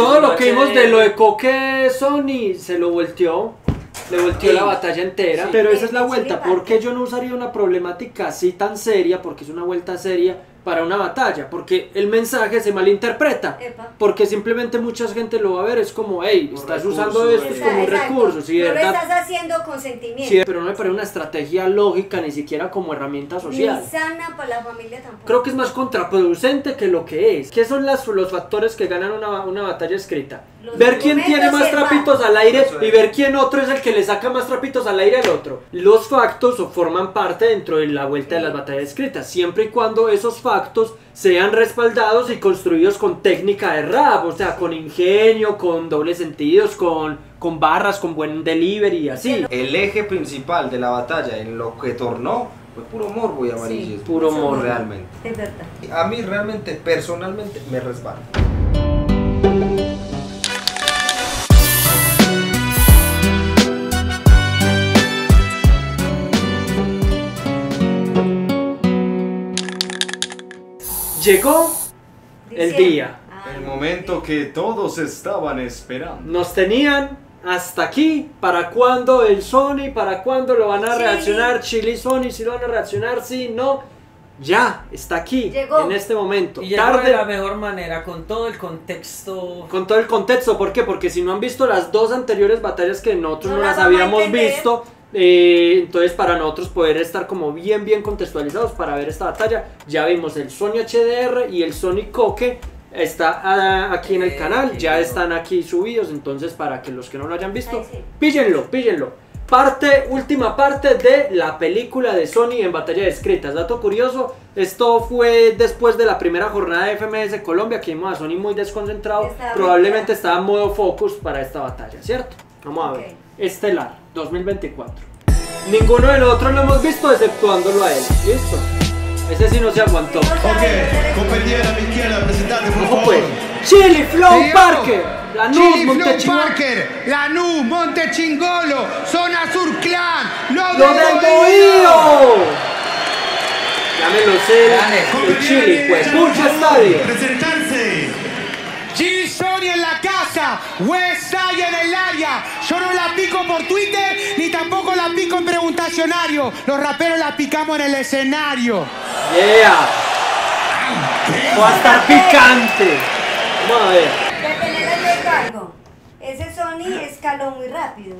Todo lo que vimos de lo de Coque Sony se lo volteó. Le volteó la batalla entera. Pero esa es la vuelta. ¿Por qué yo no usaría una problemática así tan seria? Porque es una vuelta seria para una batalla, porque el mensaje se malinterpreta, Epa. porque simplemente mucha gente lo va a ver, es como, hey, estás recurso, usando esto güey. como un Exacto. recurso, si no lo verdad, estás haciendo con sentimiento. sí, pero no me parece una estrategia lógica, ni siquiera como herramienta social. Ni sana para la familia tampoco. Creo que es más contraproducente que lo que es. ¿Qué son las, los factores que ganan una, una batalla escrita? Los ver quién tiene más trapitos al aire y ver quién otro es el que le saca más trapitos al aire al otro. Los factos forman parte dentro de la vuelta de las batallas escritas, siempre y cuando esos factos sean respaldados y construidos con técnica de rap, o sea, con ingenio, con dobles sentidos, con, con barras, con buen delivery y así. El eje principal de la batalla en lo que tornó fue puro morbo y amarillismo. puro Mucho morbo. Realmente. Es verdad. A mí realmente, personalmente, me resbala. Llegó el día. Ah, El momento que todos estaban esperando. Nos tenían hasta aquí. ¿Para cuándo el Sony? ¿Para cuándo lo van a Chili. reaccionar? Chili Sony, si lo van a reaccionar, si no. Ya, está aquí, Llegó. en este momento. Y llegó de Tarde, la mejor manera, con todo el contexto. con todo el contexto. ¿Por qué? Porque si no han visto las dos anteriores batallas que nosotros No no, las habíamos visto, eh, entonces para nosotros poder estar como bien, bien contextualizados para ver esta batalla, ya vimos el Sony HDR y el Sony Coque. Está ah, aquí en el Eh, canal, ya están aquí subidos, entonces para que los que no lo hayan visto, píllenlo, píllenlo. Parte, última parte de la película de Sony en batalla de escritas. Dato curioso, esto fue después de la primera jornada de FMS Colombia, que vimos a Sony muy desconcentrado. Estaba Probablemente estaba en modo focus para esta batalla, ¿cierto? Vamos a ver. Estelar, 2024. Ninguno de nosotros lo hemos visto exceptuándolo a él. ¿Listo? Ese sí no se aguantó. Ok, compañera a mi izquierda, presentate por favor. pues. Chili Flow Sí, Parker. Lanús, Chili Flow Montechingolo. Parker, Lanús, Monte Chingolo, Zona Sur Clan, lo, ¡Lo! Ya me lo sé. Dale. El Chili, pues. Mucho estadio. Presentarse. Sony en la casa, Westside en el área. Yo no la pico por Twitter ni tampoco la pico en preguntacionario. Los raperos la picamos en el escenario. Yeah. Va a estar picante. Vamos a ver. De. Ese Sony escaló muy rápido.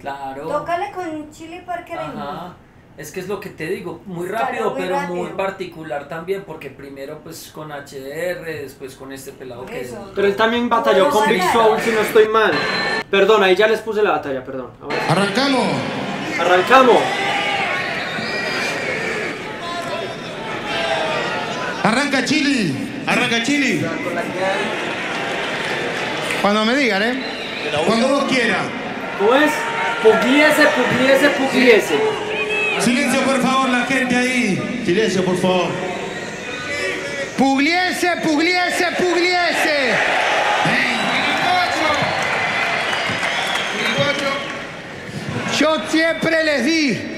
Claro. Tócale con Chili Parker en Ajá. Es que es lo que te digo, muy Claro, rápido, muy pero rápido. muy particular también, porque primero pues con HDR, después con este pelado que eso. Pero él también batalló con Big Soul, si no estoy mal. Perdón, ahí ya les puse la batalla, perdón. Ahora. Arrancamos. Arrancamos. Arranca Chili. Arranca Chili. Cuando me digan, ¿eh? Cuando vos quieras. ¿Cómo es? Pugliese, pugliese, pugliese. Silencio, por favor, la gente ahí. Silencio, por favor. Pugliese, Pugliese, Pugliese. Yo siempre les di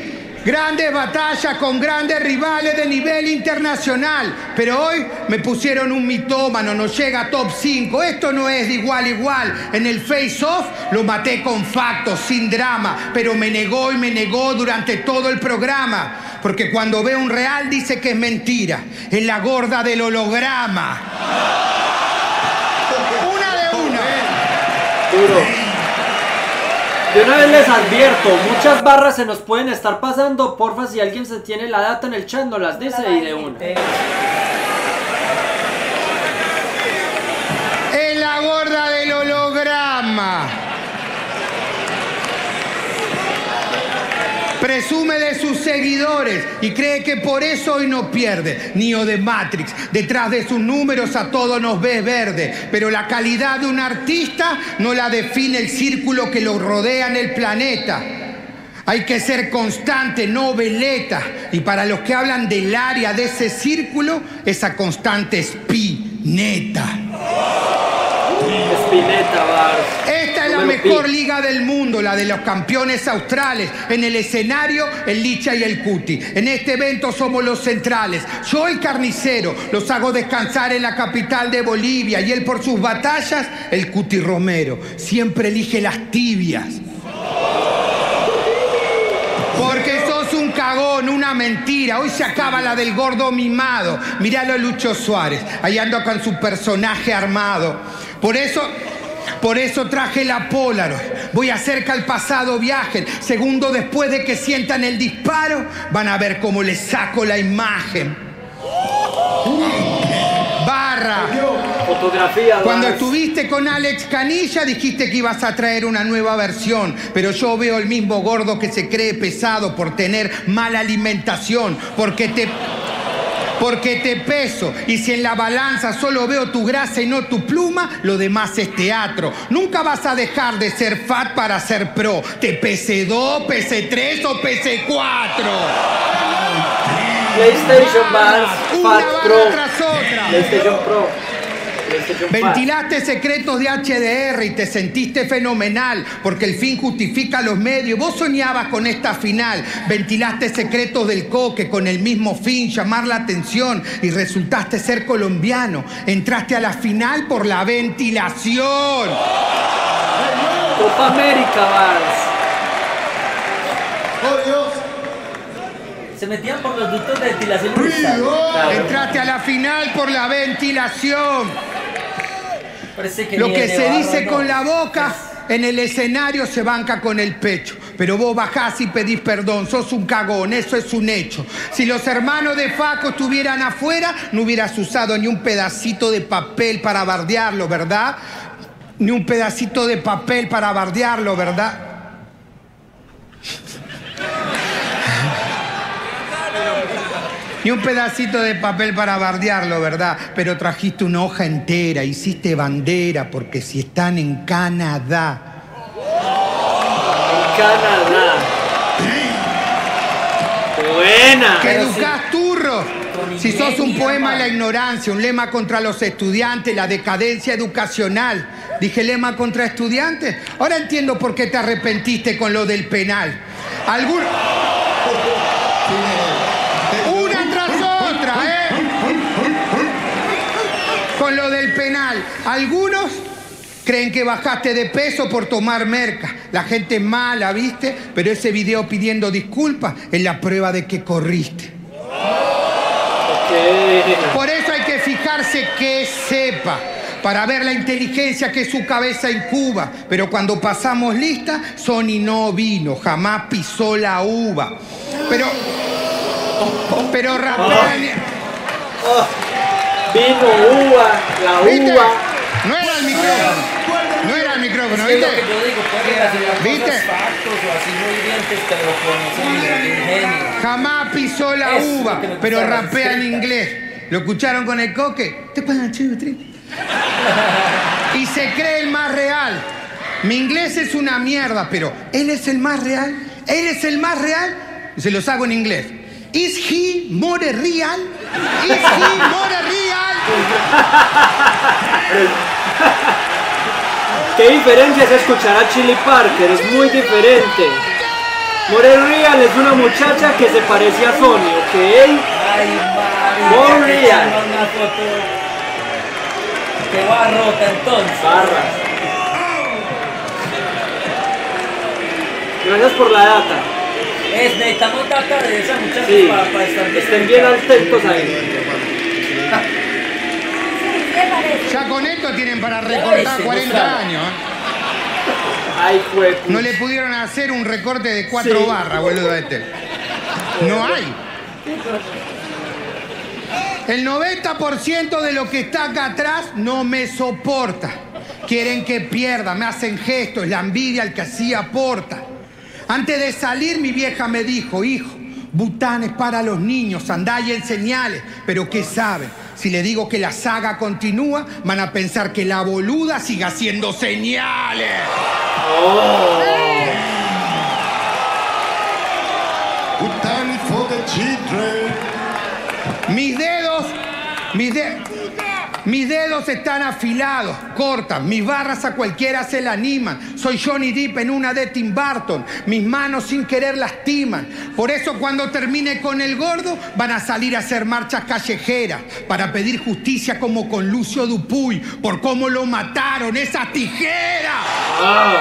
grandes batallas con grandes rivales de nivel internacional, pero hoy me pusieron un mitómano, no llega a top 5. Esto no es de igual igual. En el face-off lo maté con factos, sin drama, pero me negó y me negó durante todo el programa. Porque cuando ve un real dice que es mentira. Es la gorda del holograma. Una de una. De una vez les advierto, muchas barras se nos pueden estar pasando. Porfa, si alguien se tiene la data en el chat, nos las dice y de una. Es la gorda del holograma. Presume de sus seguidores y cree que por eso hoy no pierde. Neo de Matrix, detrás de sus números a todos nos ves verde. Pero la calidad de un artista no la define el círculo que lo rodea en el planeta. Hay que ser constante, no veleta. Y para los que hablan del área de ese círculo, esa constante es pi neta. Espineta, Bars. La mejor liga del mundo, la de los campeones australes. En el escenario, el Licha y el Cuti. En este evento somos los centrales. Yo el carnicero, los hago descansar en la capital de Bolivia. Y él por sus batallas, el Cuti Romero. Siempre elige las tibias. Porque sos un cagón, una mentira. Hoy se acaba la del gordo mimado. Míralo a Lucho Suárez. Ahí ando con su personaje armado. Por eso. Por eso traje la Polaroid. Voy a hacer que al pasado viajen. Segundo después de que sientan el disparo, van a ver cómo les saco la imagen. Barra. Fotografía. Cuando estuviste con Alex Canilla dijiste que ibas a traer una nueva versión, pero yo veo el mismo gordo que se cree pesado por tener mala alimentación, porque te porque te peso y si en la balanza solo veo tu grasa y no tu pluma, lo demás es teatro. Nunca vas a dejar de ser fat para ser pro. Te PC2, PC3 o PC4. PlayStation Una Fat barra Pro. tras otra. PlayStation Pro. Ventilaste secretos de HDR y te sentiste fenomenal porque el fin justifica los medios. Vos soñabas con esta final. Ventilaste secretos del coque con el mismo fin, llamar la atención y resultaste ser colombiano. Entraste a la final por la ventilación. Copa América Vars. Se metían por los ductos de ventilación. Claro. Entraste a la final por la ventilación. Parece que Lo que se barro, dice no. con la boca en el escenario se banca con el pecho. Pero vos bajás y pedís perdón, sos un cagón, eso es un hecho. Si los hermanos de Faco estuvieran afuera, no hubieras usado ni un pedacito de papel para bardearlo, ¿verdad? Ni un pedacito de papel para bardearlo, ¿verdad? Ni un pedacito de papel para bardearlo, ¿verdad? Pero trajiste una hoja entera, hiciste bandera, porque si están en Canadá. Canadá. Qué buena. Que educás turro. Con Si sos un poema la ignorancia, un lema contra los estudiantes, la decadencia educacional. Dije lema contra estudiantes. Ahora entiendo por qué te arrepentiste con lo del penal. Algún... Una tras otra, ¿eh? Con lo del penal. Algunos creen que bajaste de peso por tomar merca. La gente mala, ¿viste? Pero ese video pidiendo disculpas es la prueba de que corriste. Por eso hay que fijarse que sepa, para ver la inteligencia que su cabeza incuba. Pero cuando pasamos lista, Sony no vino, jamás pisó la uva. Pero, pero rapean... Vino uva, la ¿Viste? uva. No era el micrófono. No era el micrófono, Es lo que ¿viste? yo digo, puede relacionar ¿Viste? cosas factos o así muy dientes, pero con ese ingenio. Jamás pisó la Eso uva, pero rapea en inglés. ¿Lo escucharon con el coque? Te pagan chivo, tri. Y se cree el más real. Mi inglés es una mierda, pero él es el más real. Él es el más real. Y se los hago en inglés. Is he more real? Is he more real? ¿Qué diferencia es escuchar a Chili Parker? Es muy diferente. Morel Real es una muchacha que se parece a Sony, ¿ok? Ay, More real. Que va rota entonces. Barras. Gracias por la data. Es, necesitamos data de esa muchacha Sí, para, para estar estén bien atentos ahí. Ya con esto tienen para recortar ese, 40 Gustavo. años. ¿eh? Ay. No le pudieron hacer un recorte de cuatro Sí. barras, boludo, a este. No hay. El 90% de lo que está acá atrás no me soporta. Quieren que pierda, me hacen gestos, la envidia al que así aporta. Antes de salir, mi vieja me dijo, hijo, Bután es para los niños, andá y enseñales. Pero ¿qué saben? Si le digo que la saga continúa, van a pensar que la boluda siga haciendo señales. Bhutan for the children. Mis dedos, mis dedos. Mis dedos están afilados, cortas, mis barras a cualquiera se la animan. Soy Johnny Depp en una de Tim Burton, mis manos sin querer lastiman. Por eso cuando termine con el gordo van a salir a hacer marchas callejeras para pedir justicia como con Lucio Dupuy por cómo lo mataron, esa tijera. Ah.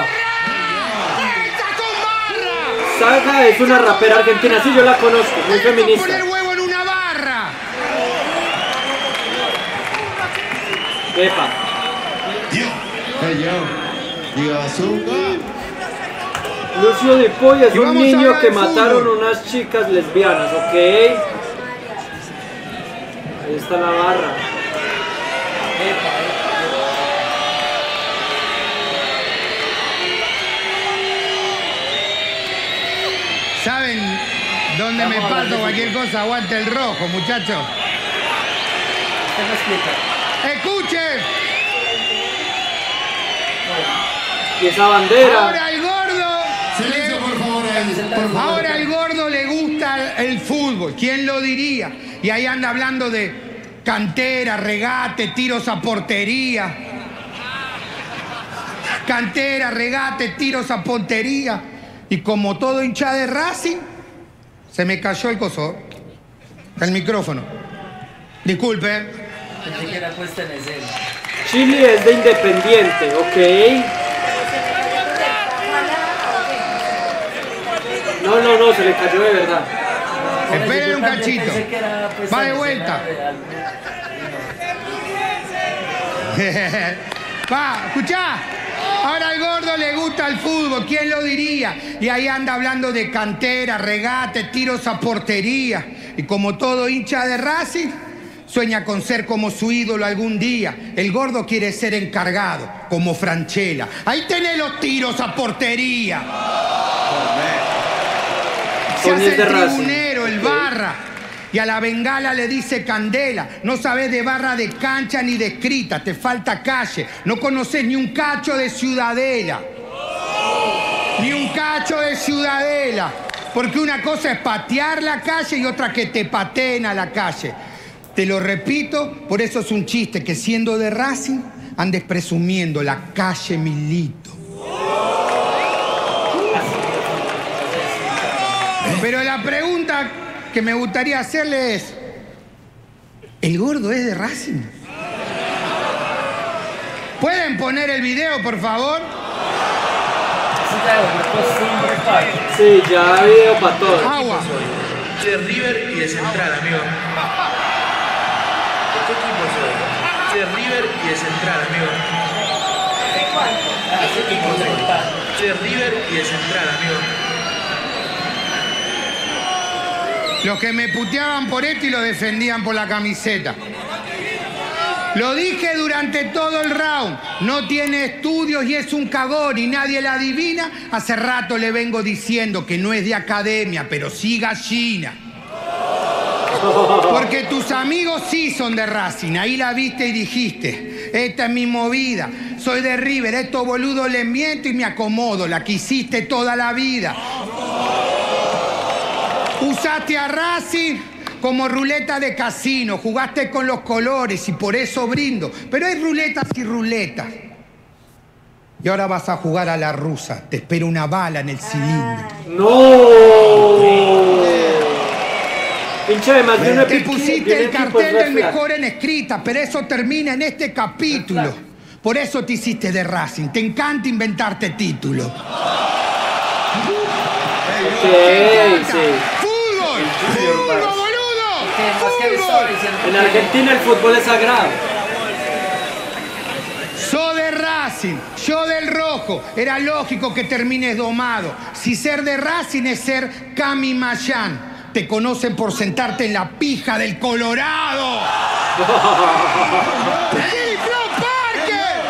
¡Esa con barra! Saga es una rapera argentina, sí, yo la conozco, muy ¡Eso, feminista. poner huevo en una barra! Epa. Hey yo, azúcar. Lucio Dupuy es Y un niño que de mataron fútbol. unas chicas lesbianas, ¿ok? Ahí está la barra. ¿Saben dónde me de cualquier cosa? Aguante el rojo, muchachos. Usted me explica. ¡Escuchen! Y esa bandera. Ahora el gordo. Silencio, por favor, ahí, por favor. Ahora el gordo le gusta el fútbol. ¿Quién lo diría? Y ahí anda hablando de cantera, regate, tiros a portería. Cantera, regate, tiros a portería. Y como todo hincha de Racing, se me cayó el coso. El micrófono. Disculpe. Pensé que era puesta en escena. Chile es de Independiente, ¿ok? No, no, no, se le cayó de verdad. Esperen un cachito. puesta Va de vuelta. Va, escuchá. Ahora al gordo le gusta el fútbol, ¿quién lo diría? Y ahí anda hablando de cantera, regate, tiros a portería. Y como todo hincha de Racing, sueña con ser como su ídolo algún día. El gordo quiere ser encargado, como Franchella. Ahí tenés los tiros a portería. Se hace el tribunero, el barra. Y a la bengala le dice candela. No sabes de barra de cancha ni de escrita. Te falta calle. No conoces ni un cacho de ciudadela. Ni un cacho de ciudadela. Porque una cosa es patear la calle y otra que te pateen a la calle. Te lo repito, por eso es un chiste que siendo de Racing andes presumiendo la calle Milito. Pero la pregunta que me gustaría hacerle es, ¿el gordo es de Racing? ¿Pueden poner el video, por favor? Sí, ya video para todos. Agua. Soy de River y de Central, amigo. ¿De qué equipo soy? Soy de River y de Central, amigo. Sí, tipo Central. Soy de River y de Central, amigo. Los que me puteaban por esto y lo defendían por la camiseta. Lo dije durante todo el round. No tiene estudios y es un cagón y nadie la adivina. Hace rato le vengo diciendo que no es de academia, pero sí gallina. Porque tus amigos sí son de Racing. Ahí la viste y dijiste. Esta es mi movida. Soy de River. Estos boludos les miento y me acomodo. La que hiciste toda la vida. Usaste a Racing como ruleta de casino, jugaste con los colores y por eso brindo. Pero hay ruletas y ruletas. Y ahora vas a jugar a la rusa. Te espera una bala en el cilindro. ¡No! Pinche de más de Te pusiste el cartel del mejor en escrita, pero eso termina en este capítulo. Por eso te hiciste de Racing. Te encanta inventarte títulos. Ok, sí. ¡Fútbol! ¡Fútbol, boludo! Diciendo En Argentina el fútbol es sagrado. Yo de Racing, yo del rojo. Era lógico que termines domado. Si ser de Racing es ser Cami Mayán. Te conocen por sentarte en la pija del Colorado. ¡Sí, Flo Parker!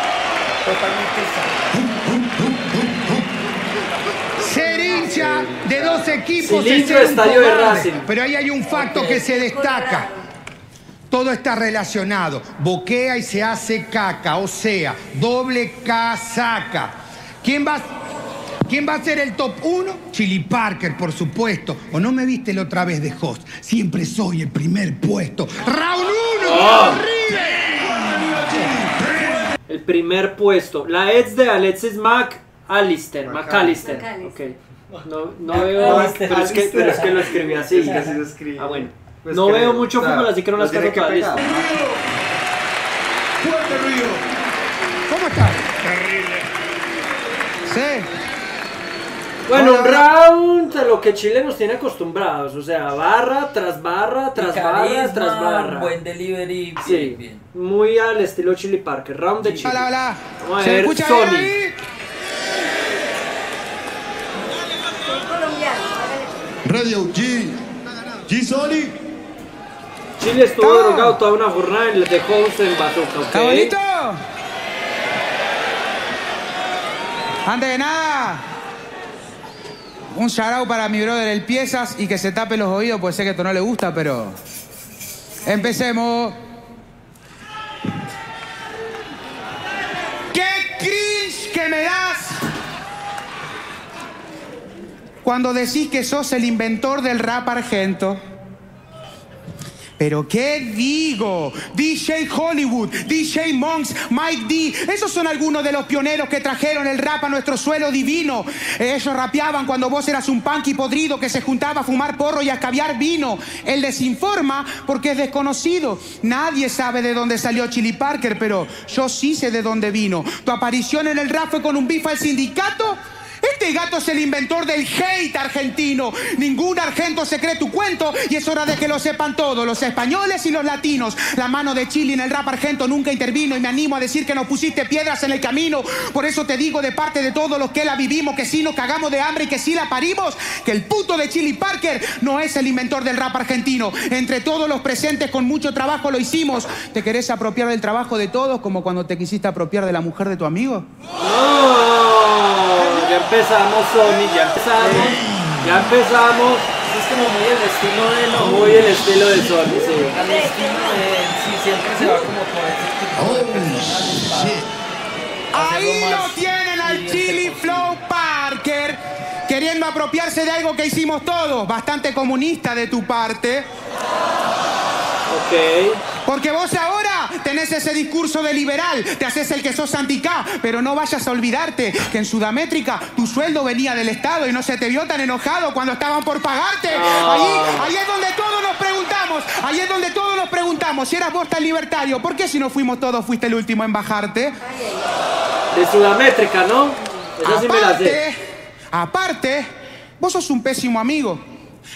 Equipos Cilindro, estadio de. Racing. Pero ahí hay un facto que se destaca. Todo está relacionado. Boquea y se hace caca, o sea, doble casaca. ¿Quién va, ¿Quién va a ser el top 1? Chili Parker, por supuesto. O no me viste la otra vez de host. Siempre soy el primer puesto. Round 1, Oh. horrible. primer puesto. La ex de Alexis Mac Alister, McAllister. McAllister. Ok. No, no veo, Alister. pero es, que, pero es que lo escribí así. Sí, así se escribe. Ah, bueno. Pues no que- veo mucho o sea, fútbol, así que no lo las que Listo. ¿no? Fuerte ruido. ¿Cómo estás? Sí. Bueno, un round a lo que Chile nos tiene acostumbrados. O sea, barra tras barra, tras Y barra, carisma, tras barra. Buen delivery. Sí, Bien, bien. muy al estilo Chili Parker. Round de Chile. Hola, hola. Vamos a ¿Se ver, escucha Sony. ahí? Radio G. G Sony. Chile estuvo Todo. drogado toda una jornada en el de House en Bazooka. Antes de nada, un shout out para mi brother el Piezas y que se tape los oídos, pues sé que esto no le gusta, pero. Empecemos. ¡Qué cringe que me das! Cuando decís que sos el inventor del rap argento. Pero qué digo, DJ Hollywood, DJ Monks, Mike D, esos son algunos de los pioneros que trajeron el rap a nuestro suelo divino. Ellos rapeaban cuando vos eras un punky podrido que se juntaba a fumar porro y a escabiar vino. Él desinforma porque es desconocido. Nadie sabe de dónde salió Chili Parker, pero yo sí sé de dónde vino. Tu aparición en el rap fue con un bifa al sindicato. Este gato es el inventor del hate argentino. Ningún argento se cree tu cuento y es hora de que lo sepan todos, los españoles y los latinos. La mano de Chile en el rap argento nunca intervino y me animo a decir que nos pusiste piedras en el camino. Por eso te digo de parte de todos los que la vivimos que sí nos cagamos de hambre y que sí la parimos, que el puto de Chili Parker no es el inventor del rap argentino. Entre todos los presentes con mucho trabajo lo hicimos. ¿Te querés apropiar del trabajo de todos como cuando te quisiste apropiar de la mujer de tu amigo? Ya empezamos, Sony, ya empezamos. Ya empezamos. Es como muy el estilo de él. ¿no? Muy el estilo de Sony, sí. Al estilo de él, sí, siempre se va como por ese tipo de hacerlo Ahí lo tienen al Chili. Flow Parker, queriendo apropiarse de algo que hicimos todos, bastante comunista de tu parte. Ok. Porque vos ahora tenés ese discurso de liberal, te haces el que sos anti-K, pero no vayas a olvidarte que en Sudamétrica tu sueldo venía del Estado y no se te vio tan enojado cuando estaban por pagarte. Ah. Ahí, ahí es donde todos nos preguntamos, ahí es donde todos nos preguntamos, si eras vos tan libertario, ¿por qué si no fuimos todos fuiste el último en bajarte? De Sudamétrica, ¿no? Esa sí me la sé. Aparte, aparte, vos sos un pésimo amigo.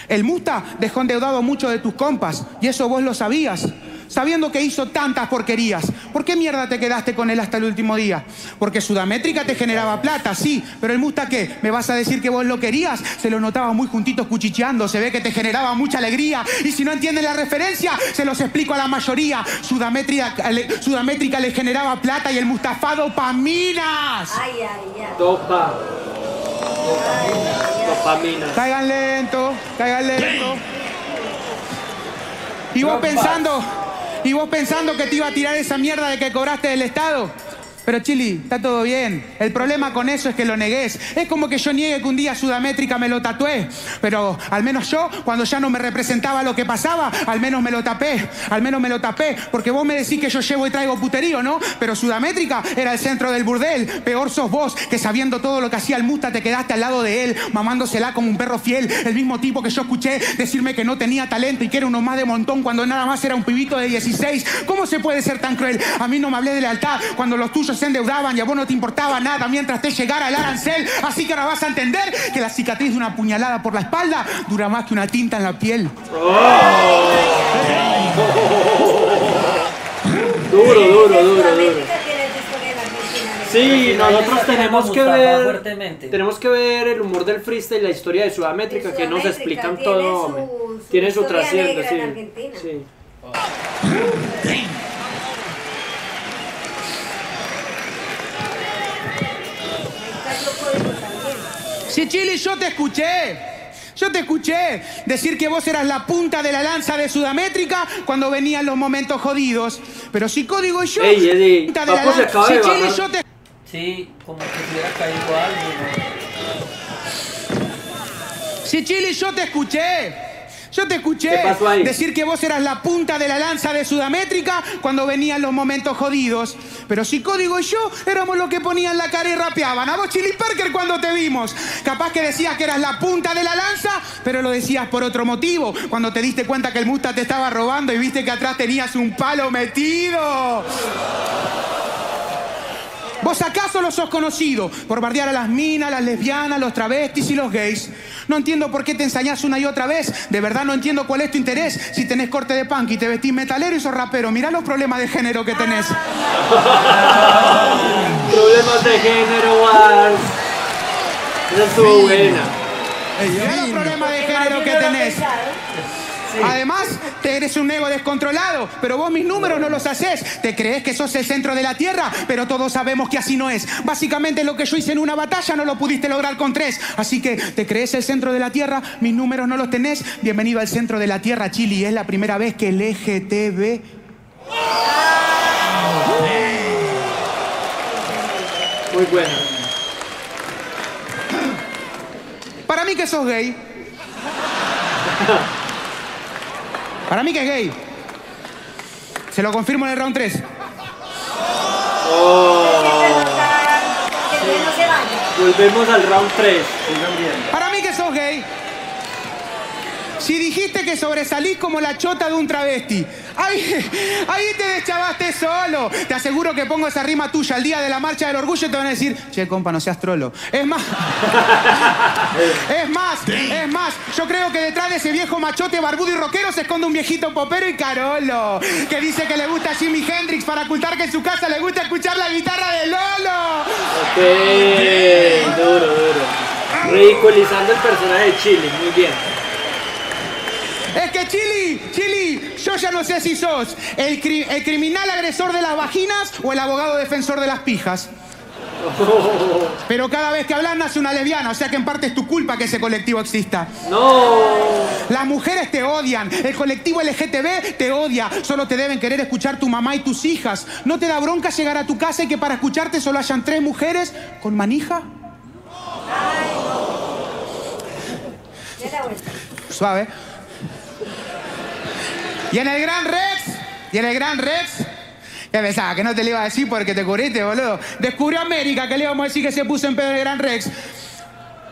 El Musta dejó endeudado a muchos de tus compas y eso vos lo sabías. Sabiendo que hizo tantas porquerías, ¿por qué mierda te quedaste con él hasta el último día? Porque Sudamétrica te generaba plata, sí, pero el Musta qué? ¿Me vas a decir que vos lo querías? Se lo notaba muy juntitos cuchicheando, se ve que te generaba mucha alegría. Y si no entienden la referencia, se los explico a la mayoría. Sudamétrica, le- Sudamétrica le generaba plata y el Mustafa dopaminas. Ay, ay, ay. Dopa. Dopamina. Caigan lento, caigan lento. Y vos pensando, y vos pensando que te iba a tirar esa mierda de que cobraste del Estado. Pero Chili, está todo bien. El problema con eso es que lo negues. Es como que yo niegue que un día Sudamétrica me lo tatué. Pero al menos yo, cuando ya no me representaba lo que pasaba, al menos me lo tapé. Al menos me lo tapé. Porque vos me decís que yo llevo y traigo puterío, ¿no? Pero Sudamétrica era el centro del burdel. Peor sos vos, que sabiendo todo lo que hacía el Musta, te quedaste al lado de él, mamándosela como un perro fiel. El mismo tipo que yo escuché decirme que no tenía talento y que era uno más de montón cuando nada más era un pibito de 16. ¿Cómo se puede ser tan cruel? A mí no me hablé de lealtad cuando los tuyos se endeudaban y a vos no te importaba nada mientras te llegara el arancel. Así que ahora vas a entender que la cicatriz de una puñalada por la espalda dura más que una tinta en la piel. Duro, duro, duro, duro. ¿no? Sí, nosotros tenemos que ver. Tenemos que ver el humor del freestyle y la historia de Sudamétrica De que nos explican tiene todo, su- hombre. su Tiene su trasciende, sí. en Argentina. sí. Ahí está el código también. Si Chili, yo te escuché. Yo te escuché decir que vos eras la punta de la lanza de Sudamétrica cuando venían los momentos jodidos. Pero si Código y yo. Ey, Eddie, punta de la lanza- si bajar. yo te. Sí, como que hubiera caído algo, ¿no? Si Chili, yo te escuché. Yo te escuché decir que vos eras la punta de la lanza de Sudamérica cuando venían los momentos jodidos. Pero si Código y yo éramos los que ponían la cara y rapeaban. A vos, Chili Parker, cuando te vimos. Capaz que decías que eras la punta de la lanza, pero lo decías por otro motivo. Cuando te diste cuenta que el Musta te estaba robando y viste que atrás tenías un palo metido. ¿Vos acaso lo sos conocido por bardear a las minas, las lesbianas, los travestis y los gays? No entiendo por qué te ensañás una y otra vez. De verdad no entiendo cuál es tu interés. Si tenés corte de punk y te vestís metalero y sos rapero, mirá los problemas de género que tenés. Problemas de género, Bars. Esa estuvo buena. Mirá los problemas de género que tenés. Además, te eres un ego descontrolado, pero vos mis números no los haces. Te crees que sos el centro de la tierra, pero todos sabemos que así no es. Básicamente lo que yo hice en una batalla no lo pudiste lograr con tres. Así que te crees el centro de la tierra, mis números no los tenés. Bienvenido al centro de la tierra, Chile. Es la primera vez que el EGTB Muy buena. Para mí que sos gay. Para mí que es gay. Se lo confirmo en el round 3. Que no se vaya. Volvemos al round 3. Para mí que sos gay. Si dijiste que sobresalís como la chota de un travesti, ahí, ahí te deschavaste solo. Te aseguro que pongo esa rima tuya el día de la marcha del orgullo y te van a decir, che, compa, no seas trolo. Es más, es más, es más. Yo creo que detrás de ese viejo machote barbudo y rockero se esconde un viejito popero y carolo. Que dice que le gusta Jimi Hendrix para ocultar que en su casa le gusta escuchar la guitarra de Lolo. Ok, duro, duro. Ridiculizando el personaje de Chile, muy bien. Chili, Chili, yo ya no sé si sos el, cri- el criminal agresor de las vaginas o el abogado defensor de las pijas. Pero cada vez que hablas nace una lesbiana, o sea que en parte es tu culpa que ese colectivo exista. No. Las mujeres te odian, el colectivo LGTB te odia, solo te deben querer escuchar tu mamá y tus hijas. ¿No te da bronca llegar a tu casa y que para escucharte solo hayan tres mujeres con manija? Suave. Y en el Gran Rex, y en el Gran Rex, ¿qué pensaba? Que no te lo iba a decir porque te cubriste, boludo. Descubrió América, que le íbamos a decir que se puso en pedo el Gran Rex.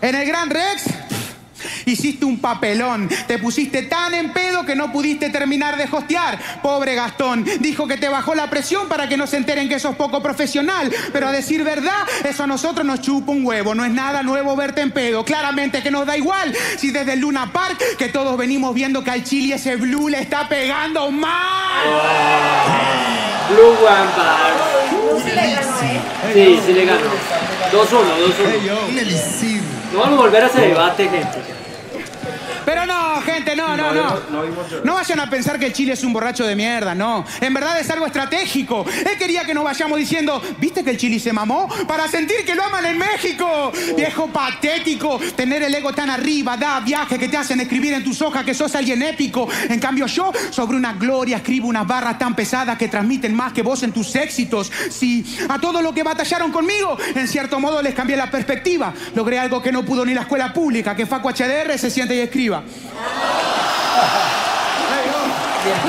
En el Gran Rex, hiciste un papelón. Te pusiste tan en pedo que no pudiste terminar de hostear. Pobre Gastón. Dijo que te bajó la presión para que no se enteren que sos poco profesional. Pero a decir verdad, eso a nosotros nos chupa un huevo. No es nada nuevo verte en pedo. Claramente que nos da igual. Si desde el Luna Park, que todos venimos viendo que al Chile ese blue le está pegando mal. Blue One Bars. No se le ganó, ¿eh? Sí, sí le ganó. 2-1, 2-1. No vamos a volver a ese debate, gente. Pero no, gente, no, no, no. No vayan a pensar que el Chile es un borracho de mierda, no. En verdad es algo estratégico. Él quería que nos vayamos diciendo, ¿viste que el Chile se mamó? Para sentir que lo aman en México. Viejo patético. Tener el ego tan arriba, da viajes que te hacen escribir en tus hojas que sos alguien épico. En cambio yo, sobre una gloria, escribo unas barras tan pesadas que transmiten más que vos en tus éxitos. Sí, a todos los que batallaron conmigo, en cierto modo les cambié la perspectiva. Logré algo que no pudo ni la escuela pública, que Facu HDR se siente y escriba.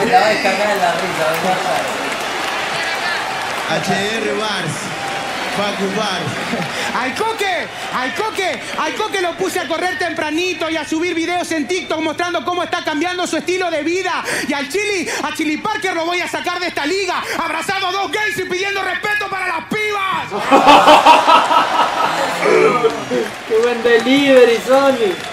La risa, ¿verdad? HR Bars. Facu Bars. Al coque, al coque, al coque lo puse a correr tempranito y a subir videos en TikTok mostrando cómo está cambiando su estilo de vida. Y al Chili, a Chili Parker lo voy a sacar de esta liga, abrazado a dos gays y pidiendo respeto para las pibas. Qué buen delivery, Sony.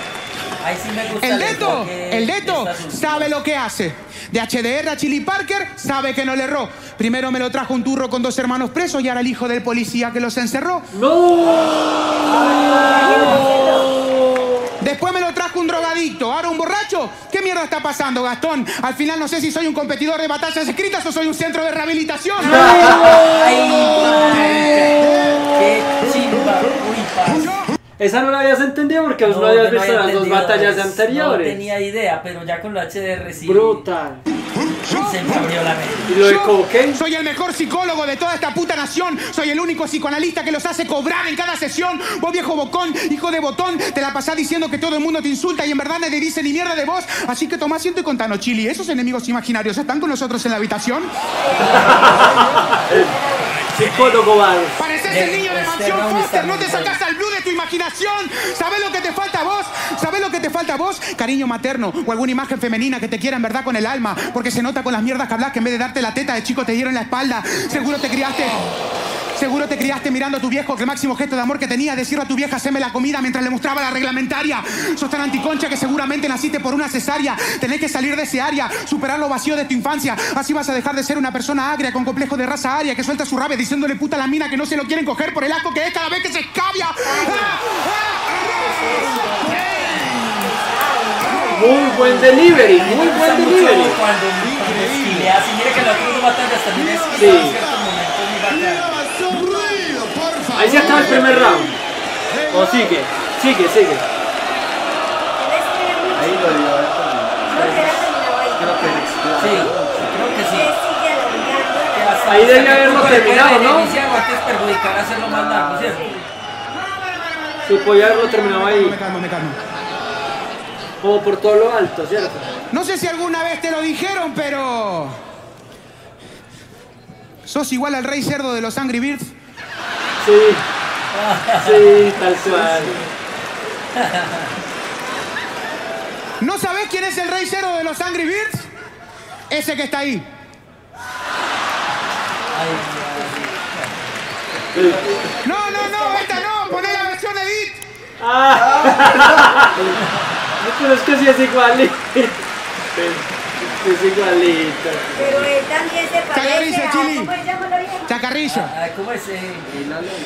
Ahí sí me gusta El Deto, el Deto sabe lo que hace. De HDR a Chili Parker sabe que no le erró. Primero me lo trajo un turro con dos hermanos presos y ahora el hijo del policía que los encerró. Después me lo trajo un drogadicto, ahora un borracho. ¿Qué mierda está pasando, Gastón? Al final no sé si soy un competidor de batallas escritas o soy un centro de rehabilitación. ¡Ay, Esa no la habías entendido porque vos no, No, habías no visto había las dos batallas eso, anteriores. No tenía idea, pero ya con lo HDR sí. Brutal. Se me abrió la mente. ¿Y lo de? Soy el mejor psicólogo de toda esta puta nación. Soy el único psicoanalista que los hace cobrar en cada sesión. Vos, viejo bocón, hijo de botón, te la pasás diciendo que todo el mundo te insulta y en verdad nadie dice ni mierda de vos. Así que tomá asiento y contanos, Chili. ¿Esos enemigos imaginarios están con nosotros en la habitación? Psicólogo Bars. Pareces el niño de Este Mansión Foster, no te sacas al blue de tu imaginación. ¿Sabes lo que te falta a vos? ¿Sabes lo que te falta a vos? Cariño materno o alguna imagen femenina que te quiera en verdad con el alma. Porque se nota con las mierdas que hablas que en vez de darte la teta de chico te dieron la espalda. Seguro te criaste. Seguro te criaste mirando a tu viejo que el máximo gesto de amor que tenía es decirle a tu vieja haceme la comida mientras le mostraba la reglamentaria. Sos tan anticoncha que seguramente naciste por una cesárea. Tenés que salir de ese área, superar los vacíos de tu infancia. Así vas a dejar de ser una persona agria con complejo de raza aria que suelta su rabia diciéndole puta a la mina que no se lo quieren coger por el asco que es cada vez que se escabia. ¡Ah! Muy buen delivery, muy buen delivery. cuando cuando esquilea así. Mira que las otras batallas también es Sí. Ahí se acaba el primer round. O sigue, sigue, sigue. Ahí lo dio. Creo que. Sí, creo que sí. Ahí que haberlo terminado, ¿no? beneficiar o antes perjudicar hacerlo más largo, ¿cierto? Sí, podía haberlo terminado Me ahí. calmo, me calmo. Como por todo lo alto, ¿cierto? No sé si alguna vez te lo dijeron, pero. ¿Sos igual al rey cerdo de los Angry Birds? Sí. Sí, tal cual. ¿No sabés quién es el rey cerdo de los Angry Birds? Ese que está ahí. No, no, no, esta no, poné la versión edit. Ah. Pero es que sí es igualito. Es igualito. Pero él también se parece Chacarrillo, a... Chili. ¿Cómo se llama la vieja? Chacarrillo. Ah, ¿Cómo es? eh?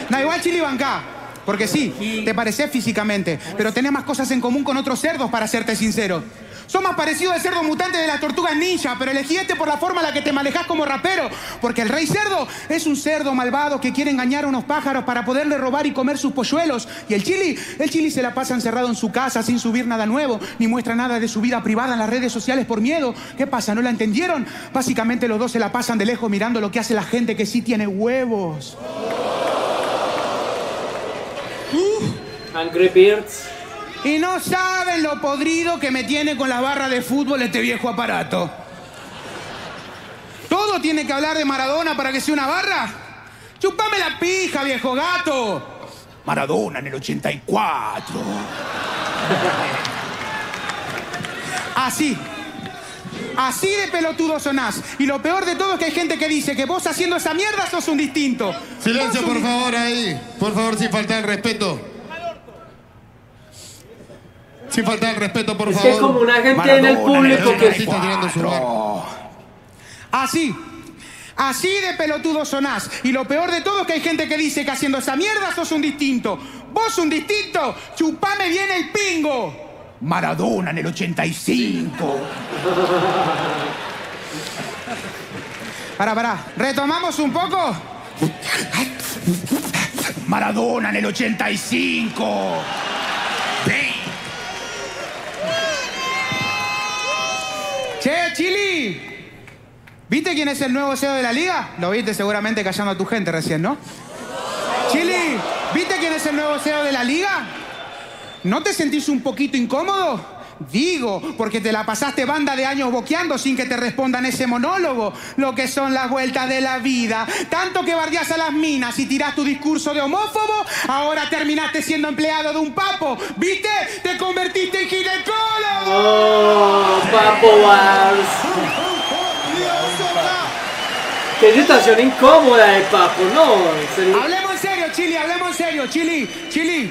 No, igual Chili Banca. Porque sí, te pareces físicamente, pero tenés más cosas en común con otros cerdos, para serte sincero. Sos más parecido al cerdo mutante de las tortugas ninja, pero elegí este por la forma en la que te manejás como rapero. Porque el rey cerdo es un cerdo malvado que quiere engañar a unos pájaros para poderle robar y comer sus polluelos. Y el chili, el chili se la pasa encerrado en su casa sin subir nada nuevo, ni muestra nada de su vida privada en las redes sociales por miedo. ¿Qué pasa? ¿No la entendieron? Básicamente los dos se la pasan de lejos mirando lo que hace la gente que sí tiene huevos. Angry Birds. Y no saben lo podrido que me tiene con la barra de fútbol este viejo aparato. ¿Todo tiene que hablar de Maradona para que sea una barra? Chupame la pija, viejo gato. Maradona en el 84. Así. Así de pelotudo sonás. Y lo peor de todo es que hay gente que dice que vos haciendo esa mierda sos un distinto. Silencio, un por favor, ahí. Por favor, sin faltar el respeto. Sin faltar el respeto, por Es favor. que como una gente en el público que artista tirando su bar. Así. Así de pelotudo sonás. Y lo peor de todo es que hay gente que dice que haciendo esa mierda sos un distinto. Vos un distinto. Chupame bien el pingo. Maradona en el 85. Pará, pará. ¿Retomamos un poco? Maradona en el 85. Che, Chili. ¿Viste quién es el nuevo CEO de la liga? Lo viste seguramente callando a tu gente recién, ¿no? Chili, ¿viste quién es el nuevo CEO de la liga? ¿No te sentís un poquito incómodo? Digo, porque te la pasaste banda de años boqueando sin que te respondan ese monólogo. Lo que son las vueltas de la vida. Tanto que bardeás a las minas y tirás tu discurso de homófobo, ahora terminaste siendo empleado de un papo. ¿Viste? Te convertiste en ginecólogo. Oh, Papo Bars. Qué situación incómoda de Papo, no. en serio. Hablemos en serio, Chili, hablemos en serio, Chili, Chili.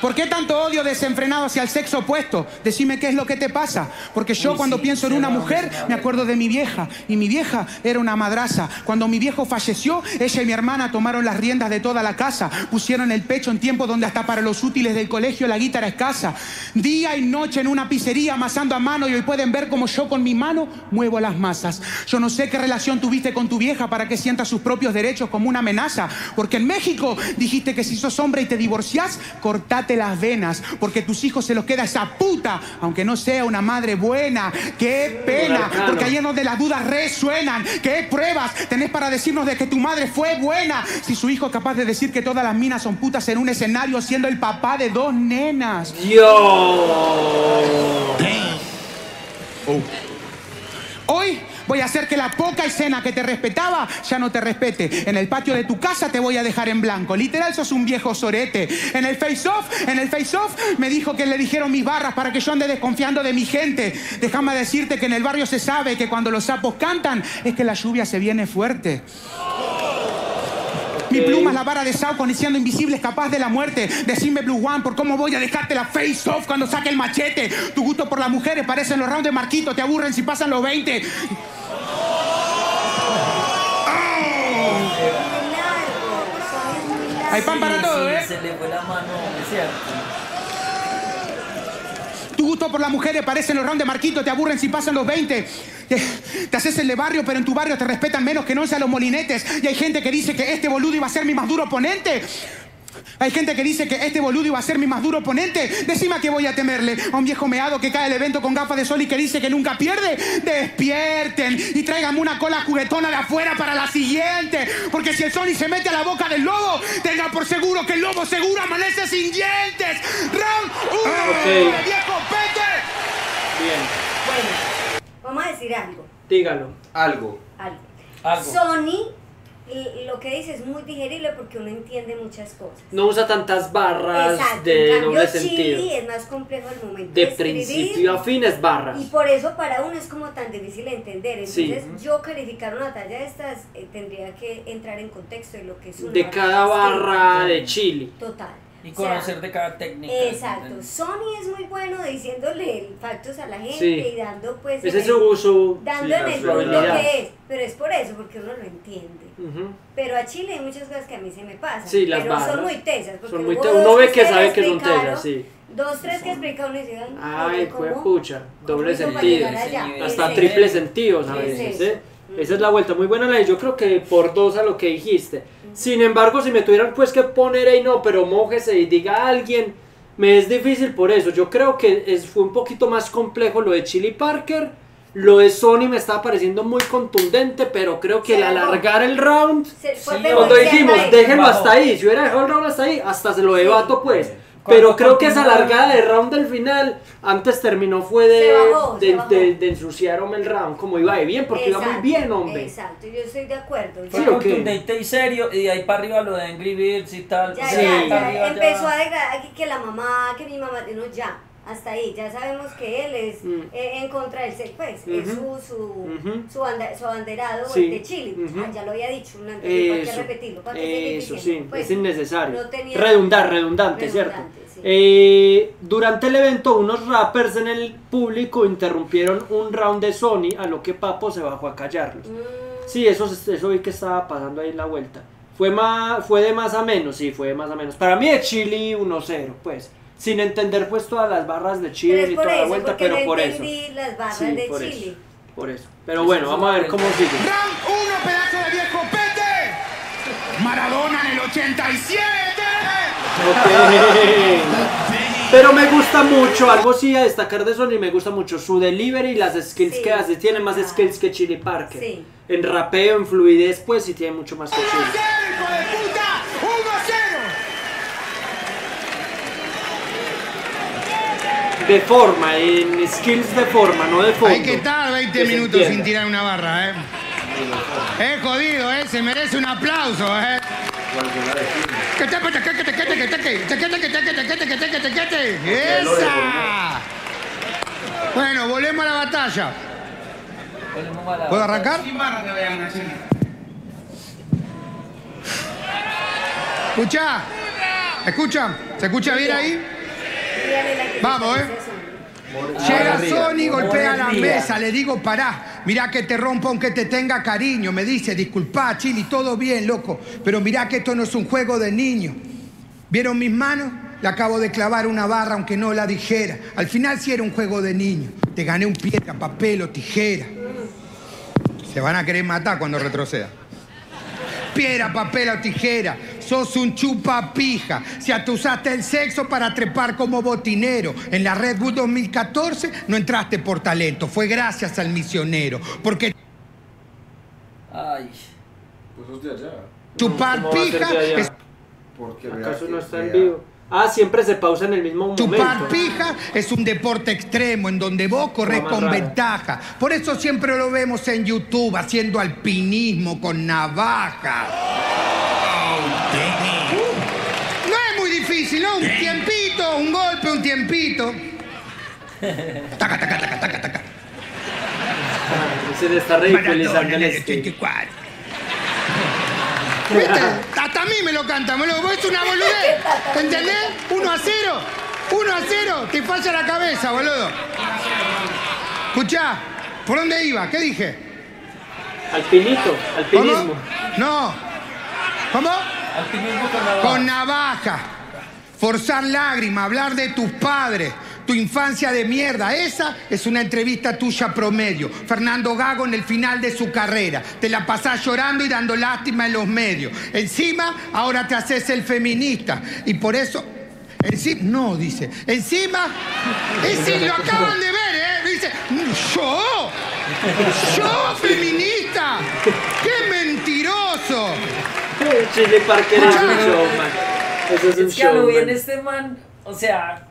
¿Por qué tanto odio desenfrenado hacia el sexo opuesto? Decime qué es lo que te pasa. Porque yo cuando pienso en una mujer, me acuerdo de mi vieja. Y mi vieja era una madraza. Cuando mi viejo falleció, ella y mi hermana tomaron las riendas de toda la casa. Pusieron el pecho en tiempo donde hasta para los útiles del colegio la guitarra escasa. Día y noche en una pizzería amasando a mano y hoy pueden ver como yo con mi mano muevo las masas. Yo no sé qué relación tuviste con tu vieja para que sienta sus propios derechos como una amenaza. Porque en México dijiste que si sos hombre y te divorciás, cortate cortarte las venas porque tus hijos se los queda esa puta, aunque no sea una madre buena. ¡Qué pena! Porque ahí es donde las dudas resuenan. ¿Qué pruebas tenés para decirnos de que tu madre fue buena? Si su hijo es capaz de decir que todas las minas son putas en un escenario siendo el papá de dos nenas. Dios. Hoy voy a hacer que la poca escena que te respetaba ya no te respete. En el patio de tu casa te voy a dejar en blanco. Literal sos un viejo sorete. En el face-off, en el face-off me dijo que le dijeron mis barras para que yo ande desconfiando de mi gente. Déjame decirte que en el barrio se sabe que cuando los sapos cantan es que la lluvia se viene fuerte. Mi pluma es la vara de Sauco, ni siendo invisible, es capaz de la muerte. Decime, Blue One, por cómo voy a dejarte la face off cuando saque el machete. Tu gusto por las mujeres parecen los rounds de Marquito, te aburren si pasan los 20. Muy largo. Sony es muy largo. Hay pan para Sí, todo, sí, ¿eh? Se le fue la mano, es cierto. Gusto por las mujeres parecen los rounds de Marquito, te aburren si pasan los 20. Te, haces el de barrio, pero en tu barrio te respetan menos que no sean los molinetes. Y hay gente que dice que este boludo iba a ser mi más duro oponente. Hay gente que dice que este boludo iba a ser mi más duro oponente. Decime a qué voy a temerle. A un viejo meado que cae al evento con gafas de sol y que dice que nunca pierde. Despierten y tráiganme una cola juguetona de afuera para la siguiente. Porque si el Sony se mete a la boca del lobo, tenga por seguro que el lobo seguro amanece sin dientes. Round uno. Ok. ¡Viejo Pete! Bien. Bueno, vamos a decir algo. Dígalo. Algo. Algo. Algo. Sony, lo que dice es muy digerible porque uno entiende muchas cosas. No usa tantas barras Exacto. de doble sentido. es más complejo al momento De escribir. principio a fin es barras. Y por eso para uno es como tan difícil de entender. Sí. Entonces, yo calificar una talla de estas eh, tendría que entrar en contexto de lo que es una De cada barra de chili. Total. Y O sea, conocer de cada técnica. Exacto. Sony es muy bueno diciéndole factos a la gente Sí. y dando pues Ese es su uso. dando sí, el habilidad. que es, pero es por eso, porque uno lo entiende. Pero a Chile hay muchas cosas que a mí se me pasan. Sí, las pero barras. son muy tesas. porque Son muy Uno ve que sabe que son tesas, sí. Dos, tres que explica uno y dice, ay, fue pucha. ¿Cómo Doble sentido. Hasta triple sentidos a Es veces. Esa es la vuelta. Muy buena la de yo creo que por dos a lo que dijiste. Sin embargo, si me tuvieran pues que poner ahí, no, pero mójese y diga a alguien, me es difícil por eso. Yo creo que es, fue un poquito más complejo lo de Chili Parker. Lo de Sony me estaba pareciendo muy contundente, pero creo que el alargar el round, Sí, cuando dijimos, déjenlo hasta ahí, si hubiera dejado el round hasta ahí, hasta se lo debato pues. Pero creo que esa largada de round del final, antes terminó fue de, Se bajó, se de, bajó. de- de ensuciar hombre, el round, como iba de bien, porque iba muy bien, hombre. Exacto, yo estoy de acuerdo. Fue Sí, contundente y serio, y de ahí para arriba lo de Angry Birds y tal. Ya, Sí. ya, ya, empezó a degradar que, que la mamá, que mi mamá, no, ya, hasta ahí, ya sabemos que él es Mm. eh, en contra del sex, pues, es su, su, Ujú. su, banda- su abanderado Sí. de Chile. Ujú. Ah, ya lo había dicho, ¿para qué Eso, repetirlo? ¿Para seguir eso sí? Pues, es innecesario. no tenía- Redundar, redundante, ¿cierto? Redundante, sí. Eh, durante el evento, unos rappers en el público interrumpieron un round de Sony, a lo que Papo se bajó a callarlos. Mm, Sí, eso, eso vi que estaba pasando ahí en la vuelta. Fue, más, fue de más a menos, sí, fue de más a menos. Para mí de Chile 1-0, pues. Sin entender pues todas las barras de Chile y toda la eso, vuelta, porque pero no por eso. las barras Sí, de por Chile. eso. Por eso. Pero bueno, vamos a ver cómo sigue. Round 1, pedazo de viejo Pete. Maradona en el 87. Ok. Pero me gusta mucho, algo sí a destacar de Sony, me gusta mucho su delivery y las skills Sí. que hace. Tiene más Ah. skills que Chili Parker. Sí. En rapeo, en fluidez, pues sí tiene mucho más que 1 Chili. 0, hijo de puta. 1 0. De forma, en skills de forma, no de fondo. Hay que estar 20 Que se minutos sin tirar una barra, ¿eh? Es jodido, ¿eh? Se merece un aplauso, ¿eh? ¡Esa! Bueno, volvemos a la batalla. ¿Puedo arrancar? Escucha, escucha, ¿se escucha bien ahí? Vamos, ¿eh? Llega. Sony, golpea la mesa, le digo, pará, mirá que te rompa aunque te tenga cariño. Me dice, disculpa, Chili, todo bien, loco, pero mirá que esto no es un juego de niños. ¿Vieron mis manos? Le acabo de clavar una barra aunque no la dijera. Al final sí era un juego de niños. Te gané un piedra, papel o tijera. Se van a querer matar cuando retroceda. Piedra, papel o tijera. sos un chupapija. Si hasta usaste el sexo para trepar como botinero. En la Red Bull 2014 no entraste por talento, fue gracias al misionero. Porque Ay. Pues sos de allá. chupar ¿Cómo va a ser pija es Porque ¿Acaso no está en vivo? Ah, siempre se pausa en el mismo Chupar momento. pija es un deporte extremo en donde vos corres con rara. ventaja. Por eso siempre lo vemos en YouTube haciendo alpinismo con navaja. No es muy difícil, ¿no? Un tiempito, un golpe, un tiempito. Taca, taca, taca, taca, taca. Se le está ridiculizando el en el estilo. 84. ¿Viste? Hasta a mí me lo canta, me lo, es una boludez. ¿Entendés? 1 a 0. 1 a 0. Te falla la cabeza, boludo. Escuchá, ¿por dónde iba? ¿Qué dije? Alpinito, alpinismo. ¿Cómo? No. ¿Cómo? Alpinismo con la Con navaja. Forzar lágrimas, hablar de tus padres, tu infancia de mierda. Esa es una entrevista tuya promedio. Fernando Gago en el final de su carrera. Te la pasás llorando y dando lástima en los medios. Encima, ahora te haces el feminista. Y por eso. Encima, no, dice. Encima, ese lo acaban de ver, ¿eh? Dice, yo, yo feminista. ¡Qué mentiroso! Chile Parker es un showman. Eso es un showman. este man, o sea,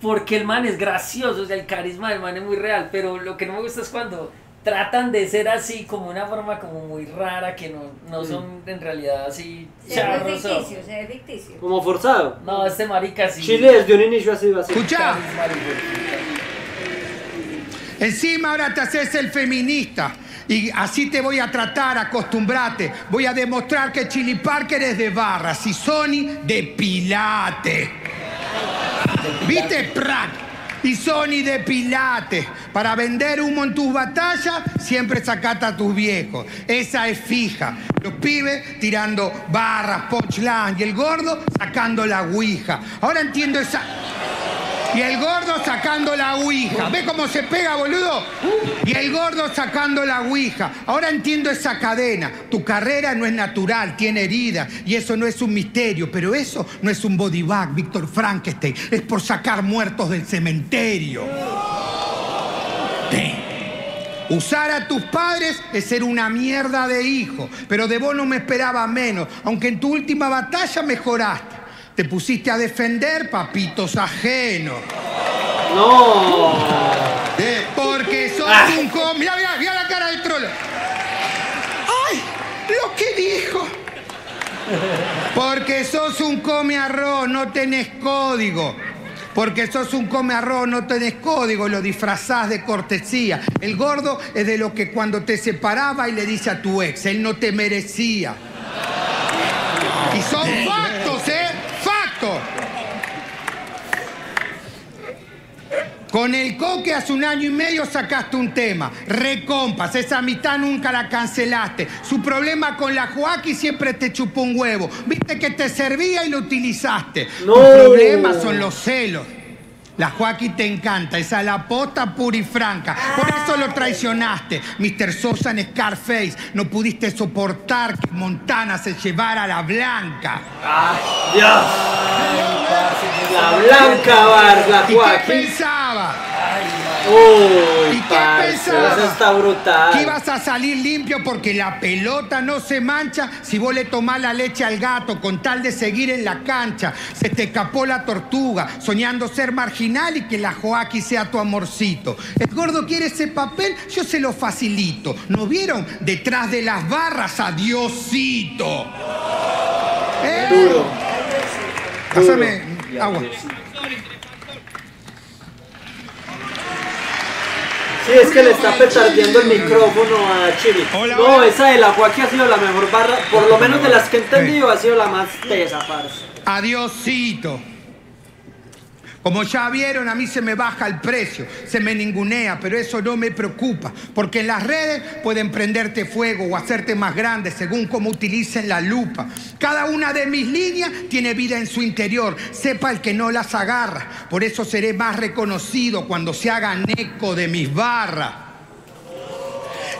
porque el man es gracioso, o sea, el carisma del man es muy real, pero lo que no me gusta es cuando tratan de ser así como una forma como muy rara, que no, no son en realidad así Se ve charros. ficticio, se ve ficticio. Como forzado. No, este marica sí. Chile desde un inicio ha sido así. Puta. Encima ahora te haces el feminista. Y así te voy a tratar, acostumbrate. Voy a demostrar que Chili Parker es de barras y Sony de pilate. ¿Viste, Pratt? Y Sony de pilate. Para vender humo en tus batallas, siempre sacata a tus viejos. Esa es fija. Los pibes tirando barras, punchline. Y el gordo sacando la ouija. Ahora entiendo esa... Y el gordo sacando la ouija. ¿Ve cómo se pega, boludo? Y el gordo sacando la ouija. Ahora entiendo esa cadena. Tu carrera no es natural, tiene heridas. Y eso no es un misterio. Pero eso no es un body bag, Víctor Frankenstein. Es por sacar muertos del cementerio. Usar a tus padres es ser una mierda de hijo. Pero de vos no me esperaba menos. Aunque en tu última batalla mejoraste. Te pusiste a defender papitos ajenos. No. Porque sos Ah. un com... Mira, mira, mira la cara del trolo. ¡Ay! Lo que dijo. Porque sos un come arroz, no tenés código. Porque sos un come arroz, no tenés código, lo disfrazás de cortesía. El gordo es de lo que cuando te separaba y le dice a tu ex, él no te merecía. Y son factos, ¿eh? Factos. Con el coque hace un año y medio sacaste un tema. Recompas, esa mitad nunca la cancelaste. Su problema con la Joaquín siempre te chupó un huevo. Viste que te servía y lo utilizaste. No. Tu problema son los celos. La Joaquín te encanta, esa es la posta pura y franca. Por eso lo traicionaste. Mr. Sosa en Scarface. No pudiste soportar que Montana se llevara a la blanca. ¡Ay, Dios! La blanca bar, la ¿Y qué Joaquín. Uy, ¿Y qué pensaba? Eso está brutal. Que ibas a salir limpio porque la pelota no se mancha si vos le tomás la leche al gato con tal de seguir en la cancha. Se te escapó la tortuga, soñando ser marginal y que la Joaquín sea tu amorcito. El gordo quiere ese papel, yo se lo facilito. ¿No vieron? Detrás de las barras, adiosito. ¿Eh? Duro. Pásame agua. Sí, es que le está petardeando el micrófono a. Hola, no, hola. esa de la Joaquín ha sido la mejor barra, por lo menos de las que he entendido, ha sido la más tesa, parce. Adiosito. Como ya vieron, a mí se me baja el precio, se me ningunea, pero eso no me preocupa, porque en las redes pueden prenderte fuego o hacerte más grande según cómo utilicen la lupa. Cada una de mis líneas tiene vida en su interior, sepa el que no las agarra, por eso seré más reconocido cuando se hagan eco de mis barras.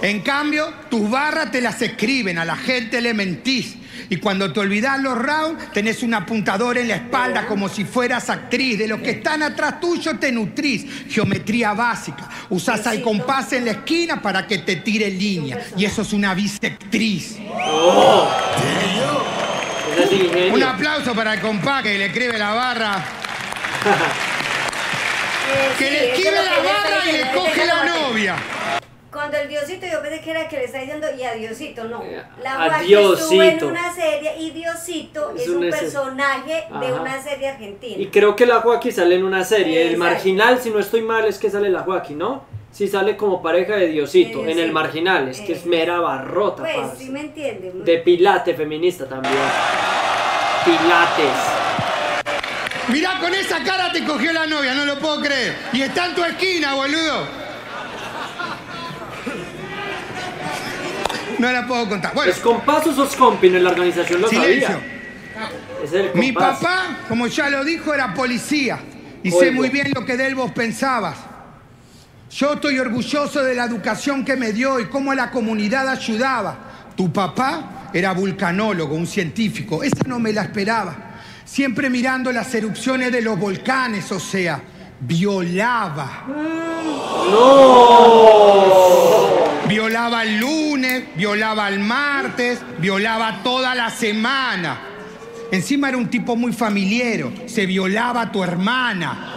En cambio, tus barras te las escriben, a la gente le mentís. Y cuando te olvidas los rounds, tenés un apuntador en la espalda como si fueras actriz. De los que están atrás tuyo te nutrís. Geometría básica. Usás al compás en la esquina para que te tire línea. Y eso es una bisectriz. Ingenio. Un aplauso para el compás que le escribe la barra. Que le escribe la barra y le coge la novia. Cuando el Diosito, yo pensé que era que le está diciendo y a Diosito, no. Eh, La a Joaquín estuvo en una serie y Diosito Es es, un personaje de Ajá. una serie argentina. Y creo que la Joaquín sale en una serie. El Exacto. marginal, si no estoy mal, es que sale la Joaquín, ¿no? Sí sale como pareja de Diosito, De en el marginal. Es que es Eh. mera barrota, Pues, parce. sí me entiende. De pilate feminista también. Pilates. Mirá, con esa cara te cogió la novia, no lo puedo creer. Y está en tu esquina, boludo. No la puedo contar. Bueno, ¿Es o compin en la organización? Lo silencio. sabía. Es el Mi papá, como ya lo dijo, era policía. Y sé muy bien lo que de él vos pensabas. Yo estoy orgulloso de la educación que me dio y cómo la comunidad ayudaba. Tu papá era vulcanólogo, un científico. Esa no me la esperaba. Siempre mirando las erupciones de los volcanes, o sea, violaba. Violaba el lunes, violaba el martes, violaba toda la semana. Encima era un tipo muy familiero, se violaba a tu hermana.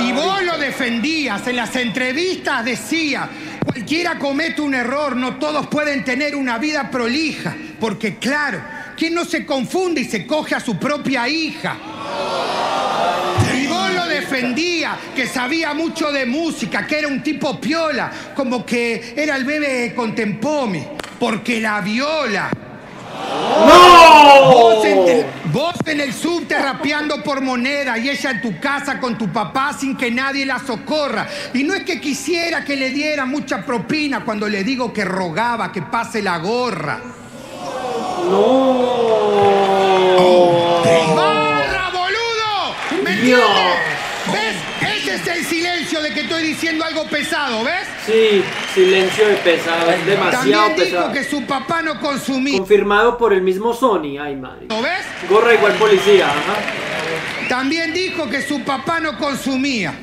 Y vos lo defendías, en las entrevistas decía, cualquiera comete un error, no todos pueden tener una vida prolija, porque claro, ¿quién no se confunde y se coge a su propia hija? Defendía, que sabía mucho de música, que era un tipo piola, como que era el bebé con Tempomi, porque la viola. Vos en, vos en el subte rapeando por moneda y ella en tu casa con tu papá sin que nadie la socorra. Y no es que quisiera que le diera mucha propina cuando le digo que rogaba que pase la gorra. ¡Barra, boludo! ¿Me Dios. entiendes? ¿Ves? Ese es el silencio de que estoy diciendo algo pesado, ¿ves? Sí, silencio de pesado, es demasiado También dijo pesado. que su papá no consumía, Confirmado por el mismo Sony, ay madre. ¿no ves? Gorra igual policía, ajá. También dijo que su papá no consumía.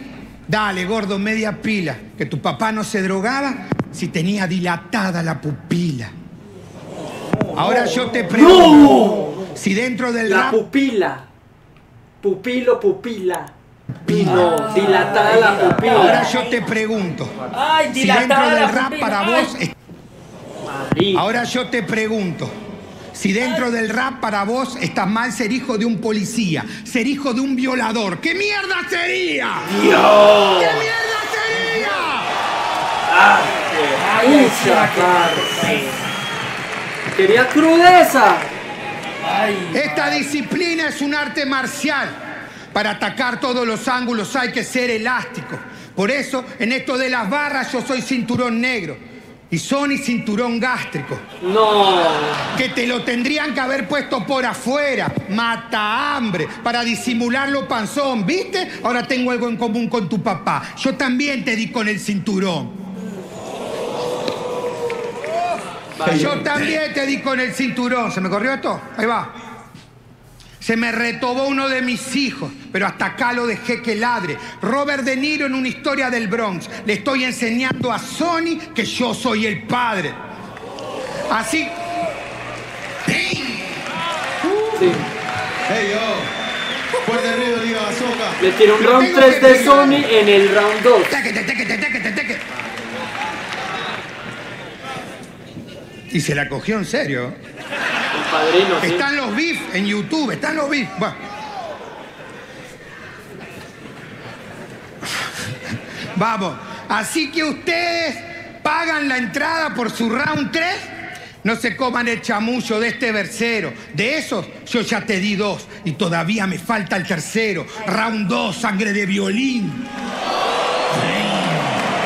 Dale, gordo, media pila. Que tu papá no se drogaba si tenía dilatada la pupila. Ahora yo te pregunto, si dentro del La rap pupila. Pupilo, pupila. No, dilatada la Ahora pupila. yo te pregunto, Ay, si dentro del rap pupila. para Ay. vos... es-. Ahora yo te pregunto, si dentro del rap para vos está mal ser hijo de un policía, ser hijo de un violador, ¿qué mierda sería? Dios. ¿Qué mierda sería? Parce. Quería crudeza. Ay, Esta disciplina es un arte marcial. Para atacar todos los ángulos hay que ser elástico. Por eso, en esto de las barras, yo soy cinturón negro. Y Sony cinturón gástrico. No. Que te lo tendrían que haber puesto por afuera. Mata hambre. Para disimular lo panzón. ¿Viste? Ahora tengo algo en común con tu papá. Yo también te di con el cinturón. Yo también te di con el cinturón. ¿Se me corrió esto? Ahí va. Se me retobó uno de mis hijos, pero hasta acá lo dejé que ladre. Robert De Niro en una historia del Bronx. Le estoy enseñando a Sony que yo soy el padre. Así. Sí. Hey yo, fuerte ruido, diga bazooka. Le tiró un round tengo 3 que de. Sony en el round 2. Y se la cogió en serio. El padrino, sí. Están los beef en YouTube, están los beef. Bueno. Vamos, así que ustedes pagan la entrada por su round 3. No se coman el chamullo de este versero. De esos yo ya te di dos y todavía me falta el tercero. Round 2, sangre de violín.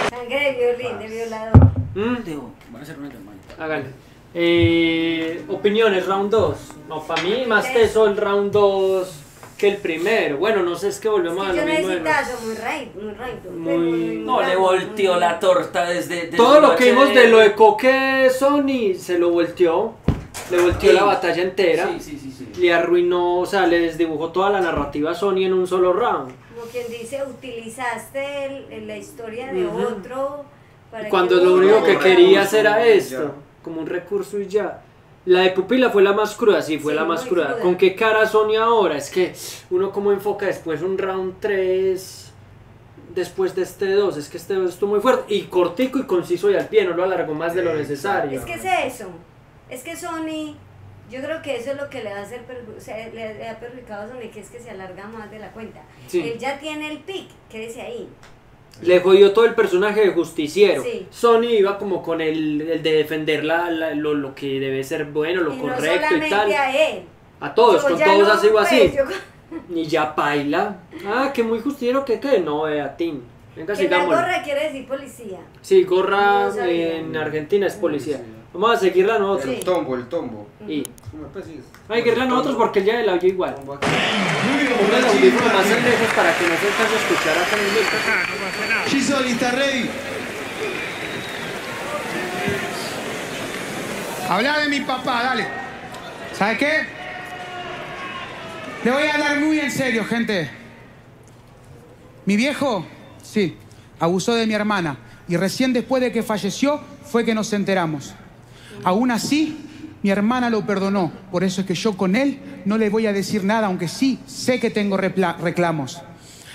Sangre de violín, de violador. Mm, Digo, van a hacer una Hágale. Eh, opiniones, round 2. No, para mí más teso el round 2 que el primero. Bueno, no sé, es que volvemos a Yo lo mismo. de necesitaba los- eso, muy right, muy. Muy- No, le volteó la torta desde. desde Todo lo que vimos de lo de Coque Sony se lo volteó. Le volteó Sí. la batalla entera. Sí, sí, sí, sí. Le arruinó, o sea, le desdibujó toda la narrativa a Sony en un solo round. Como quien dice, utilizaste el- el- la historia de Ujú. otro para Cuando que lo único que querías era esto, ya. Como un recurso y ya. La de Pupila fue la más cruda, sí, fue Sí, la más cruda. cruda. ¿Con qué cara Sony ahora? Es que uno como enfoca después un round 3 después de este 2, es que este 2 estuvo muy fuerte y cortico y conciso y al pie, no lo alargó más de lo necesario. Es que es eso. Es que Sony, yo creo que eso es lo que le va a hacer, o sea, le, le ha perjudicado a Sony, que es que se alarga más de la cuenta. Sí. Él ya tiene el pick, quédese ahí. Le jodió todo el personaje de justiciero. Sí. Sony iba como con el, el de defender la, la- lo, lo que debe ser bueno, lo y correcto y tal. a él. A todos, Yo con todos no, sido pues, así. yo- Y ya paila. Ah, que muy justiciero que qué. No, eh, a Tim. Venga, que la gorra quiere decir policía. Sí, gorra No en Argentina es policía. Vamos a seguirla nosotros. El tombo, el tombo. Y hay que seguirla nosotros porque el día del audio igual. Ponga el audífono más lejos para que no se alcance a escuchar acá en el micro. Gisoli, ¿está ready? Habla de mi papá, dale. ¿Sabe qué? Le voy a hablar muy en serio, gente. Mi viejo, sí, abusó de mi hermana. Y recién después de que falleció fue que nos enteramos. Aún así, mi hermana lo perdonó. Por eso es que yo con él no le voy a decir nada, aunque sí sé que tengo reclamos.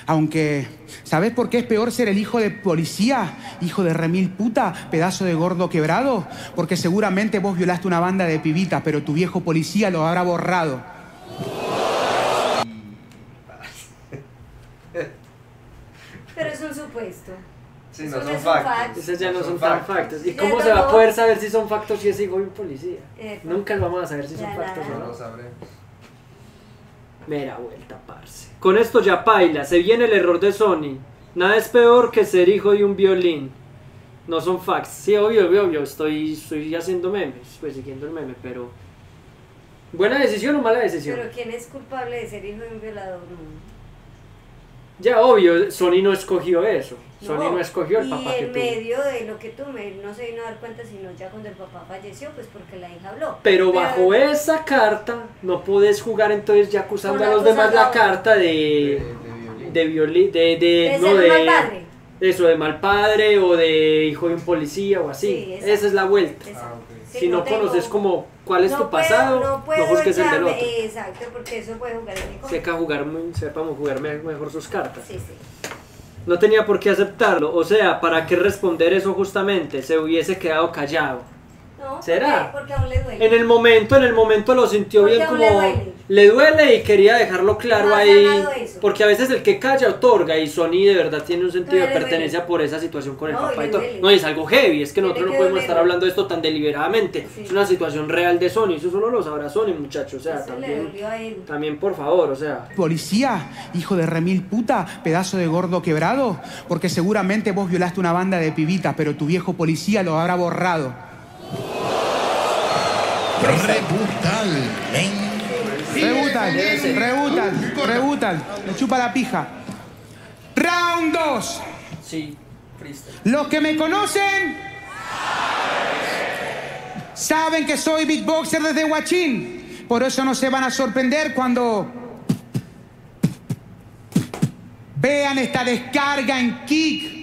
Aunque, ¿sabes por qué es peor ser el hijo de policía? Hijo de remil puta, pedazo de gordo quebrado. Porque seguramente vos violaste una banda de pibitas, pero tu viejo policía lo habrá borrado. Pero es un supuesto. Sí, no son factos. fact. Esos ya no No son son tan factos. factos. ¿Y Ya cómo no, se va a poder saber si son factos si es hijo de un policía? Epa. Nunca lo vamos a saber si son Ya factos o No no. lo sabremos. Mera vuelta, parce. Con esto ya paila, se viene el error de Sony. Nada es peor que ser hijo de un violín. No son facts. Sí, obvio, obvio, obvio. Estoy, estoy haciendo memes, pues siguiendo el meme, pero. ¿Buena decisión o mala decisión? Pero ¿quién es culpable de ser hijo de un violador? Ya, obvio, Sony no escogió eso. Sony no, escogió el y papá que en medio de lo que tuvo, él no se vino a dar cuenta sino ya cuando el papá falleció, pues porque la hija habló. Pero bajo esa carta no puedes jugar entonces ya acusando a los demás la carta De, de de violín. de de, no de mal padre. eso de mal padre o de hijo de un policía o así. Sí. Esa es la vuelta. Exacto. Si no, tengo- conoces como cuál es no tu puedo- pasado, no, no, puedo juzgues el del otro. Exacto, porque eso puede jugar en. Sepa jugar, sepamos jugar me- mejor sus cartas. Sí, sí. No tenía por qué aceptarlo. O sea, ¿para qué responder eso justamente? Se hubiese quedado callado. No, ¿Será? Porque, porque aún le duele. En el momento, en el momento lo sintió Porque bien como le duele. le duele y quería dejarlo claro No ahí. Porque a veces el que calla otorga y Sony de verdad tiene un sentido No, de pertenencia por esa situación con el No, papá le y todo. No, y es algo heavy, es que nosotros no podemos estar hablando de esto tan deliberadamente. Sí. Es una situación real de Sony, eso solo lo sabrá Sony, muchachos. O sea, Eso también, también por favor, o sea. Policía, hijo de remil puta, pedazo de gordo quebrado. Porque seguramente vos violaste una banda de pibitas, pero tu viejo policía lo habrá borrado. Re brutal, men. Rebutal, rebutal, rebutal. Me chupa la pija. Round 2. Sí, freestyle. Los que me conocen saben que soy beatboxer desde Huachín. Por eso no se van a sorprender cuando vean esta descarga en kick.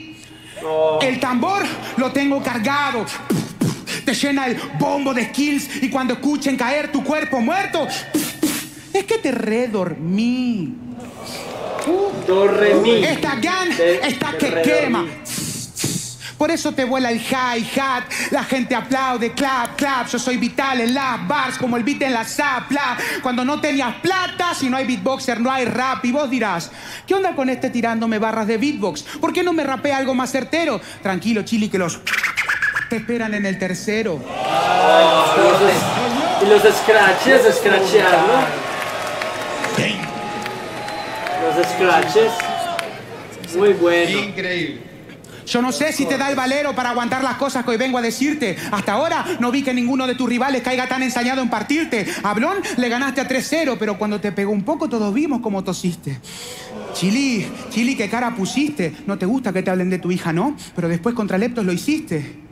El tambor lo tengo cargado. Te llena el bombo de skills y cuando escuchen caer tu cuerpo muerto, es que te redormí. Do, re, mi. Esta está de que quema. Por eso te vuela el hi-hat, la gente aplaude, clap, clap. Yo soy vital en las bars, como el beat en la zapla. Cuando no tenías plata, si no hay beatboxer, no hay rap. Y vos dirás, ¿qué onda con este tirándome barras de beatbox? ¿Por qué no me rapea algo más certero? Tranquilo, Chili, que los te esperan en el tercero. Y los scratches, scratchear, ¿no? Scratches. Muy bueno. Increíble. Yo no sé si te da el valero para aguantar las cosas que hoy vengo a decirte. Hasta ahora no vi que ninguno de tus rivales caiga tan ensañado en partirte. A Blon le ganaste a 3-0, pero cuando te pegó un poco todos vimos cómo tosiste. Chili, Chili, qué cara pusiste. No te gusta que te hablen de tu hija, ¿no? Pero después contra Leptos lo hiciste.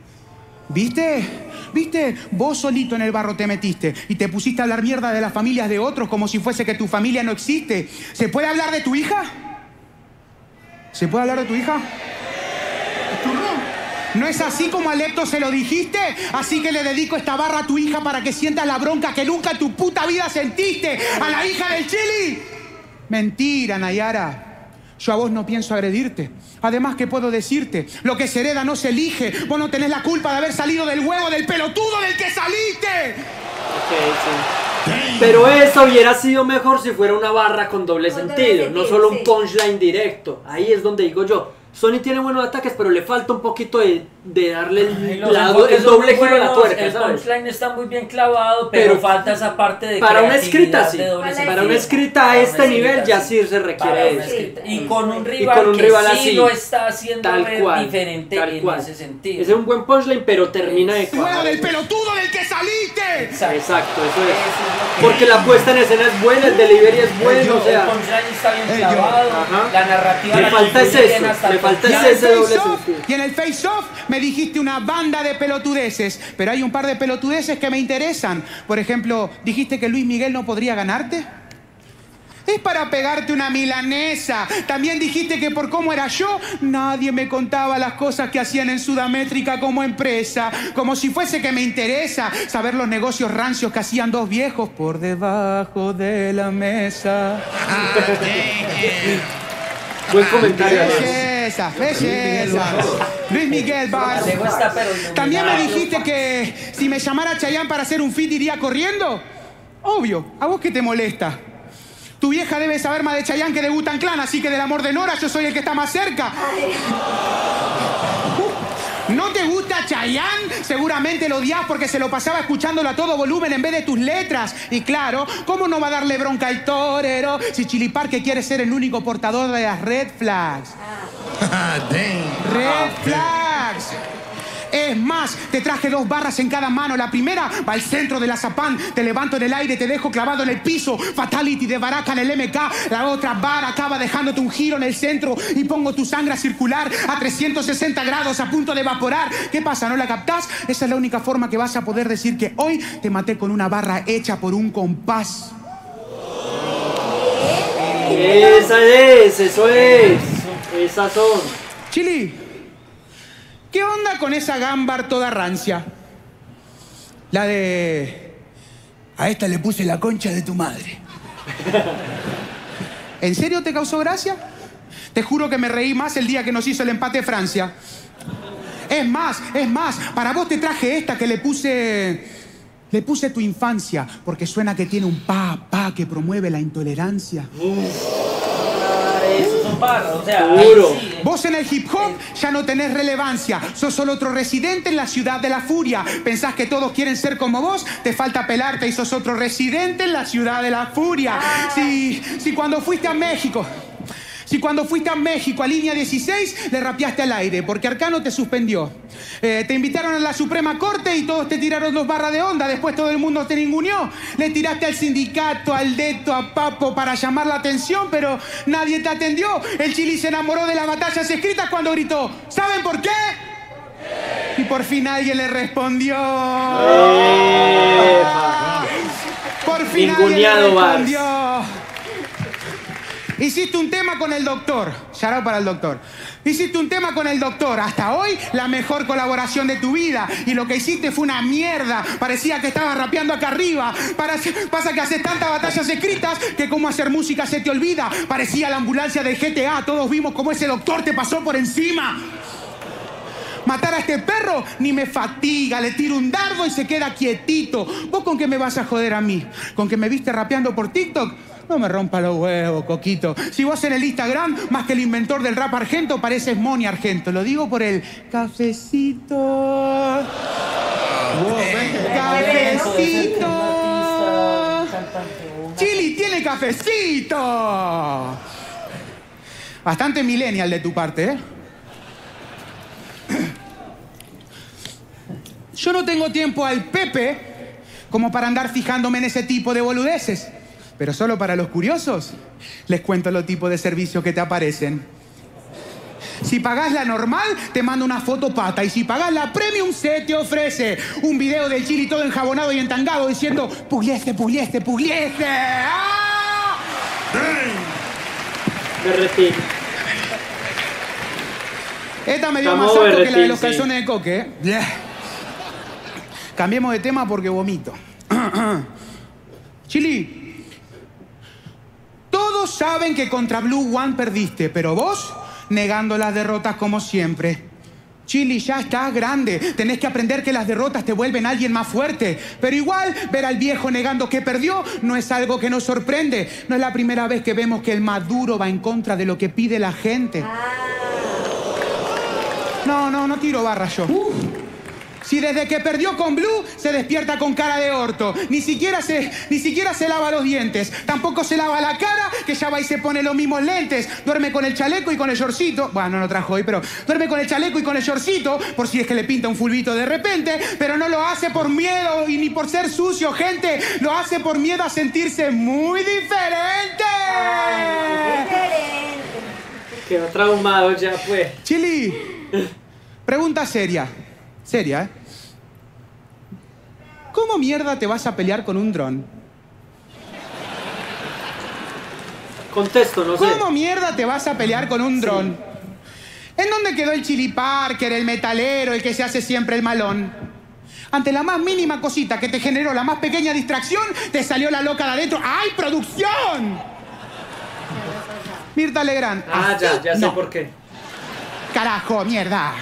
¿Viste? ¿Viste? Vos solito en el barro te metiste y te pusiste a hablar mierda de las familias de otros como si fuese que tu familia no existe. ¿Se puede hablar de tu hija? ¿Se puede hablar de tu hija? ¿No es así como a Lepto se lo dijiste? Así que le dedico esta barra a tu hija para que sientas la bronca que nunca en tu puta vida sentiste. ¡A la hija del Chili! Mentira, Nayara. Yo a vos no pienso agredirte. Además, ¿qué puedo decirte? Lo que se hereda no se elige. Vos no tenés la culpa de haber salido del huevo del pelotudo del que saliste. Ok, sí. Pero eso hubiera sido mejor si fuera una barra con doble Con doble sentido, no sentido, solo un sí. punchline directo. Ahí es donde digo yo. Sony tiene buenos ataques, pero le falta un poquito de, de darle el, la- el doble giro a la buenos, tuerca, El punchline está muy bien clavado, pero, Pero falta esa parte de Para una escrita sí. Para una escrita a este nivel ya sí. se requiere eso. Y con un Y rival con un que rival sí así, lo está haciendo Tal ver cual. diferente tal en cual. ese sentido. Es un buen punchline, pero termina de ¡Huevo cuajar. del pelotudo del que saliste! Exacto. Exacto, eso Eso es. Porque la puesta en escena es buena, el delivery es bueno, o el sea, punchline está bien clavado, la narrativa Le la falta es eso, el falta Y en, el ese doble face-off, sentido. y en el face-off me dijiste una banda de pelotudeces, pero hay un par de pelotudeces que me interesan. Por ejemplo, dijiste que Luis Miguel no podría ganarte. Es para pegarte una milanesa. También dijiste que por cómo era yo, nadie me contaba las cosas que hacían en Sudamétrica como empresa. Como si fuese que me interesa saber los negocios rancios que hacían dos viejos por debajo de la mesa. Buen comentario. Belleza, belleza. Luis Miguel pero También me dijiste que si me llamara Chayanne para hacer un fit iría corriendo. Obvio, ¿a vos qué te molesta? Tu vieja debe saber más de Chayanne que de Butan Clan, así que del amor de Nora yo soy el que está más cerca. ¿No te gusta Chayanne? Seguramente lo odias porque se lo pasaba escuchándolo a todo volumen en vez de tus letras. Y claro, ¿cómo no va a darle bronca al torero si Chili Parque quiere ser el único portador de las red flags? Red flags. Es más, te traje dos barras en cada mano. La primera va al centro de la zapán. Te levanto en el aire, te dejo clavado en el piso. Fatality de Baraka en el MK. La otra barra acaba dejándote un giro en el centro y pongo tu sangre a circular a 360 grados a punto de evaporar. ¿Qué pasa? ¿No la captás? Esa es la única forma que vas a poder decir que hoy te maté con una barra hecha por un compás. Esa es, eso es. Esas son. Chili, ¿qué onda con esa gámbar toda rancia? La de... A esta le puse la concha de tu madre. ¿En serio te causó gracia? Te juro que me reí más el día que nos hizo el empate Francia. Es más, es más, para vos te traje esta que le puse... Le puse tu infancia, porque suena que tiene un pa, pa que promueve la intolerancia. Esos son barras, o sea, Seguro. ahí sí. Vos en el hip hop ya no tenés relevancia. Sos solo otro residente en la ciudad de la furia. Pensás que todos quieren ser como vos, te falta pelarte y sos otro residente en la ciudad de la furia. Si, si cuando fuiste a México. Si cuando fuiste a México a línea 16 le rapeaste al aire porque Arcano te suspendió. Eh, te invitaron a la Suprema Corte y todos te tiraron dos barras de onda. Después todo el mundo te ninguneó. Le tiraste al sindicato, al Deto, a Papo para llamar la atención, pero nadie te atendió. El Chili se enamoró de las batallas escritas cuando gritó. ¿Saben por qué? Y por fin alguien le respondió. Por fin alguien le Bars. Hiciste un tema con el doctor. Out para el doctor. Hiciste un tema con el doctor. Hasta hoy, la mejor colaboración de tu vida. Y lo que hiciste fue una mierda. Parecía que estabas rapeando acá arriba. Pasa que haces tantas batallas escritas que como hacer música se te olvida. Parecía la ambulancia del GTA. Todos vimos cómo ese doctor te pasó por encima. Matar a este perro ni me fatiga, le tiro un dardo y se queda quietito. ¿Vos con qué me vas a joder a mí? ¿Con que me viste rapeando por TikTok? No me rompa los huevos, Coquito. Si vos en el Instagram, más que el inventor del rap argento, pareces Moni Argento. Lo digo por el cafecito. Cafecito. Chili tiene cafecito. Bastante millennial de tu parte, ¿eh? Yo no tengo tiempo al Pepe como para andar fijándome en ese tipo de boludeces. Pero solo para los curiosos, les cuento los tipos de servicios que te aparecen. Si pagás la normal, te manda una foto pata. Y si pagás la premium, se te ofrece un video del chili todo enjabonado y entangado diciendo Pugliese, Pugliese, Pugliese. ¡Ah! Berretín. Esta me dio Estamos más asco que la de los sí. calzones de coque. ¿eh? Cambiemos de tema porque vomito. Chili, todos saben que contra Blue One perdiste, pero vos negando las derrotas como siempre. Chili, ya estás grande. Tenés que aprender que las derrotas te vuelven a alguien más fuerte. Pero igual, ver al viejo negando que perdió no es algo que nos sorprende. No es la primera vez que vemos que el maduro va en contra de lo que pide la gente. No, no, no tiro barra yo. Si desde que perdió con Blue se despierta con cara de orto, ni siquiera se, ni siquiera se lava los dientes, tampoco se lava la cara, que ya va y se pone los mismos lentes, duerme con el chaleco y con el shortcito, bueno, no lo trajo hoy, pero duerme con el chaleco y con el shortcito, por si es que le pinta un fulbito de repente, pero no lo hace por miedo y ni por ser sucio, gente, lo hace por miedo a sentirse muy diferente. Diferente. Quedó traumado ya, pues. Chili, pregunta seria. Seria, ¿eh? ¿Cómo mierda te vas a pelear con un dron? Contesto, no sé. ¿Cómo mierda te vas a pelear con un dron? ¿En dónde quedó el Chili Parker, el metalero, el que se hace siempre el malón? Ante la más mínima cosita que te generó la más pequeña distracción, te salió la loca de adentro. ¡Ay, producción! Mirta Legrand. Ah, ya, ya sé no. por qué. Carajo, mierda.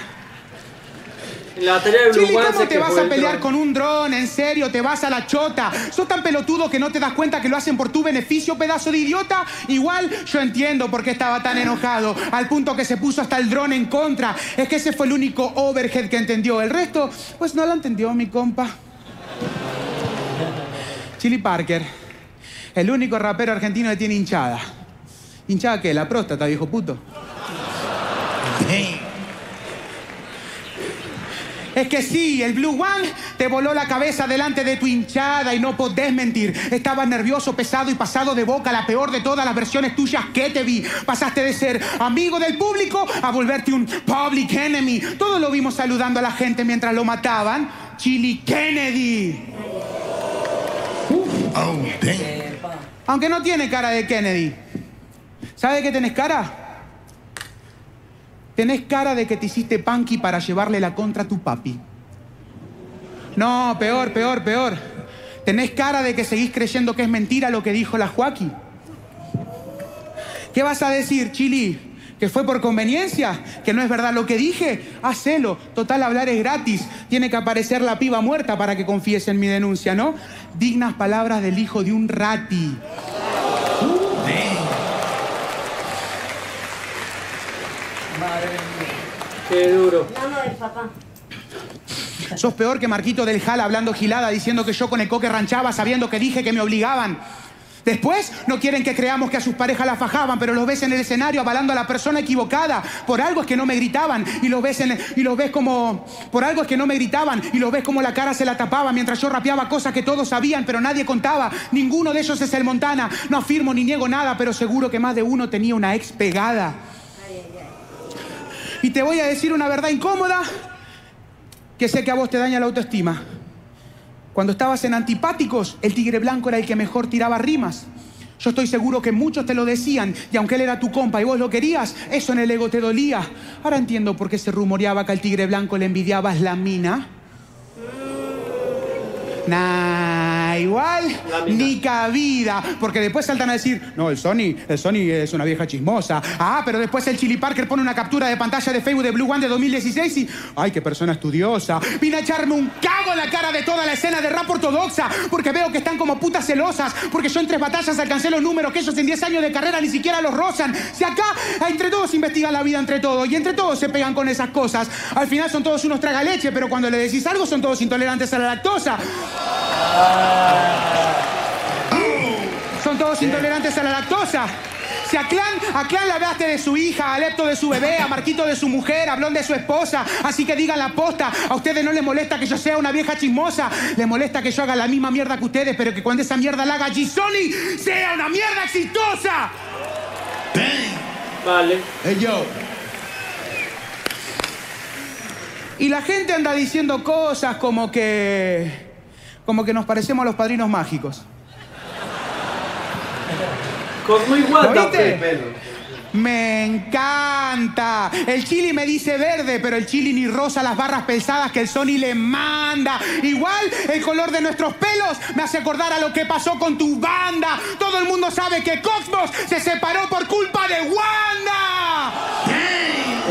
En la batalla de Blue Chili, ¿cómo se te vas a pelear con un dron? ¿En serio? ¿Te vas a la chota? ¿Sos tan pelotudo que no te das cuenta que lo hacen por tu beneficio, pedazo de idiota? Igual yo entiendo por qué estaba tan enojado, al punto que se puso hasta el dron en contra. Es que ese fue el único overhead que entendió. El resto, pues no lo entendió mi compa. Chili Parker, el único rapero argentino que tiene hinchada. ¿Hinchada qué? La próstata, viejo puto. Es que sí, el Blue One te voló la cabeza delante de tu hinchada y no podés mentir. Estabas nervioso, pesado y pasado de boca, la peor de todas las versiones tuyas que te vi. Pasaste de ser amigo del público a volverte un public enemy. Todos lo vimos saludando a la gente mientras lo mataban. Chili Kennedy. Aunque no tiene cara de Kennedy. ¿Sabe de qué tenés cara? Tenés cara de que te hiciste punky para llevarle la contra a tu papi. No, peor, peor, peor. Tenés cara de que seguís creyendo que es mentira lo que dijo la Joaquí. ¿Qué vas a decir, Chili? ¿Que fue por conveniencia? ¿Que no es verdad lo que dije? Hacelo. Total, hablar es gratis. Tiene que aparecer la piba muerta para que confíes en mi denuncia, ¿no? Dignas palabras del hijo de un rati. Madre mía. Qué duro. No, no, del papá. Sos peor que Marquito del Jal hablando gilada, diciendo que yo con el coque ranchaba, sabiendo que dije que me obligaban. Después no quieren que creamos que a sus parejas la fajaban, pero los ves en el escenario avalando a la persona equivocada. Por algo es que no me gritaban y los ves en, y los ves como por algo es que no me gritaban y los ves como la cara se la tapaba mientras yo rapeaba cosas que todos sabían, pero nadie contaba. Ninguno de ellos es el Montana. No afirmo ni niego nada, pero seguro que más de uno tenía una ex pegada. Y te voy a decir una verdad incómoda que sé que a vos te daña la autoestima. Cuando estabas en Antipáticos, el tigre blanco era el que mejor tiraba rimas. Yo estoy seguro que muchos te lo decían, y aunque él era tu compa y vos lo querías, eso en el ego te dolía. Ahora entiendo por qué se rumoreaba que al tigre blanco le envidiabas la mina. Nah, igual ni cabida, porque después saltan a decir, no, el Sony, el Sony es una vieja chismosa. Ah, pero después el Chili Parker pone una captura de pantalla de Facebook de Blue One de 2016 y, ay, qué persona estudiosa. Vine a echarme un cago en la cara de toda la escena de rap ortodoxa, porque veo que están como putas celosas, porque yo en tres batallas alcancé los números que ellos en 10 años de carrera ni siquiera los rozan. Si acá entre todos investigan la vida entre todos y entre todos se pegan con esas cosas, al final son todos unos tragaleche, pero cuando le decís algo son todos intolerantes a la lactosa. Son todos intolerantes a la lactosa. Si a Clan, a Clan le hablaste de su hija, a Lepto de su bebé, a Marquito de su mujer, a Blon de su esposa, así que digan la posta. A ustedes no les molesta que yo sea una vieja chismosa, les molesta que yo haga la misma mierda que ustedes, pero que cuando esa mierda la haga Gisoli, sea una mierda exitosa. Vale. Hey yo, Y la gente anda diciendo cosas como que. Como que nos parecemos a los padrinos mágicos. Cosmo y ¿Lo Wanda. viste? pues. Me encanta. El chili me dice verde, pero el chili ni rosa las barras pesadas que el Sony le manda. Igual el color de nuestros pelos me hace acordar a lo que pasó con tu banda. Todo el mundo sabe que Cosmos se separó por culpa de Wanda.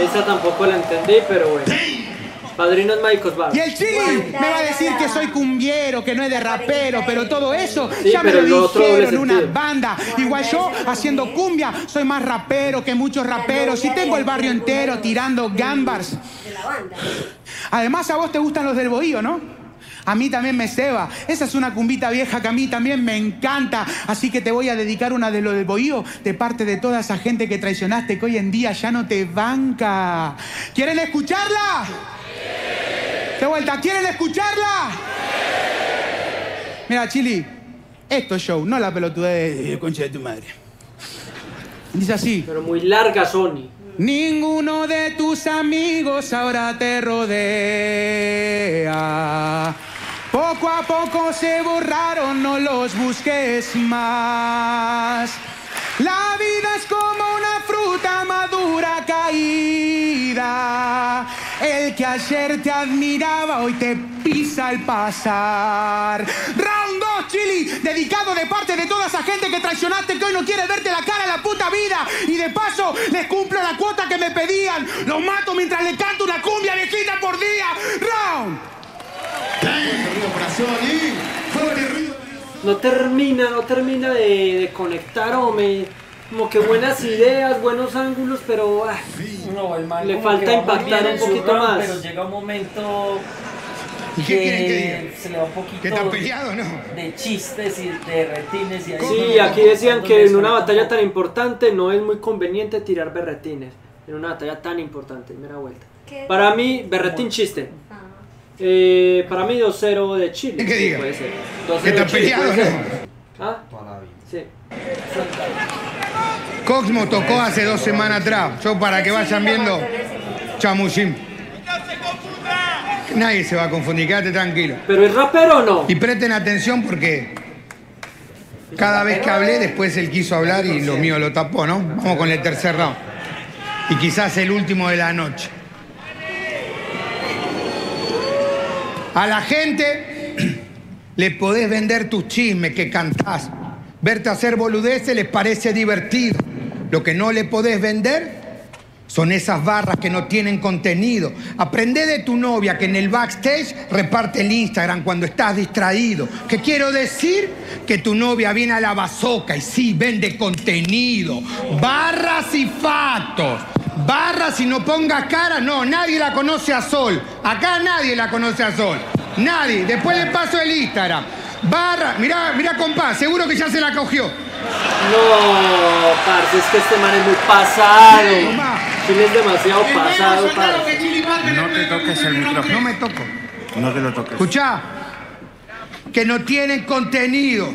Esa tampoco la entendí, pero bueno. Padrinos mágicos, va. Y el chili me va a decir que soy cumbiero, que no es de rapero, pero todo eso Sí, ya me lo dijeron una banda. Igual yo haciendo cumbia soy más rapero que muchos raperos y tengo el barrio entero tirando gambars. De la banda. Además a vos te gustan los del bohío, ¿no? A mí también me ceba. Esa es una cumbita vieja que a mí también me encanta. Así que te voy a dedicar una de lo del bohío de parte de toda esa gente que traicionaste que hoy en día ya no te banca. ¿Quieren escucharla? De vuelta, ¿quieren escucharla? Mira, Chili, esto es show, no la pelotudez de concha de tu madre. Dice así. Pero muy larga, Sony. Ninguno de tus amigos ahora te rodea. Poco a poco se borraron, no los busques más. La vida es como una fruta madura caída. El que ayer te admiraba hoy te pisa al pasar. Round 2, Chili, dedicado de parte de toda esa gente que traicionaste que hoy no quiere verte la cara en la puta vida. Y de paso les cumplo la cuota que me pedían. Los mato mientras le canto una cumbia viejita por día. Round. No termina, no termina de, de conectar, hombre. Como que buenas ideas, buenos ángulos, pero ah, No, el man Le falta impactar un poquito run, más. Pero llega un momento ¿Y qué quieren que se le va un poquito ¿Que están peleados, no? de chistes y de retines y ahí sí, aquí decían que en una batalla tan importante no es muy conveniente tirar berretines. En una batalla tan importante, mira vuelta. ¿Qué? Para mí, berretín chiste. Eh, para mí 2-0 de Chile. ¿Qué diga? Puede ser. 2-0 ¿Que están peleados, no? ¿Ah? Sí. Cosmo tocó hace dos semanas atrás. Yo para que vayan viendo, chamuchín. Nadie se va a confundir, quédate tranquilo. ¿Pero es rapero o no? Y presten atención porque cada vez que hablé, después él quiso hablar y lo mío lo tapó, ¿no? Vamos con el tercer round. Y quizás el último de la noche. A la gente le podés vender tus chismes que cantás. Verte hacer boludeces les parece divertido. Lo que no le podés vender son esas barras que no tienen contenido. Aprende de tu novia que en el backstage reparte el Instagram cuando estás distraído. ¿Qué quiero decir? Que tu novia viene a la bazoca y sí vende contenido. Barras y factos. Barras y no pongas cara, no, nadie la conoce a Sol. Acá nadie la conoce a Sol. Nadie. Después le paso el Instagram. Barra, mirá, mirá compás, seguro que ya se la cogió. No, parce, es que este man es muy pasado. Chile es demasiado pasado, parce. No te toques el micrófono. No me toco. No te lo toques. Escuchá, que no tienen contenido.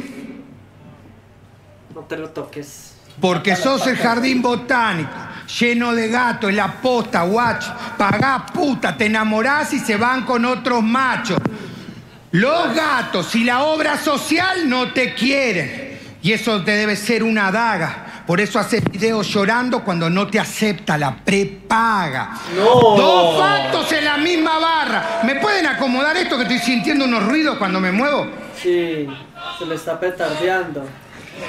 No te lo toques. Porque sos el jardín botánico, lleno de gatos, en la posta, watch. Pagás puta, te enamorás y se van con otros machos. Los gatos y la obra social no te quieren. Y eso te debe ser una daga. Por eso haces videos llorando cuando no te acepta la prepaga. No. Dos factos en la misma barra. ¿Me pueden acomodar esto que estoy sintiendo unos ruidos cuando me muevo? Sí, se le está petardeando.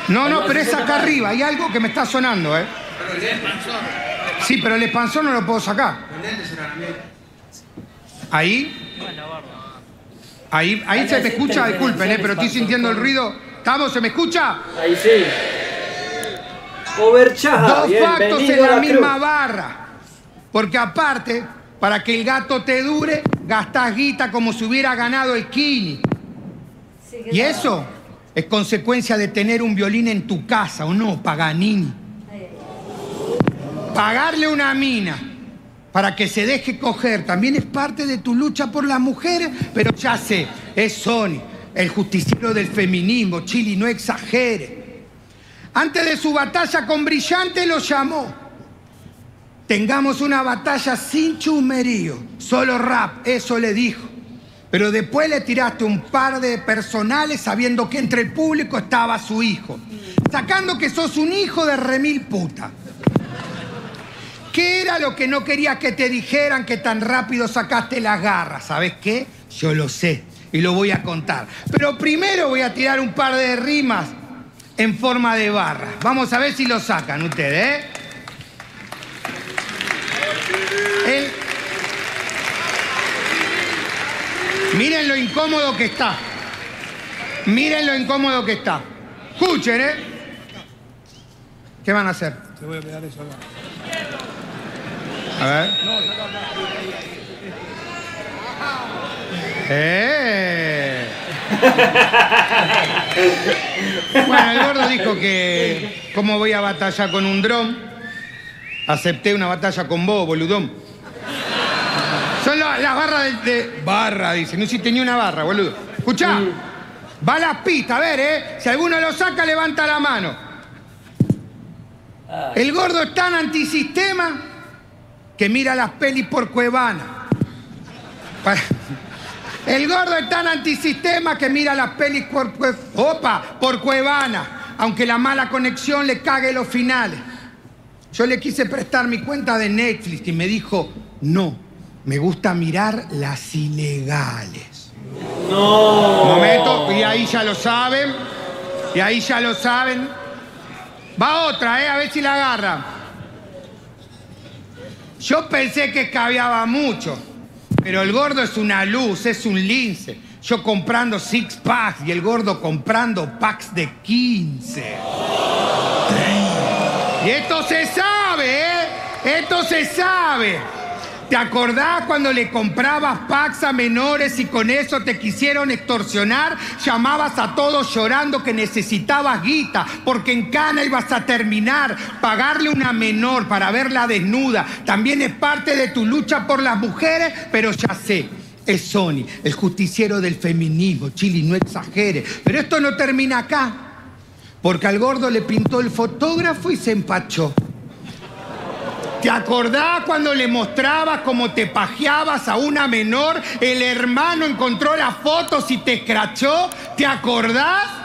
No, no, pero es acá arriba. Hay algo que me está sonando, ¿eh? Sí, pero el expansor no lo puedo sacar. Ahí. Ahí, ahí se me escucha, disculpen, ¿eh? pero estoy sintiendo el ruido. ¿Estamos? ¿Se me escucha? Ahí sí. Overchaja, Dos factos en la misma barra. Porque aparte, para que el gato te dure, gastás guita como si hubiera ganado el Kini. Y eso es consecuencia de tener un violín en tu casa, ¿o no, Paganini? Pagarle una mina para que se deje coger también es parte de tu lucha por las mujeres, pero ya sé, es Sony, el justiciero del feminismo, Chili, no exagere. Antes de su batalla con Brillante lo llamó. tengamos una batalla sin chumerío, solo rap, eso le dijo. Pero después le tiraste un par de personales sabiendo que entre el público estaba su hijo, sacando que sos un hijo de remil puta. ¿Qué era lo que no querías que te dijeran que tan rápido sacaste las garras? ¿Sabes qué? Yo lo sé y lo voy a contar. Pero primero voy a tirar un par de rimas en forma de barra. Vamos a ver si lo sacan ustedes, ¿eh? El- Miren lo incómodo que está. Miren lo incómodo que está. Escuchen, ¿eh? ¿Qué van a hacer? Te voy a pegar eso acá. A ver. ¡Eh! Bueno, el gordo dijo que como voy a batallar con un dron, acepté una batalla con vos, boludón. Son la- las barras de, de- Barra, dice. No hiciste ni una barra, boludo. Escuchá. Va a las pistas, a ver, ¿eh? Si alguno lo saca, levanta la mano. El gordo es tan antisistema que mira las pelis por Cuevana. El gordo es tan antisistema que mira las pelis por, Cue- Opa, por Cuevana, aunque la mala conexión le cague los finales. Yo le quise prestar mi cuenta de Netflix y me dijo, no, me gusta mirar las ilegales. No. Momento, y ahí ya lo saben, y ahí ya lo saben. Va otra, ¿eh? A ver si la agarra. Yo pensé que caviaba mucho, pero el gordo es una luz, es un lince. Yo comprando six packs y el gordo comprando packs de 15. Y esto se sabe, ¿eh? Esto se sabe. ¿Te acordás cuando le comprabas packs a menores y con eso te quisieron extorsionar? Llamabas a todos llorando que necesitabas guita porque en cana ibas a terminar. Pagarle una menor para verla desnuda también es parte de tu lucha por las mujeres, pero ya sé. Es Sony, el justiciero del feminismo. Chili, no exagere. Pero esto no termina acá. Porque al gordo le pintó el fotógrafo y se empachó. ¿Te acordás cuando le mostrabas cómo te pajeabas a una menor? El hermano encontró las fotos y te escrachó. ¿Te acordás?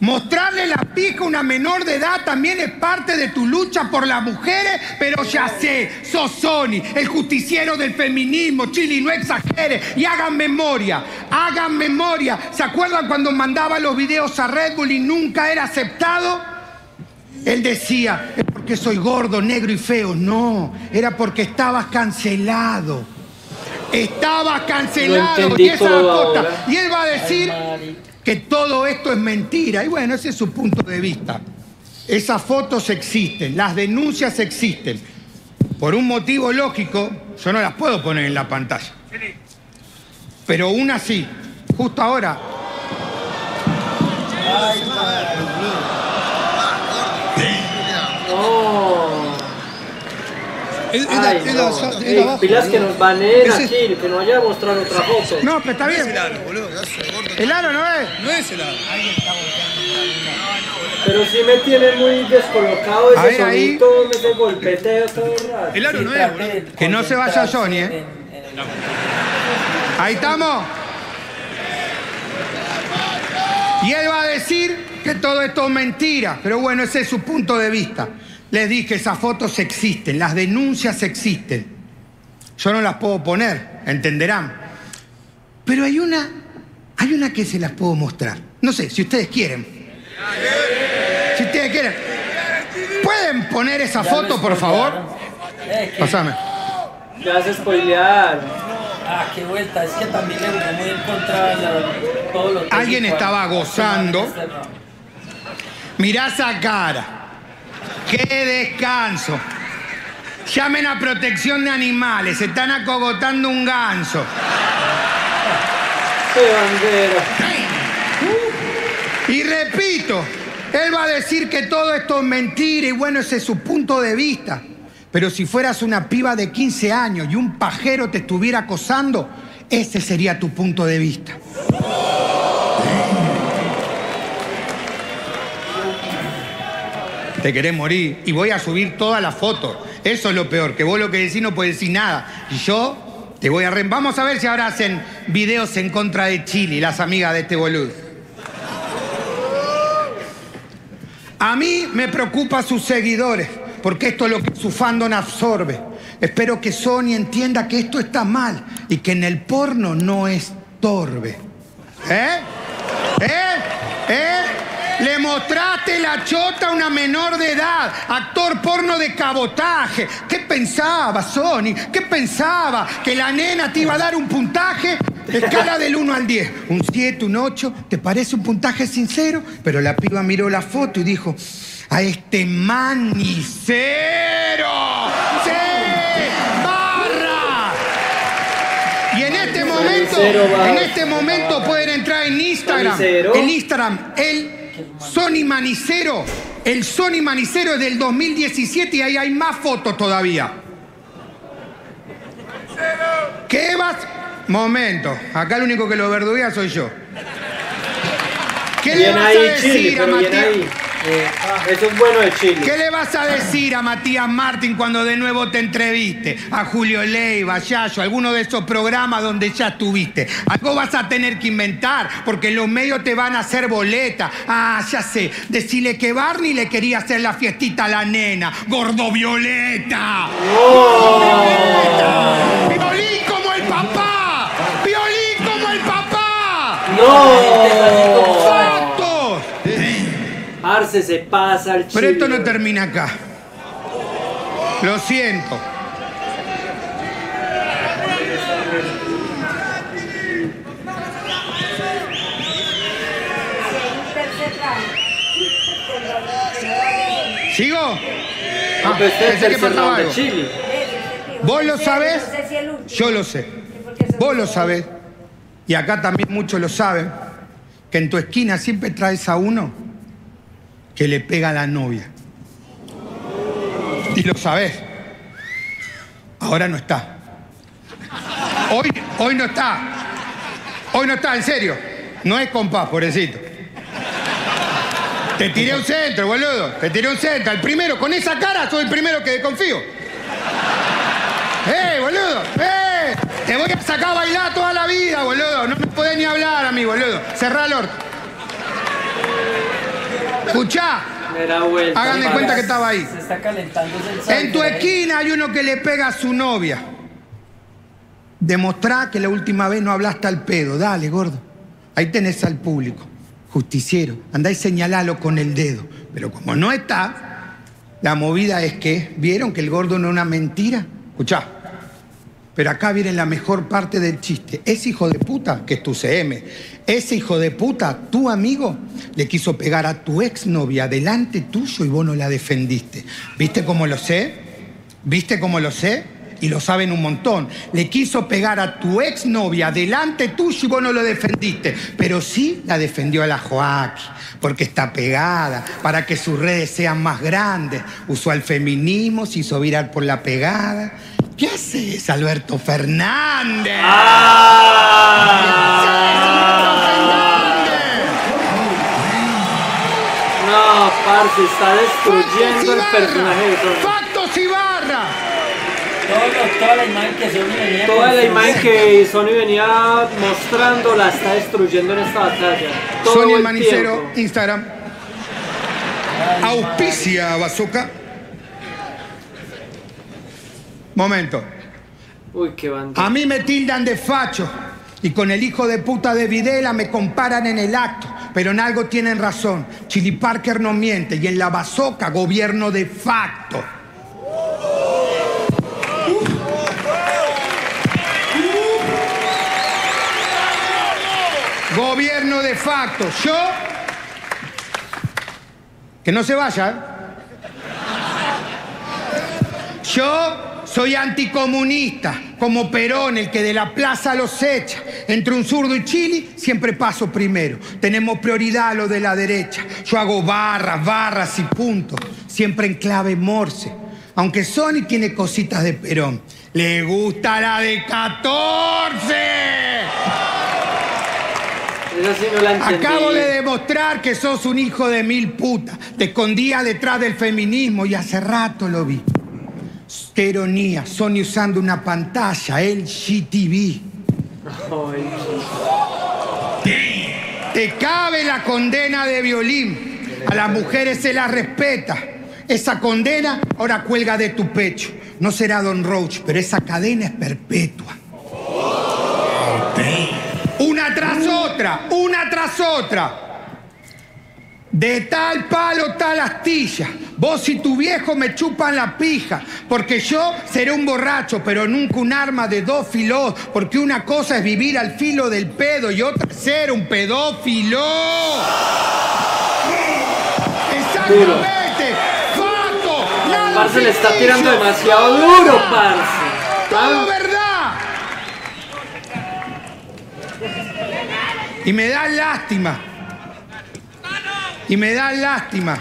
Mostrarle la pija a una menor de edad también es parte de tu lucha por las mujeres, pero ya sé, sos Sony, el justiciero del feminismo, Chili, no exagere, y hagan memoria, hagan memoria. ¿Se acuerdan cuando mandaba los videos a Red Bull y nunca era aceptado? Él decía, porque soy gordo, negro y feo. No, era porque estabas cancelado. Estabas cancelado. Y esa la. Y él va a decir que todo esto es mentira. Y bueno, ese es su punto de vista. Esas fotos existen, las denuncias existen. Por un motivo lógico, yo no las puedo poner en la pantalla. Pero una sí, justo ahora. Ay, es la- no. es la Ey, abajo, pilas que nos baneen aquí, que no vaya a mostrar otra foto. No, pero está No es el bien. aro, boludo. El aro no es. No es el aro. Pero sí me tiene muy descolocado ese ver, ahí. sonito, ese golpeteo todo raro. El aro Sí, no es, boludo. Que no se vaya Johnny, ¿eh? en- en el- Ahí estamos. Y él va a decir que todo esto es mentira, pero bueno, ese es su punto de vista. Les dije, esas fotos existen, las denuncias existen. Yo no las puedo poner, entenderán. Pero hay una, hay una que se las puedo mostrar. No sé, si ustedes quieren. Si ustedes quieren. ¿Pueden poner esa foto, por favor? que- Pásame. Ya se spoilearon. Ah, qué vuelta, es que también le jugó muy en contra la- todo lo Alguien técnico estaba gozando. este. Mirá esa cara. ¡Qué descanso! Llamen a protección de animales. Se están acogotando un ganso. ¡Qué bandera! Y repito, él va a decir que todo esto es mentira y bueno, ese es su punto de vista. Pero si fueras una piba de 15 años y un pajero te estuviera acosando, ese sería tu punto de vista. Te querés morir. Y voy a subir todas las fotos. Eso es lo peor, que vos lo que decís no puedes decir nada. Y yo te voy a... Re... Vamos a ver si ahora hacen videos en contra de Chile, las amigas de este boludo. A mí me preocupa sus seguidores, porque esto es lo que su fandom absorbe. Espero que Sony entienda que esto está mal y que en el porno no estorbe. ¿Eh? ¿Eh? ¿Eh? Le mostraste la chota a una menor de edad, actor porno de cabotaje. ¿Qué pensaba, Sony? ¿Qué pensaba? ¿Que la nena te iba a dar un puntaje? Escala del 1 al 10. Un 7, un 8. ¿Te parece un puntaje sincero? Pero la piba miró la foto y dijo, a este manicero. ¡Sí! ¡Barra! Y en este momento, en este momento pueden entrar en Instagram. En Instagram, el Sony Manicero. El Sony Manicero es del 2017 y ahí hay más fotos todavía. ¿Qué vas? Momento. Acá el único que lo verduguea soy yo. ¿Qué le vas ahí, a decir Chile, a Matías? Eh, eso es bueno de Chile. ¿Qué le vas a decir a Matías Martín cuando de nuevo te entreviste? A Julio Leiva, a Yayo, alguno de esos programas donde ya estuviste. Algo vas a tener que inventar, porque los medios te van a hacer boleta. Ah, ya sé. Decirle que Barney le quería hacer la fiestita a la nena. ¡Gordo Violeta! ¡Violeta! ¡Violín como el papá! ¡Violín como el papá! ¡No! Arce se pasa al Chile. Pero esto no termina acá. Lo siento. ¿Sigo? No, pero este es pensé que de algo. Chile. ¿Vos lo sabés? No sé si el último. Yo lo sé. Vos lo sabés. Y acá también muchos lo saben. Que en tu esquina siempre traes a uno que le pega a la novia. Y lo sabés. Ahora no está. Hoy, hoy no está. Hoy no está, en serio. No es compás, pobrecito. Te tiré un centro, boludo. Te tiré un centro. El primero, con esa cara, soy el primero que desconfío. ¡Eh, boludo! ¡Eh! Te voy a sacar a bailar toda la vida, boludo. No me podés ni hablar a mí, boludo. Cerrá el orto. Vuelta. Hagan de cuenta que estaba ahí. Se está calentando el sol. En tu ahí. esquina hay uno que le pega a su novia. Demostrá que la última vez no hablaste al pedo. Dale, gordo. Ahí tenés al público. Justiciero. Andá y señalalo con el dedo. Pero como no está, la movida es que, ¿vieron que el gordo no es una mentira? Escuchá. Pero acá viene la mejor parte del chiste. Ese hijo de puta, que es tu CM, ese hijo de puta, tu amigo, le quiso pegar a tu exnovia delante tuyo y vos no la defendiste. ¿Viste cómo lo sé? ¿Viste cómo lo sé? Y lo saben un montón. Le quiso pegar a tu exnovia delante tuyo y vos no lo defendiste. Pero sí la defendió a la Joaquín, porque está pegada, para que sus redes sean más grandes. Usó al feminismo, se hizo viral por la pegada. ¿Qué haces, Alberto Fernández? No, parce, está destruyendo el personaje de. Sony. ¡Factos y barra! Todo lo- toda la imagen que Sony venía Toda la construyendo. imagen que Sony venía mostrando la está destruyendo en esta batalla. Todo Sonia el Manicero, tiempo. Instagram. Auspicia Bazooka. Momento. Uy, qué banda. A mí me tildan de facho y con el hijo de puta de Videla me comparan en el acto, pero en algo tienen razón. Chili Parker no miente y en la Bazooka gobierno de facto. Gobierno de facto. Yo. Que no se vaya. ¿eh? Yo soy anticomunista, como Perón, el que de la plaza los echa. Entre un zurdo y Chile, siempre paso primero. Tenemos prioridad a lo de la derecha. Yo hago barras, barras y puntos, siempre en clave morse. Aunque Sony tiene cositas de Perón. Le gusta la de 14. Esa sí no la entendí. Acabo de demostrar que sos un hijo de mil putas. Te escondía detrás del feminismo y hace rato lo vi. Qué ironía, Sony usando una pantalla, el GTV. Te cabe la condena de violín. A las mujeres se las respeta. Esa condena ahora cuelga de tu pecho. No será Don Roach, pero esa cadena es perpetua. Una tras otra, una tras otra. De tal palo, tal astilla. Vos y tu viejo me chupan la pija, porque yo seré un borracho, pero nunca un arma de dos filos, porque una cosa es vivir al filo del pedo y otra es ser un pedófilo. Exactamente. Fato. nada Parce le está tirando demasiado duro, parce. todo verdad. Y me da lástima. Y me da lástima.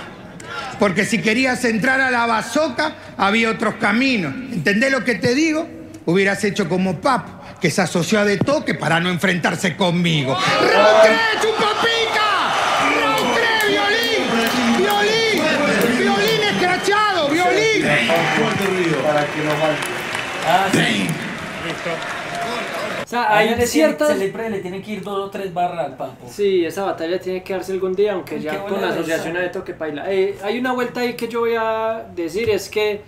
Porque si querías entrar a la bazoca, había otros caminos. ¿Entendés lo que te digo? Hubieras hecho como Papo, que se asoció a de toque para no enfrentarse conmigo. ¡Raucre, chupapica! ¡Raucre, violín! ¡Violín! ¡Violín escrachado! ¡Violín! Para que no. Ah, sí. O sea, A él hay le ciertas... tiene- siempre le tienen que ir dos o tres barras al papo. Sí, esa batalla tiene que darse algún día, aunque ya con la asociación de toque paila. Eh, hay una vuelta ahí que yo voy a decir, es que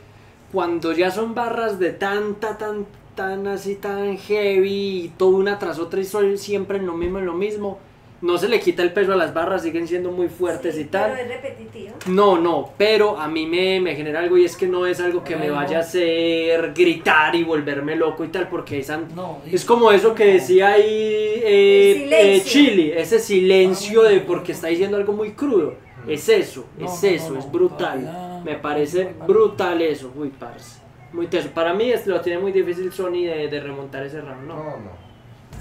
cuando ya son barras de tanta, tan, tan así, tan heavy, y todo una tras otra y son siempre en lo mismo, en lo mismo, no se le quita el peso a las barras, siguen siendo muy fuertes y tal. Pero es repetitivo. No, no, pero a mí me, me genera algo y es que no es algo que me vaya a hacer gritar y volverme loco y tal, porque esa- No, es como eso que decía ahí eh, eh, Chili, ese silencio de porque está diciendo algo muy crudo. Es eso, No, es eso, no, es no, brutal. Me parece brutal eso, uy, parce. Muy teso. Para mí es, lo tiene muy difícil Sony de, de remontar ese round, No, ¿no? no.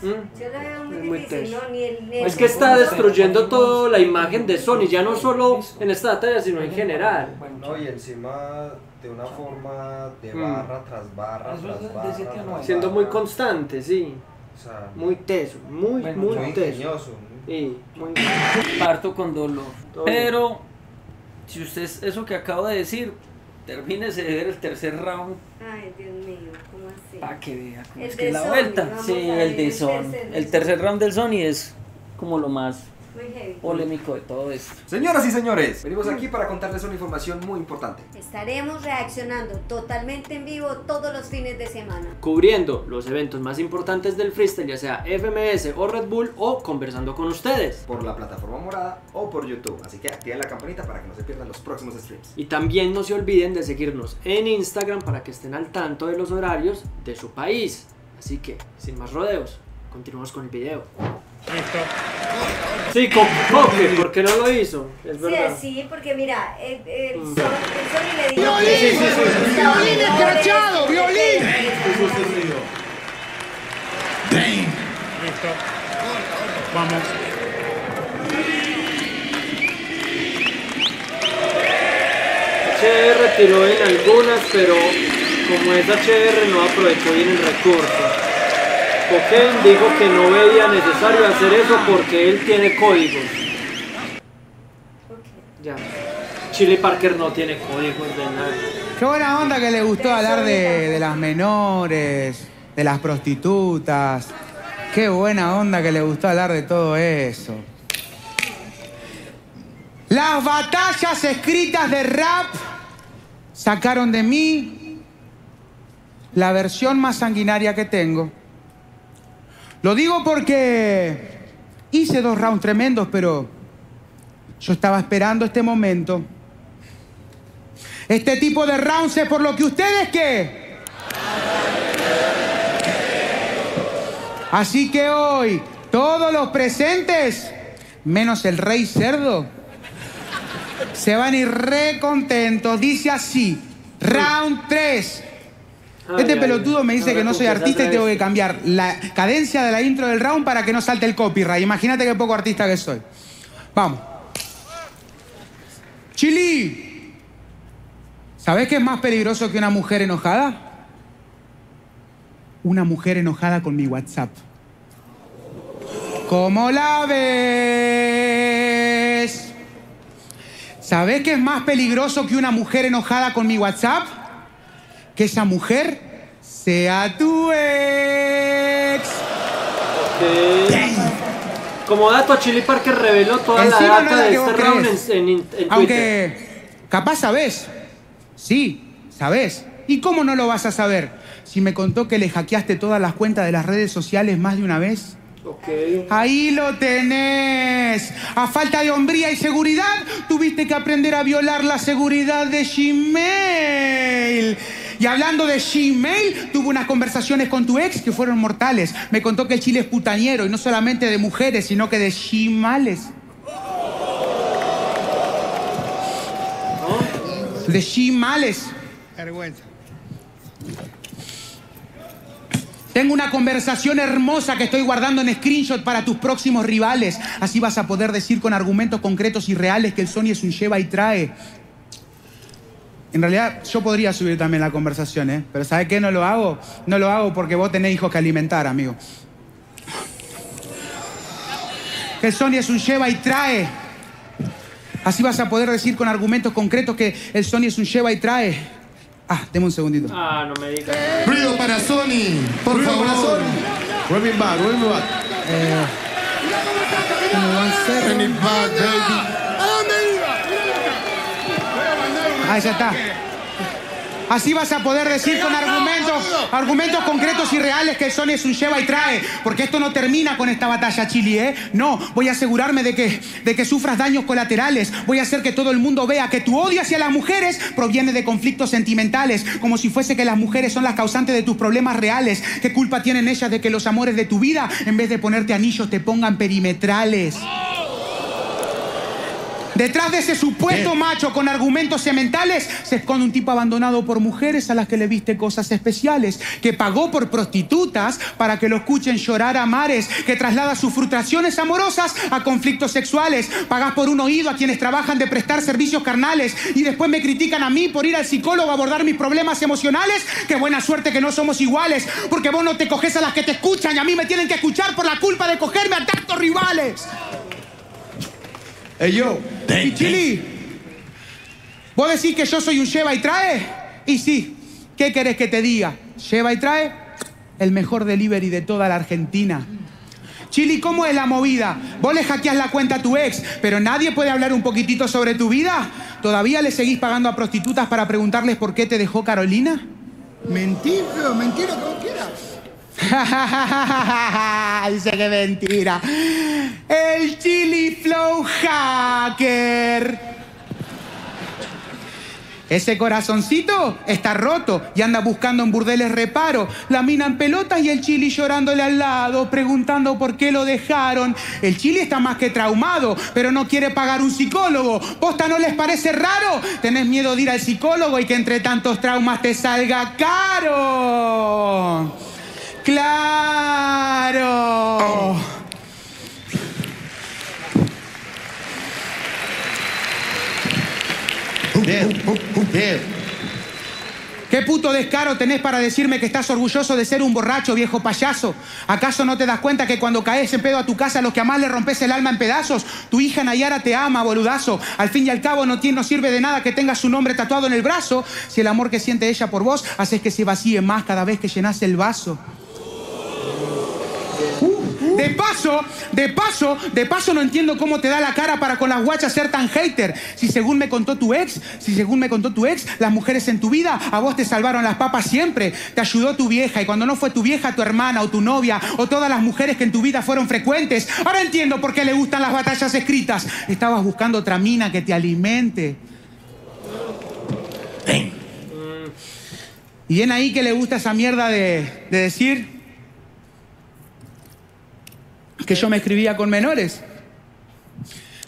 ¿Mm? Yo lo veo muy Es muy difícil, teso. ¿no? Ni el, ni el Es que está destruyendo toda la imagen de Sony, ya no solo en esta batalla, sino en general. No, y encima de una forma de Mm. barra tras barra Eso tras es de barra. siete a nueve. tras Siendo muy constante, sí. O sea, Muy teso, muy, Bueno, muy muy teso. ingenioso. Sí, muy Parto con dolor. Todo Pero, si usted es- eso que acabo de decir, termínese de ver el tercer round Ay, Dios mío, ¿cómo así? para que vea cómo El es que es la Sony, vuelta. Sí, el de Sony. El tercer round del Sony es como lo más Muy heavy. polémico de todo esto. Señoras y señores, venimos aquí para contarles una información muy importante. Estaremos reaccionando totalmente en vivo todos los fines de semana. cubriendo los eventos más importantes del freestyle, ya sea FMS o Red Bull o conversando con ustedes. Por la plataforma morada o por YouTube. Así que activen la campanita para que no se pierdan los próximos streams. Y también no se olviden de seguirnos en Instagram para que estén al tanto de los horarios de su país. Así que, sin más rodeos, continuamos con el video. Sí, con Coque, ¿por qué no lo hizo? Es Sí, verdad. sí, porque mira, el, el, Mm. Sony, el Sony le dijo ¡Violín! Sí, sí, sí, sí. ¡Violín escrachado! ¡Violín! Vamos. HR tiró en algunas, pero como es HR no aprovechó bien el recurso. Coquen dijo que no veía necesario hacer eso porque él tiene códigos. Ya. Chile Parker no tiene códigos de nada. Qué buena onda que le gustó hablar de, de las menores, de las prostitutas. Qué buena onda que le gustó hablar de todo eso. Las batallas escritas de rap sacaron de mí la versión más sanguinaria que tengo. Lo digo porque hice dos rounds tremendos, pero yo estaba esperando este momento. Este tipo de rounds es por lo que ustedes qué. Así que hoy, todos los presentes, menos el rey cerdo, se van a ir re contentos. Dice así, round 3. Este Ay, pelotudo me dice que no soy artista y tengo que cambiar la cadencia de la intro del round para que no salte el copyright. Imagínate qué poco artista que soy. Vamos. Chili. ¿Sabés qué es más peligroso que una mujer enojada? Una mujer enojada con mi WhatsApp. ¿Cómo la ves? ¿Sabés qué es más peligroso que una mujer enojada con mi WhatsApp? Que esa mujer sea tu ex. Como dato, Chili Parker reveló toda la Encima data de este round en, en- en Twitter. Aunque capaz sabés. Sí, sabés. ¿Y cómo no lo vas a saber? Si me contó que le hackeaste todas las cuentas de las redes sociales más de una vez. Ahí lo tenés. A falta de hombría y seguridad, tuviste que aprender a violar la seguridad de Gmail. Y hablando de Gmail, tuvo unas conversaciones con tu ex que fueron mortales. Me contó que el chile es putañero y no solamente de mujeres, sino que de Gmales. De Gmales. Vergüenza. Tengo una conversación hermosa que estoy guardando en screenshot para tus próximos rivales. Así vas a poder decir con argumentos concretos y reales que el Sony es un lleva y trae. En realidad, yo podría subir también la conversación, ¿eh? Pero ¿sabes qué? No lo hago. No lo hago porque vos tenés hijos que alimentar, amigo. Que el Sony es un lleva y trae. Así vas a poder decir con argumentos concretos que el Sony es un lleva y trae. Ah, deme un segundito. Ah, no me digas. Ruido para Sony, por favor. Running back, running back. Running back, baby. Ah, ya está. Así vas a poder decir con argumentos, argumentos concretos y reales que el Sony es un lleva y trae. Porque esto no termina con esta batalla, Chili, ¿eh? No, voy a asegurarme de que, de que sufras daños colaterales. Voy a hacer que todo el mundo vea que tu odio hacia las mujeres proviene de conflictos sentimentales. Como si fuese que las mujeres son las causantes de tus problemas reales. ¿Qué culpa tienen ellas de que los amores de tu vida, en vez de ponerte anillos, te pongan perimetrales? Detrás de ese supuesto macho con argumentos sementales se esconde un tipo abandonado por mujeres a las que le viste cosas especiales, que pagó por prostitutas para que lo escuchen llorar a mares, que traslada sus frustraciones amorosas a conflictos sexuales. Pagás por un oído a quienes trabajan de prestar servicios carnales y después me critican a mí por ir al psicólogo a abordar mis problemas emocionales. Qué buena suerte que no somos iguales, porque vos no te coges a las que te escuchan y a mí me tienen que escuchar por la culpa de cogerme a tantos rivales. Hey, yo. Y Chili, ¿vos decís que yo soy un lleva y trae? Y sí, ¿qué querés que te diga? Lleva y trae el mejor delivery de toda la Argentina. Chili, ¿cómo es la movida? Vos le hackeás la cuenta a tu ex, pero nadie puede hablar un poquitito sobre tu vida. ¿Todavía le seguís pagando a prostitutas para preguntarles por qué te dejó Carolina? Mentira, mentira, como quieras. Dice que mentira. El Chili Flow Hacker. Ese corazoncito está roto y anda buscando en burdeles reparo. La mina en pelotas y el chili llorándole al lado, preguntando por qué lo dejaron. El chili está más que traumado, pero no quiere pagar un psicólogo. ¿Posta no les parece raro? ¿Tenés miedo de ir al psicólogo y que entre tantos traumas te salga caro? ¡Claro! ¿Qué puto descaro tenés para decirme que estás orgulloso de ser un borracho, viejo payaso? ¿Acaso no te das cuenta que cuando caes en pedo a tu casa a los que amás le rompes el alma en pedazos? Tu hija Nayara te ama, boludazo. Al fin y al cabo no, no sirve de nada que tengas su nombre tatuado en el brazo si el amor que siente ella por vos haces que se vacíe más cada vez que llenas el vaso. De paso, de paso, de paso no entiendo cómo te da la cara para con las guachas ser tan hater. Si según me contó tu ex, si según me contó tu ex, las mujeres en tu vida a vos te salvaron las papas siempre. Te ayudó tu vieja y cuando no fue tu vieja, tu hermana o tu novia o todas las mujeres que en tu vida fueron frecuentes. Ahora entiendo por qué le gustan las batallas escritas. Estabas buscando otra mina que te alimente. Y bien ahí que le gusta esa mierda de, de decir que yo me escribía con menores.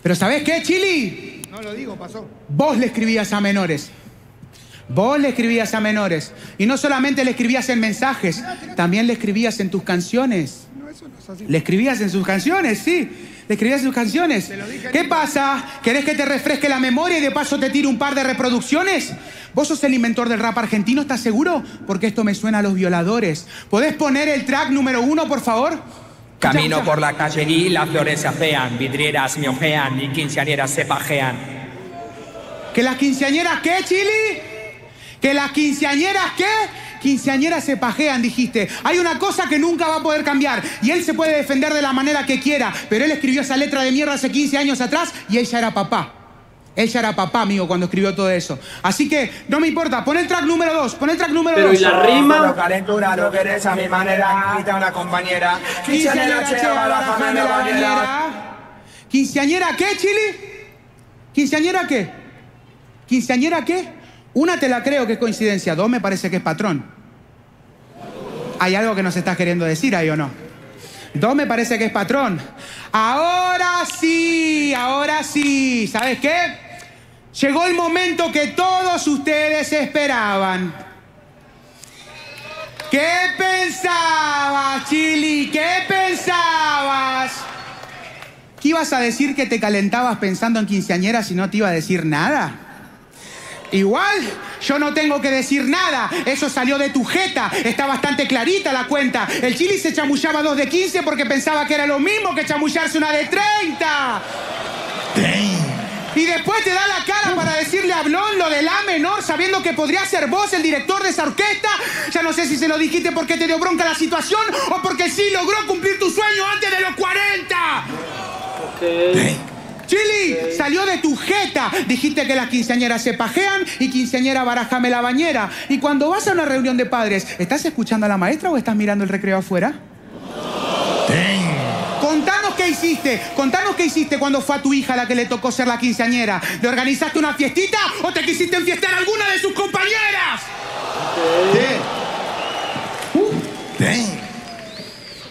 Pero ¿sabés qué, Chili? No lo digo, pasó. Vos le escribías a menores. Vos le escribías a menores. Y no solamente le escribías en mensajes, también le escribías en tus canciones. No, eso no es así. Le escribías en sus canciones, sí. Le escribías en sus canciones. ¿Qué pasa? ¿Querés que te refresque la memoria y de paso te tire un par de reproducciones? ¿Vos sos el inventor del rap argentino? ¿Estás seguro? Porque esto me suena a los violadores. ¿Podés poner el track número uno, por favor? Camino por la calle y las flores se afean, vidrieras me ojean y quinceañeras se pajean. ¿Que las quinceañeras qué, Chili? ¿Que las quinceañeras qué? Quinceañeras se pajean, dijiste. Hay una cosa que nunca va a poder cambiar. Y él se puede defender de la manera que quiera. Pero él escribió esa letra de mierda hace 15 años atrás y él ya era papá. Él ya era papá, amigo, cuando escribió todo eso. Así que no me importa. Pon el track número 2. Pon el track número 2. Pero ¿y la rima? calentura, lo querés a mi manera, quita una compañera. Quinceañera, che, barájame la bañera. ¿Quinceañera qué, Chili? ¿Quinceañera qué? ¿Quinceañera qué? Una te la creo que es coincidencia, dos me parece que es patrón. ¿Hay algo que nos estás queriendo decir ahí o no? Dos me parece que es patrón. Ahora sí, ahora sí. ¿Sabes qué? Llegó el momento que todos ustedes esperaban. ¿Qué pensabas, Chili? ¿Qué pensabas? ¿Qué ibas a decir que te calentabas pensando en quinceañeras y no te iba a decir nada? Igual, yo no tengo que decir nada. Eso salió de tu jeta. Está bastante clarita la cuenta. El Chili se chamullaba dos de 15 porque pensaba que era lo mismo que chamullarse una de 30. Y después te da la cara para decirle a Blon lo de la menor, sabiendo que podría ser vos el director de esa orquesta. Ya no sé si se lo dijiste porque te dio bronca la situación o porque sí logró cumplir tu sueño antes de los 40. Ok. Chili, salió de tu jeta. Dijiste que las quinceañeras se pajean y quinceañera barajame la bañera. Y cuando vas a una reunión de padres, ¿estás escuchando a la maestra o estás mirando el recreo afuera? Contanos qué hiciste, contanos qué hiciste cuando fue a tu hija la que le tocó ser la quinceañera. ¿Le organizaste una fiestita o te quisiste enfiestar a alguna de sus compañeras?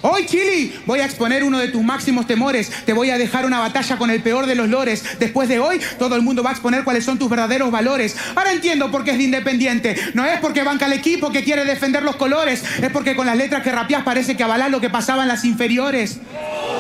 Hoy, Chili, voy a exponer uno de tus máximos temores. Te voy a dejar una batalla con el peor de los lores. Después de hoy, todo el mundo va a exponer cuáles son tus verdaderos valores. Ahora entiendo por qué es de independiente. No es porque banca el equipo que quiere defender los colores. Es porque con las letras que rapeás parece que avalás lo que pasaba en las inferiores. No.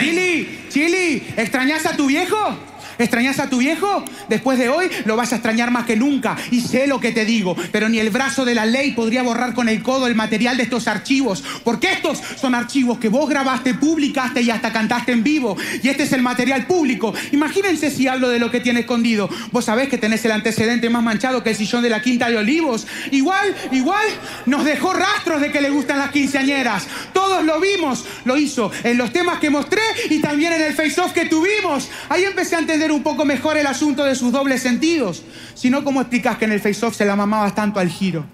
Chili, Chili, ¿extrañas a tu viejo? ¿Extrañas a tu viejo? Después de hoy lo vas a extrañar más que nunca. Y sé lo que te digo, pero ni el brazo de la ley podría borrar con el codo el material de estos archivos. Porque estos son archivos que vos grabaste, publicaste y hasta cantaste en vivo. Y este es el material público. Imagínense si hablo de lo que tiene escondido. Vos sabés que tenés el antecedente más manchado que el sillón de la Quinta de Olivos. Igual, igual, nos dejó rastros de que le gustan las quinceañeras. Todos lo vimos. Lo hizo en los temas que mostré y también en el face-off que tuvimos. Ahí empecé a entender un poco mejor el asunto de sus dobles sentidos. Si no, ¿cómo explicas que en el face-off se la mamabas tanto al giro?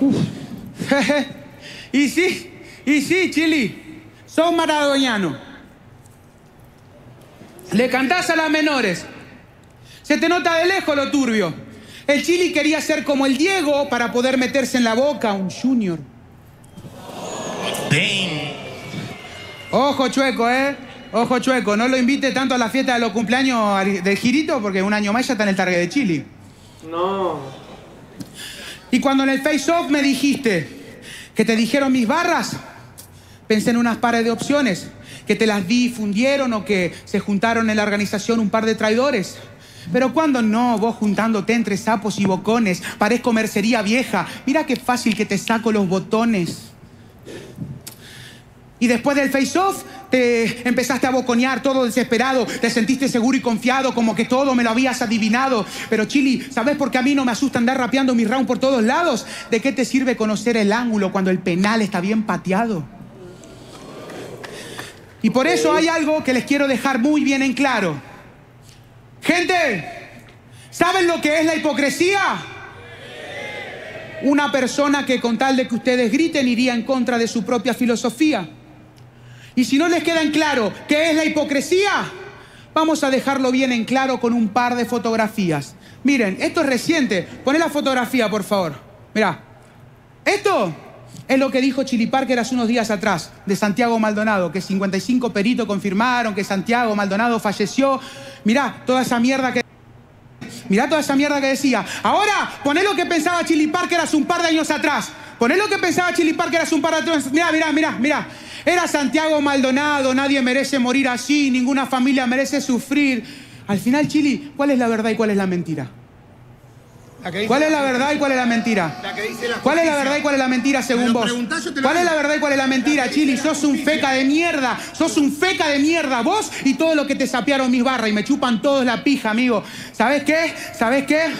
Uf. y sí, y sí, Chili, sos maradoniano. Le cantás a las menores. Se te nota de lejos lo turbio. El Chili quería ser como el Diego para poder meterse en la boca a un junior. Ojo chueco, ¿eh? Ojo chueco, no lo invite tanto a la fiesta de los cumpleaños del girito porque un año más ya está en el target de Chili. No. Y cuando en el face-off me dijiste que te dijeron mis barras, pensé en unas pares de opciones, que te las difundieron o que se juntaron en la organización un par de traidores. Pero cuando no, vos juntándote entre sapos y bocones, parezco mercería vieja. Mira qué fácil que te saco los botones. Y después del face-off, te empezaste a boconear todo desesperado, te sentiste seguro y confiado, como que todo me lo habías adivinado. Pero Chili, ¿sabes por qué a mí no me asusta andar rapeando mi round por todos lados? ¿De qué te sirve conocer el ángulo cuando el penal está bien pateado? Y por eso hay algo que les quiero dejar muy bien en claro. Gente, ¿saben lo que es la hipocresía? Una persona que con tal de que ustedes griten iría en contra de su propia filosofía. Y si no les queda en claro qué es la hipocresía, vamos a dejarlo bien en claro con un par de fotografías. Miren, esto es reciente. Poné la fotografía, por favor. Mirá. Esto es lo que dijo Chili Parker hace unos días atrás de Santiago Maldonado, que 55 peritos confirmaron que Santiago Maldonado falleció. Mirá, toda esa mierda que... Toda esa mierda que decía. Ahora, poné lo que pensaba Chili Parker hace un par de años atrás. Poné lo que pensaba Chili Parker hace un par de años. Mirá, mirá, mirá, mirá. Era Santiago Maldonado, nadie merece morir así, ninguna familia merece sufrir. Al final, Chili, ¿cuál es la verdad y cuál es la mentira? ¿Cuál es la verdad y cuál es la mentira? La que dice la ¿Cuál es la verdad y cuál es la mentira según vos? ¿Cuál es la verdad y cuál es la mentira, Chili? Sos un feca de mierda. Sos un feca de mierda. Vos y todo lo que te sapearon mis barras y me chupan todos la pija, amigo. ¿Sabés qué? ¿Sabés qué?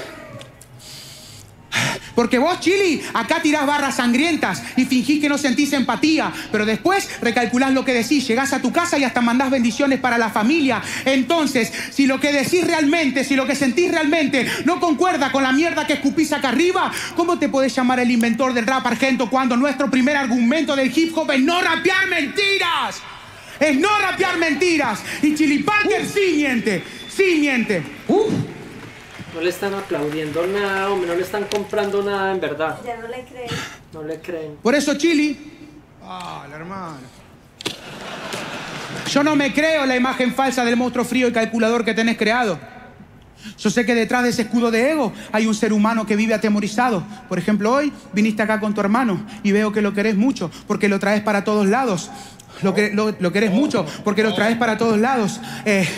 Porque vos, Chili, acá tirás barras sangrientas y fingís que no sentís empatía, pero después recalculás lo que decís, llegás a tu casa y hasta mandás bendiciones para la familia. Entonces, si lo que decís realmente, si lo que sentís realmente no concuerda con la mierda que escupís acá arriba, ¿cómo te podés llamar el inventor del rap argento cuando nuestro primer argumento del hip hop es no rapear mentiras? Es no rapear mentiras. Y Chili Parker sí miente, sí miente. No le están aplaudiendo nada, hombre, no le están comprando nada en verdad. Ya no le creen. No le creen. Por eso, Chili, Ah, la hermana. Yo no me creo la imagen falsa del monstruo frío y calculador que tenés creado. Yo sé que detrás de ese escudo de ego hay un ser humano que vive atemorizado. Por ejemplo, hoy viniste acá con tu hermano y veo que lo querés mucho porque lo traes para todos lados. Lo, que, lo, lo querés mucho porque lo traes para todos lados. Eh,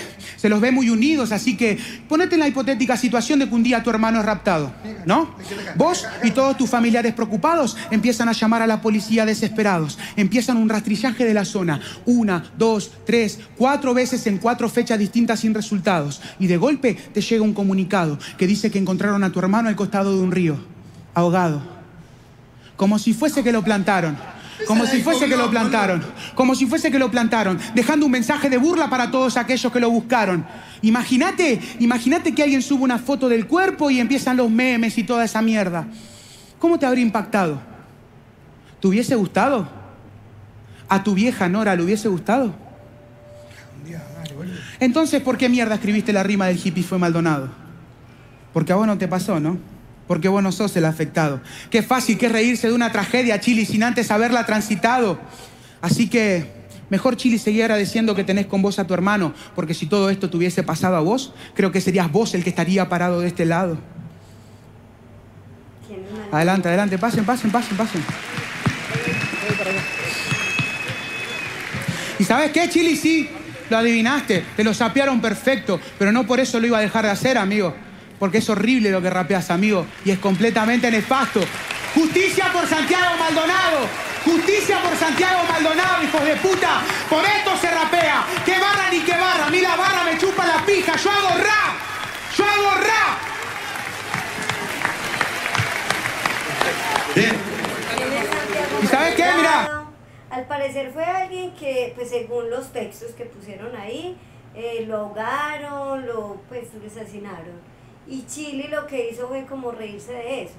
se los ve muy unidos, así que ponete en la hipotética situación de que un día tu hermano es raptado, ¿no? Vos y todos tus familiares preocupados empiezan a llamar a la policía desesperados. Empiezan un rastrillaje de la zona. Una, dos, tres, cuatro veces en cuatro fechas distintas sin resultados. Y de golpe te llega un comunicado que dice que encontraron a tu hermano al costado de un río, ahogado. Como si fuese que lo plantaron. Como si fuese que lo plantaron. Como si fuese que lo plantaron. Dejando un mensaje de burla para todos aquellos que lo buscaron. Imagínate, imagínate que alguien sube una foto del cuerpo y empiezan los memes y toda esa mierda. ¿Cómo te habría impactado? ¿Te hubiese gustado? ¿A tu vieja Nora le hubiese gustado? Entonces, ¿por qué mierda escribiste la rima del hippie fue Maldonado? Porque a vos no te pasó, ¿no? Porque vos no sos el afectado. Qué fácil que reírse de una tragedia, Chili, sin antes haberla transitado. Así que mejor, Chili, seguir agradeciendo que tenés con vos a tu hermano, porque si todo esto te hubiese pasado a vos, creo que serías vos el que estaría parado de este lado. Adelante, adelante, pasen, pasen, pasen, pasen. ¿Y sabes qué, Chili? Sí, lo adivinaste, te lo sapearon perfecto, pero no por eso lo iba a dejar de hacer, amigo. Porque es horrible lo que rapeas, amigo, y es completamente nefasto. Justicia por Santiago Maldonado. Justicia por Santiago Maldonado, hijos de puta. Por esto se rapea. ¿Qué barra ni qué barra? A mí la barra me chupa la pija. Yo hago rap. Yo hago rap. Bien. ¿Quién es Santiago ¿Y sabes qué? Mira. Al parecer fue alguien que, pues según los textos que pusieron ahí, eh, lo ahogaron, lo, pues lo asesinaron. Y Chile lo que hizo fue como reírse de eso.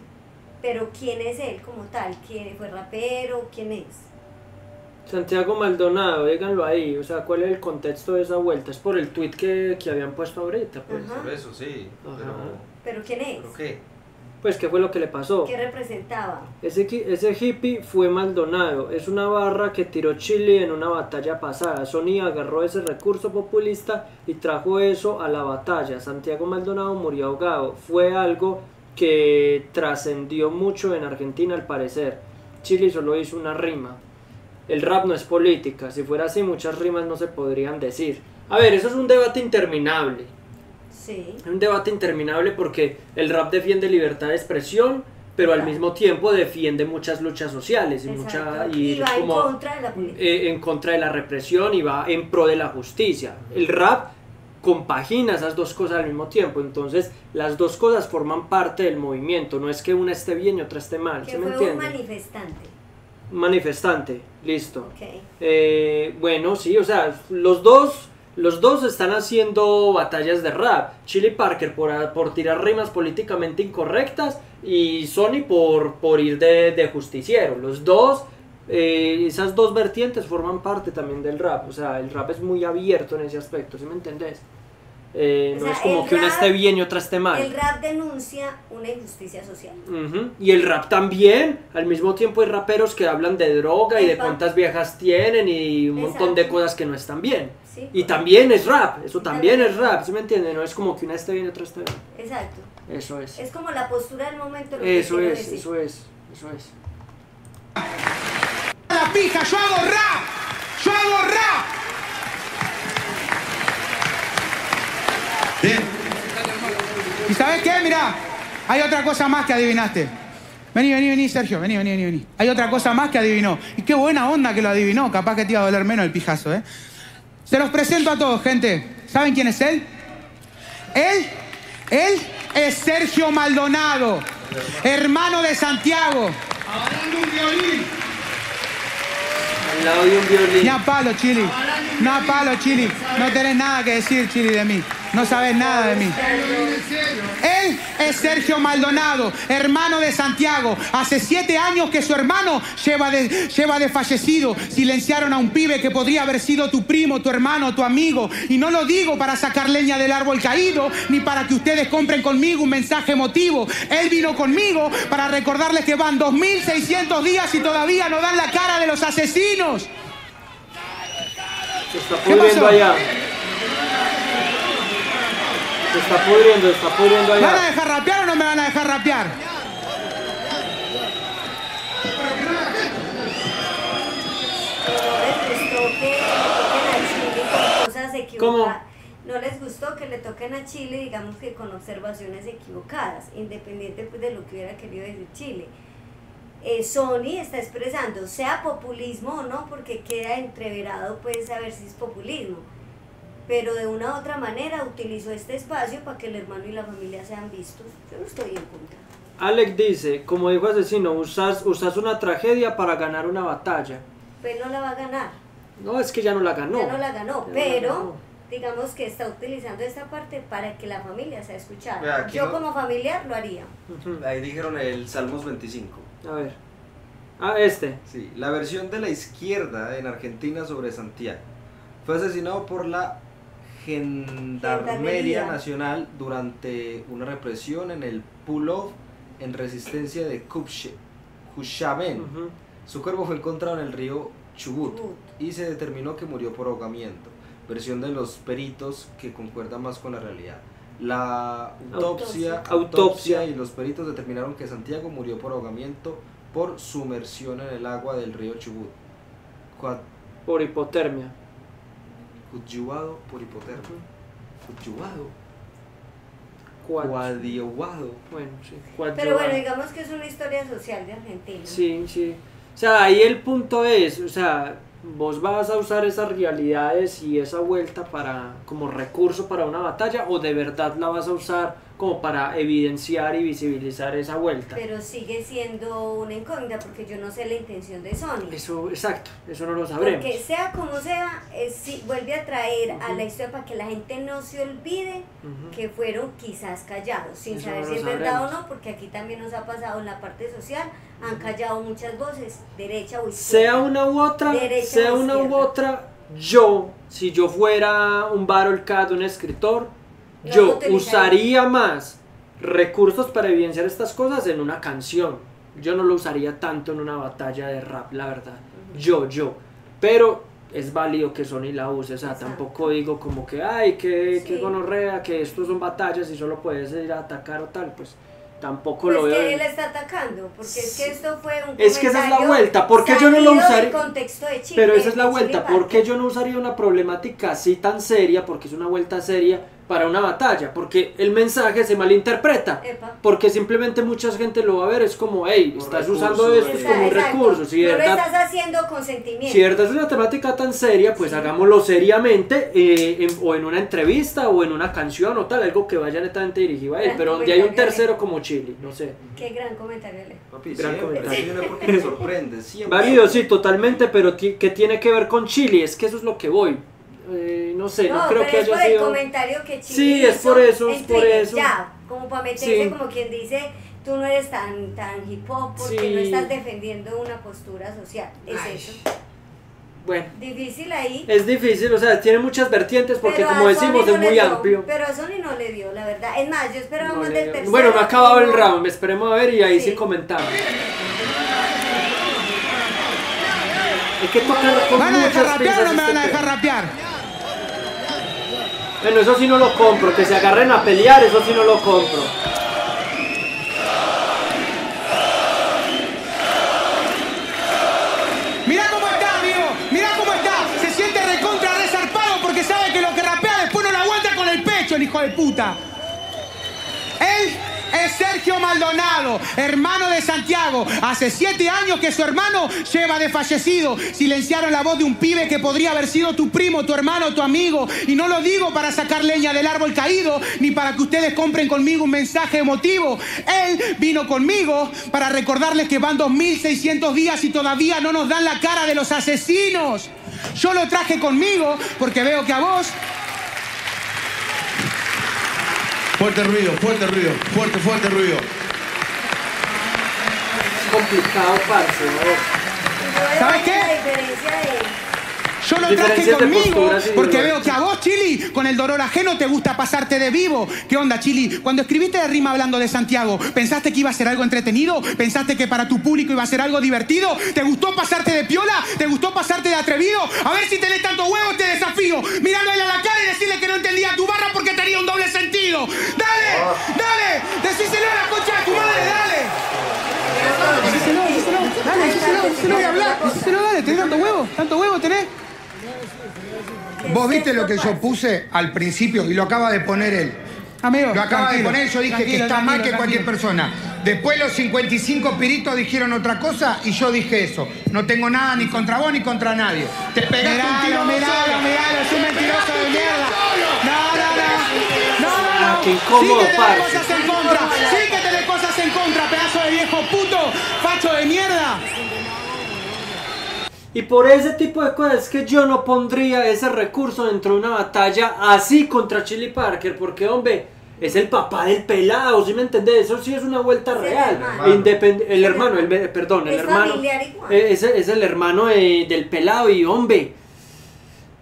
Pero ¿quién es él como tal? ¿Quién fue rapero? ¿Quién es? Santiago Maldonado, díganlo ahí. O sea, ¿cuál es el contexto de esa vuelta? Es por el tweet que, que habían puesto ahorita, pues. Ajá. Por eso, sí. Pero, ¿Pero quién es? ¿pero qué? Pues, ¿qué fue lo que le pasó? ¿Qué representaba? Ese, ese hippie fue Maldonado, es una barra que tiró Chile en una batalla pasada. Sony agarró ese recurso populista y trajo eso a la batalla. Santiago Maldonado murió ahogado. Fue algo que trascendió mucho en Argentina al parecer. Chile solo hizo una rima. El rap no es política, si fuera así muchas rimas no se podrían decir. A ver, eso es un debate interminable. Sí. Un debate interminable porque el rap defiende libertad de expresión, pero al mismo tiempo defiende muchas luchas sociales y, mucha, y Y va en como, contra de la política. eh, en contra de la represión y va en pro de la justicia. El rap compagina esas dos cosas al mismo tiempo, entonces las dos cosas forman parte del movimiento, no es que una esté bien y otra esté mal, ¿sí me fue un entiende? manifestante. Manifestante, listo. Eh, bueno, sí, o sea, los dos, los dos están haciendo batallas de rap. Chili Parker por, por tirar rimas políticamente incorrectas y Sony por, por ir de, de justiciero. Los dos, eh, esas dos vertientes forman parte también del rap. O sea, el rap es muy abierto en ese aspecto, ¿sí me entendés? Eh, O no sea, es como el que una rap- esté bien y otra esté mal. El rap denuncia una injusticia social. Ujú, Y el rap también, al mismo tiempo hay raperos que hablan de droga y de cuántas viejas tienen y un montón de Exacto. cosas que no están bien. Sí, Y también es rap, eso también También. es rap, ¿sí me entienden? No es como que una esté bien y otra esté bien. Exacto. Eso es. Es como la postura del momento. Lo que Eso quiero es, decir. eso es, eso es. La pija, yo hago rap. Yo hago rap. ¿Y sabes qué? Mira, hay otra cosa más que adivinaste. Vení, vení, vení, Sergio, vení, vení, vení, vení. Hay otra cosa más que adivinó. Y qué buena onda que lo adivinó. Capaz que te iba a doler menos el pijazo, ¿eh? Se los presento a todos, gente. ¿Saben quién es él? Él, él es Sergio Maldonado, hermano de Santiago. Al lado de un violín. Ni a palo, Chili. No a palo, Chili. No tenés nada que decir, Chili, de mí. No sabes nada de mí. Él es Sergio Maldonado, hermano de Santiago. Hace siete años que su hermano lleva de, lleva de fallecido. Silenciaron a un pibe que podría haber sido tu primo, tu hermano, tu amigo. Y no lo digo para sacar leña del árbol caído, ni para que ustedes compren conmigo un mensaje emotivo. Él vino conmigo para recordarles que van 2.600 días y todavía no dan la cara de los asesinos. Se está ¿Qué pasó? allá. Se está pudriendo, se está pudriendo ¿Me van a allá. dejar rapear o no me van a dejar rapear? No les gustó que le toquen a Chile con cosas equivocadas. No les gustó que le toquen a Chile, digamos que con observaciones equivocadas, independiente pues, de lo que hubiera querido decir Chile. Eh, Sony está expresando, sea populismo o no, porque queda entreverado pues saber si es populismo. Pero de una u otra manera utilizó este espacio para que el hermano y la familia sean vistos. Yo no estoy en contra. Alex dice, como dijo asesino, usas, usas una tragedia para ganar una batalla. Pues no la va a ganar. No, es que ya no la ganó. Ya no la ganó, Ya no la pero ganó. digamos que está utilizando esta parte para que la familia sea escuchada. Yo no- como familiar lo haría. Ahí dijeron el Salmos 25. A ver. Ah, este. Sí, la versión de la izquierda en Argentina sobre Santiago. Fue asesinado por la Gendarmería Gendarmería. Nacional durante una represión en el Pulov en resistencia de Kupche- Cuxhaven. Ujú. Su cuerpo fue encontrado en el río Chubut Chubut. y se determinó que murió por ahogamiento. Versión de los peritos que concuerda más con la realidad. La autopsia, Autopsia. autopsia y los peritos determinaron que Santiago murió por ahogamiento por sumersión en el agua del río Chubut. Por hipotermia. Coadyuvado por hipotermia. Coadyuvado. Cuatro. Coadyuvado. Bueno, sí. Pero bueno, digamos que es una historia social de Argentina. Sí, sí. O sea, ahí el punto es, o sea, vos vas a usar esas realidades y esa vuelta para como recurso para una batalla o de verdad la vas a usar como para evidenciar y visibilizar esa vuelta. Pero sigue siendo una incógnita porque yo no sé la intención de Sony. Eso, exacto, eso no lo sabremos. Porque sea como sea, es, sí, vuelve a traer a la historia para que la gente no se olvide Ujú. que fueron quizás callados, sin Eso saber no si es verdad o sabremos. no, porque aquí también nos ha pasado en la parte social, han callado muchas voces, derecha o izquierda. sea una u otra, sea una u otra, yo, si yo fuera un Cat, un escritor, Yo usaría más recursos para evidenciar estas cosas en una canción. Yo no lo usaría tanto en una batalla de rap, la verdad. Yo, yo. Pero es válido que Sony la use, o sea, Exacto. tampoco digo como que, ay, que, Sí. que gonorrea, que estos son batallas y solo puedes ir a atacar o tal, pues tampoco Pues lo veo. que en- él está atacando, porque es que esto fue un Es que esa es la vuelta, ¿por qué yo no lo usaría? contexto de Chile, Pero esa es la vuelta, Chile ¿por qué yo no usaría una problemática así tan seria? Porque es una vuelta seria para una batalla, porque el mensaje se malinterpreta. Epa. Porque simplemente mucha gente lo va a ver, es como, hey, Como estás recurso, usando esto Exacto, como un Exacto. recurso. Si no lo verdad, estás haciendo con sentimiento. si verdad es una temática tan seria, pues Sí. hagámoslo seriamente, eh, en- o en una entrevista, o en una canción, o tal, algo que vaya netamente dirigido a él. Gran Pero donde hay un tercero como Chile, no sé. Qué gran comentario, Ale. Papi, Gran siempre, comentario. siempre porque me sorprende. Siempre. Válido, sí, totalmente, pero ¿qué tiene que ver con Chile? Es que eso es lo que voy. Eh, no sé, no, No, creo pero que es haya por el sido. comentario que Chile Sí, es por eso, es por Twitter, eso. Ya, como para meterse Sí. como quien dice, tú no eres tan, tan hip hop porque Sí. no estás defendiendo una postura social. Es Ay. eso. Bueno, Difícil ahí. es difícil, o sea, tiene muchas vertientes porque pero como decimos no es muy dio, amplio. Pero a Sony no le dio, la verdad. Es más, yo esperaba No más del tercero. Bueno, no ha acabado el round, esperemos a ver y ahí sí, Sí. comentamos. Hay que tocar con ¿Van a dejar rapear o no me este van a dejar tema. rapear? Bueno, eso sí no lo compro, que se agarren a pelear, eso sí no lo compro. Mirá cómo está, amigo. Mirá cómo está. Se siente recontra resarpado porque sabe que lo que rapea después no lo aguanta con el pecho, el hijo de puta. Él es Sergio Maldonado, hermano de Santiago. Hace siete años que su hermano lleva de fallecido. Silenciaron la voz de un pibe que podría haber sido tu primo, tu hermano, tu amigo. Y no lo digo para sacar leña del árbol caído, ni para que ustedes compren conmigo un mensaje emotivo. Él vino conmigo para recordarles que van 2600 días y todavía no nos dan la cara de los asesinos. Yo lo traje conmigo porque veo que a vos Fuerte ruido, fuerte ruido, fuerte, fuerte ruido. Es complicado, parce. ¿no? ¿Sabes qué? Yo lo traje conmigo porque veo que a vos, Chili, con el dolor ajeno te gusta pasarte de vivo. ¿Qué onda, Chili? Cuando escribiste de rima hablando de Santiago, ¿pensaste que iba a ser algo entretenido? ¿Pensaste que para tu público iba a ser algo divertido? ¿Te gustó pasarte de piola? ¿Te gustó pasarte de atrevido? A ver si tenés tanto huevo, te desafío. Mirarlo a él a la cara y decirle que no entendía tu barra porque tenía un doble sentido. ¡Dale! ¡Dale! ¡Decíselo a la concha de tu madre! ¡Dale! Decíselo, decíselo. Dale, decíselo, decíselo, voy a hablar. Decíselo, dale. ¿Tenés tanto huevo? ¿Tanto huevo tenés? Vos viste lo que yo puse al principio y lo acaba de poner él. Amigo, Lo acaba de poner, yo dije que está más que cualquier tranquilo. persona. Después los 55 piritos dijeron otra cosa y yo dije eso. No tengo nada ni contra vos ni contra nadie. Te pegaste un tiro Miralo, miralo, miralo, es un mentiroso de mierda. No, no, no. No, no, no. sí que tenés cosas en contra. Sí que tenés cosas en contra, pedazo de viejo puto, facho de mierda. Y por ese tipo de cosas es que yo no pondría ese recurso dentro de una batalla así contra Chili Parker, porque hombre, es el papá del pelado, ¿sí me entendés? Eso sí es una vuelta Es el real. Independ- el hermano, el, me- perdón, el hermano. igual. eh, Es, es el hermano de- del pelado y hombre,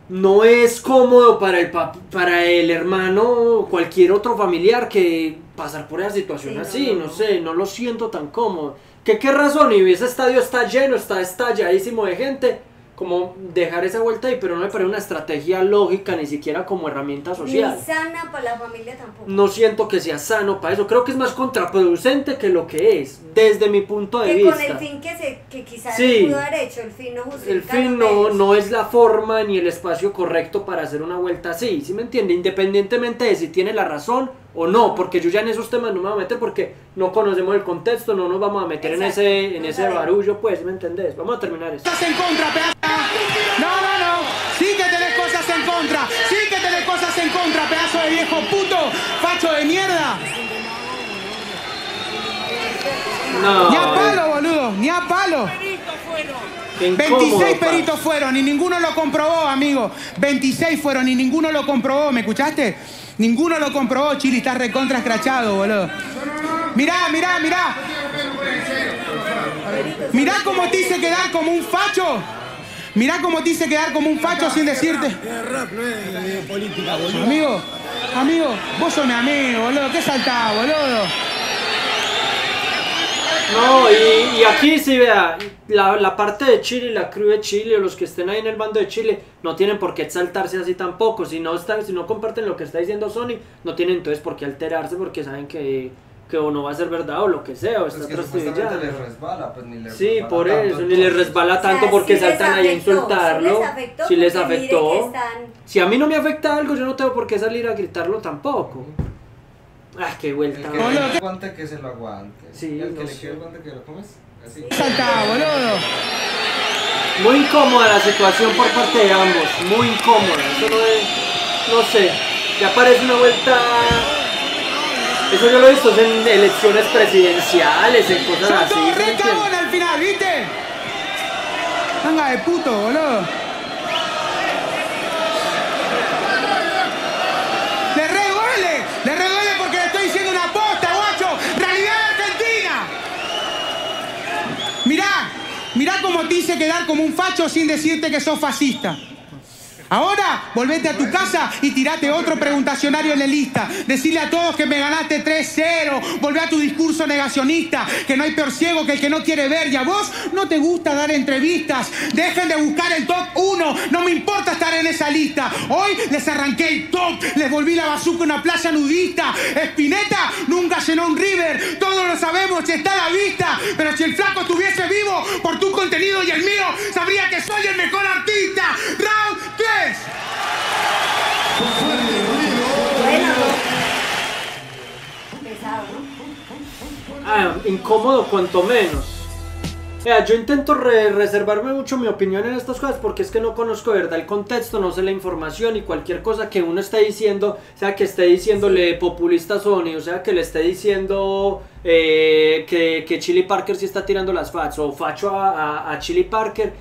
no es cómodo para el para el hermano cualquier otro familiar que pasar por esa situación Sí, así, no, no, no. sé, no lo siento tan cómodo. ¿Qué, qué razón? Y ese estadio está lleno, está estalladísimo de gente. Como dejar esa vuelta ahí, pero no me parece una estrategia lógica, ni siquiera como herramienta social. Ni sana para la familia tampoco. No siento que sea sano para eso. Creo que es más contraproducente que lo que es, desde mi punto de que vista. con el fin que, se, que quizás Sí. pudo haber hecho, el fin no justifica El fin no, no es la forma ni el espacio correcto para hacer una vuelta así, ¿sí me entiende? Independientemente de si tiene la razón o no, porque yo ya en esos temas no me voy a meter porque no conocemos el contexto, no nos vamos a meter en ese, en ese barullo, pues, ¿sí me entendés? Vamos a terminar esto. Cosas en contra, pedazo. No, no, no. Sí que tenés cosas en contra. Sí que tenés cosas en contra, pedazo de viejo puto, facho de mierda. No, Ni a palo, boludo, ni a palo. qué incómodo, 26 pa. peritos fueron y ninguno lo comprobó, amigo. 26 fueron y ninguno lo comprobó, ¿me escuchaste? Ninguno lo comprobó, Chili, está recontra escrachado, boludo. Mirá, mirá, mirá. Mirá cómo te hice quedar como un facho. Mirá cómo te hice quedar como un facho sin decirte. Amigo, amigo, vos sos mi amigo, boludo. ¿Qué saltás, boludo? No, y, y aquí sí, vea, la, la parte de Chile, la crew de Chile, o los que estén ahí en el bando de Chile, no tienen por qué exaltarse así tampoco. Si no, están, si no comparten lo que está diciendo Sony, no tienen entonces por qué alterarse porque saben que, que o no va a ser verdad o lo que sea, o Es está que supuestamente trastillado. les resbala, pues ni les Sí, resbala por tanto, eso, ni les resbala tanto O sea, porque saltan ahí a insultarlo. Sí les afectó. Les Si a mí no me afecta algo, yo no tengo por qué salir a gritarlo tampoco. Ah, qué El vuelta. que ¿no? le el guante que se lo aguante. Sí, el que no le quede el guante que lo comes. Así. ¿Qué saltás, boludo? Muy incómoda la situación por parte de ambos, muy incómoda. Eso no es, no sé, ya parece una vuelta. Eso yo lo he visto en elecciones presidenciales, en cosas así. cagón al final, ¿viste? Tanga de puto, boludo. Le re duele, le re duele porque le estoy diciendo una posta, guacho. Realidad argentina. Mirá, mirá cómo te hice quedar como un facho sin decirte que sos fascista. Ahora, volvete a tu casa y tirate otro preguntacionario en la lista. Decirle a todos que me ganaste 3-0. Volvé a tu discurso negacionista, que no hay peor ciego que el que no quiere ver. Y a vos no te gusta dar entrevistas. Dejen de buscar el top 1. No me importa estar en esa lista. Hoy les arranqué el top. Les volví la bazuca a una playa nudista. Spinetta nunca llenó un river. Todos lo sabemos está a la vista. Pero si el flaco estuviese vivo por tu contenido y el mío, sabría que soy el mejor artista. Round 3. Bueno, pesado, ¿no? Ah, incómodo cuanto menos. Vea, yo intento re- reservarme mucho mi opinión en estas cosas porque es que no conozco de verdad el contexto, no sé la información y cualquier cosa que uno esté diciendo, sea que esté diciéndole populista Sony, o sea que le esté diciendo eh, que, que Chili Parker sí está tirando las fats o facho a, a, a Chili Parker,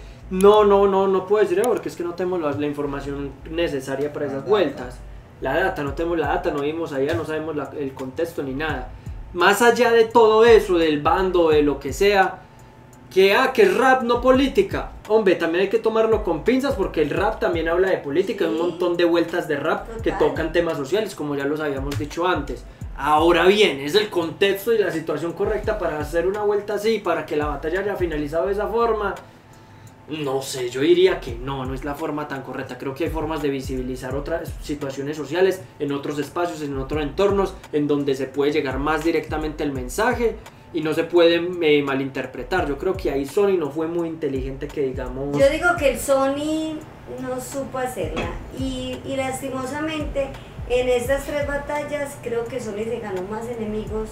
no, no, no, no puedo decir porque es que no tenemos la, la información necesaria para esas vueltas. La data, no tenemos la data, no vimos allá, no sabemos la- el contexto ni nada. Más allá de todo eso, del bando, de lo que sea, que, ah, que es rap, no política. Hombre, también hay que tomarlo con pinzas porque el rap también habla de política. Hay un Sí. montón de vueltas de rap que Total. tocan temas sociales, como ya los habíamos dicho antes. Ahora bien, es el contexto y la situación correcta para hacer una vuelta así, para que la batalla haya finalizado de esa forma. No sé, yo diría que no, no es la forma tan correcta. Creo que hay formas de visibilizar otras situaciones sociales en otros espacios, en otros entornos, en donde se puede llegar más directamente el mensaje y no se puede eh, malinterpretar. Yo creo que ahí Sony no fue muy inteligente que digamos... Yo digo que el Sony no supo hacerla y, y lastimosamente en estas tres batallas creo que Sony se ganó más enemigos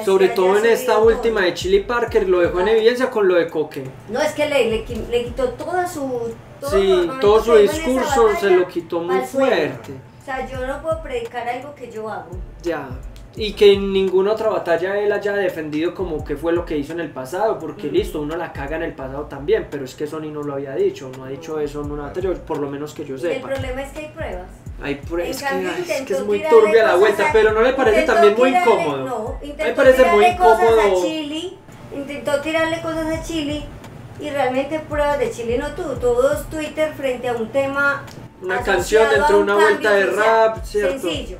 que Sobre todo en esta última todo. de Chili Parker, lo dejó en evidencia con lo de Coque. No, es que le, le, qui- le quitó toda su... todo Sí, todo su discurso se lo quitó muy fuerte. O sea, yo no puedo predicar algo que yo hago. Ya. Y que en ninguna otra batalla él haya defendido como que fue lo que hizo en el pasado, porque Ujú. listo, uno la caga en el pasado también, pero es que Sony no lo había dicho, no ha dicho eso en una batalla, por lo menos que yo Y el sepa. problema es que hay pruebas. Hay pruebas, es que, es que es muy turbia la vuelta, a- pero no le parece también muy tirarle- incómodo. No, Me parece muy tirarle cosas incómodo. a Chile, intentó tirarle cosas a Chile y realmente pruebas de Chile no tuvo. Todos Twitter frente a un tema. Una canción dentro de un una vuelta de rap, ¿cierto? Sencillo.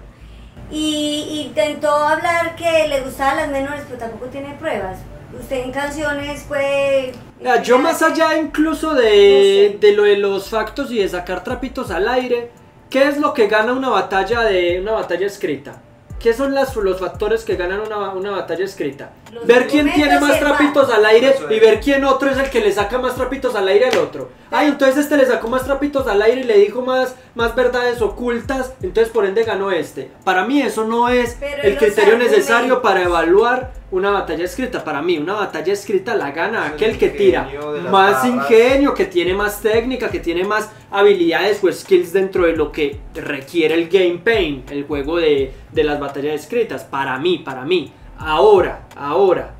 Y intentó hablar que le gustaban las menores, pero tampoco tiene pruebas. Usted en canciones puede. Mira, yo más allá incluso de, de lo de los factos y de sacar trapitos al aire, ¿qué es lo que gana una batalla de una batalla escrita? ¿Qué son las, los factores que ganan una, una batalla escrita? Los ver quién tiene más trapitos al aire Eso y es. ver quién otro es el que le saca más trapitos al aire al otro. Ay, entonces este le sacó más trapitos al aire y le dijo más, más verdades ocultas, entonces por ende ganó este. Para mí eso no es Pero el criterio necesario para evaluar una batalla escrita. Para mí, una batalla escrita la gana Es aquel que tira más barras. ingenio, que tiene más técnica, que tiene más habilidades o skills dentro de lo que requiere el game pain, el juego de, de las batallas escritas. Para mí, para mí. Ahora, ahora.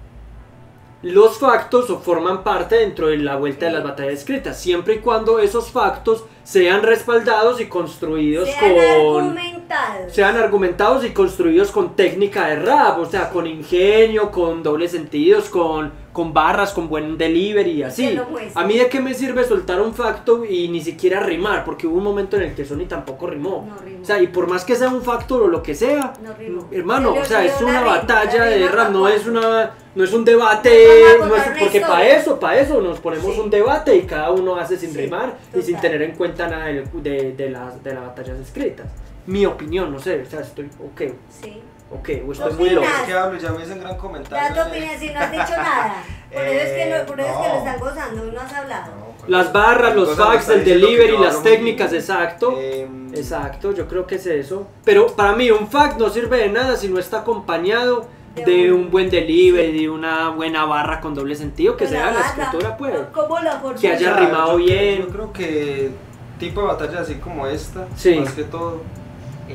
Los factos forman parte dentro de la vuelta de las batallas escritas, siempre y cuando esos factos sean respaldados y construidos Sean con argumentados. sean argumentados y construidos con técnica de rap, o sea, con ingenio, con dobles sentidos, con, con barras, con buen delivery y así. A mí de qué me sirve soltar un facto y ni siquiera rimar, porque hubo un momento en el que Sony tampoco rimó. No rimó. O sea, y por más que sea un factor o lo que sea, No rimó. hermano, o sea, es una rima, batalla la de rap, no es una no es un debate, no es- porque para eso, para eso nos ponemos Sí. un debate y cada uno hace sin Sí, rimar y sin total. tener en cuenta nada de, de, de las, de las batallas escritas. Mi opinión, no sé, o sea, estoy, ok, Sí. Ok, o estoy ¿Qué muy loco. opinas? Es que hablo y ya me dicen gran Da comentario. tu opinión si no has dicho nada. Por eso es que, Eh, lo, por eso es que lo están gozando no has hablado. Las barras, los facts, el delivery, las técnicas, exacto. Em, Exacto, yo creo que es eso. Pero para mí un fact no sirve de nada si no está acompañado De de un- un buen delivery, de una buena barra con doble sentido, que sea la barra. escritura, pues. ¿Cómo la forma? Que haya rimado yo- bien. Yo creo que tipo de batalla así como esta, Sí. más que todo, no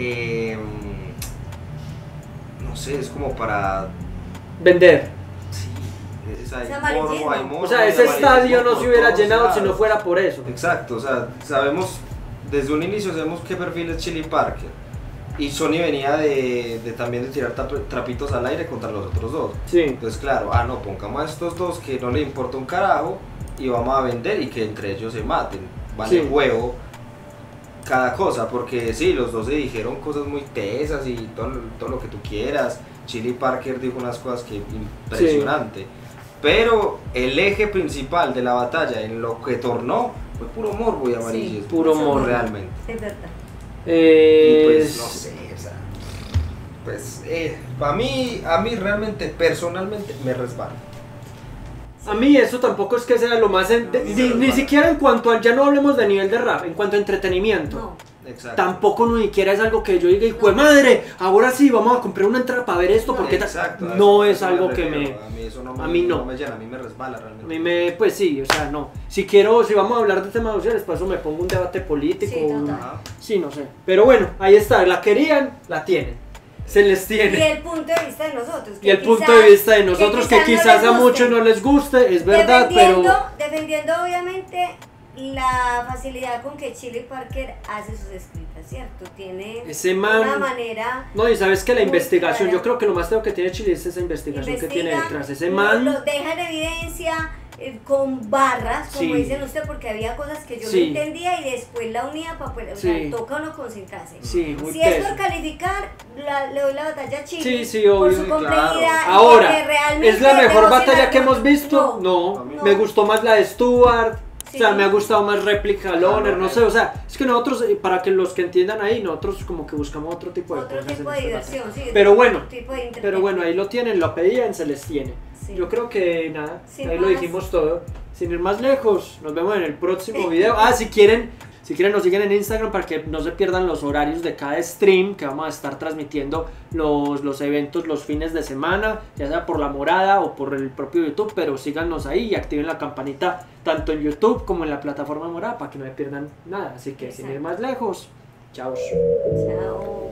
sé, es como para. Vender. Sí, es, hay Es amarillismo. morbo, hay morbo, O sea, ese estadio no se hubiera llenado si no fuera por eso. Exacto, o sea, sabemos, desde un inicio sabemos qué perfil es Chili Parker. Y Sony venía de, de también de tirar trapitos al aire contra los otros dos. Sí. Entonces, claro, ah, no, pongamos a estos dos que no le importa un carajo y vamos a vender y que entre ellos se maten. Vale Sí. huevo cada cosa, porque sí, los dos se dijeron cosas muy tesas y todo, todo lo que tú quieras. Chili Parker dijo unas cosas que impresionante. Pero el eje principal de la batalla, en lo que tornó, fue puro morbo y amarillismo. puro morbo. Realmente. Es verdad. Y pues, Es- no sé, o sea, pues, eh, para mí, a mí realmente, personalmente, me resbala. A mí eso tampoco es que sea lo más... en- de- A ni, ni siquiera en cuanto a... Ya no hablemos de nivel de rap, en cuanto a entretenimiento. No. Exacto. Tampoco ni siquiera es algo que yo diga, hijo de madre, ahora sí vamos a comprar una entrada para ver esto, porque ta-". Exacto, a no es a algo me que me... A mí eso no me, a mí no. me llena, a mí me resbala A realmente. mí me, pues sí, o sea, no. Si quiero, si vamos a hablar de temas sociales, para eso me pongo un debate político. Sí, un-. Sí, no sé. Pero bueno, ahí está. La querían, la tienen. Se les Y tiene. el punto de vista de nosotros. Y el punto quizás- de vista de nosotros, que quizás no a muchos no les guste, es verdad, defendiendo, pero... defendiendo obviamente la facilidad con que Chile Parker hace sus escritas, ¿cierto? Tiene Ese man- una manera... No, y sabes que la investigación, clara. yo creo que lo más tengo que tiene Chile es esa investigación que tiene detrás. Ese man... Lo, deja en evidencia con barras, como Sí. dicen usted, porque había cosas que yo Sí. no entendía y después la unía para poder... O Sí. sea, toca uno concentrarse. Sí, muy Si es por calificar, la- le doy la batalla a Chile. Sí, sí, Por obvio, su sí, complejidad. claro. Ahora, realmente ¿es la mejor batalla que hemos visto? No, me gustó más la de Stuart. O sea, me ha gustado más réplica Loner, no no, sé, o sea, es que nosotros, eh, para que los que entiendan ahí, nosotros como que buscamos otro tipo de Otro cosas. tipo de diversión, sí. Pero bueno, tipo de Pero bueno, ahí lo tienen, lo pedían, se les tiene. Sí. Yo creo que nada, Sin ahí lo dijimos todo. Sin ir más lejos, nos vemos en el próximo video. Ah, si quieren, si quieren nos siguen en Instagram para que no se pierdan los horarios de cada stream que vamos a estar transmitiendo los, los eventos los fines de semana, ya sea por la morada o por el propio YouTube, pero síganos ahí y activen la campanita tanto en YouTube como en la plataforma morada para que no se pierdan nada. Así que sin ir más lejos, chao. Chao.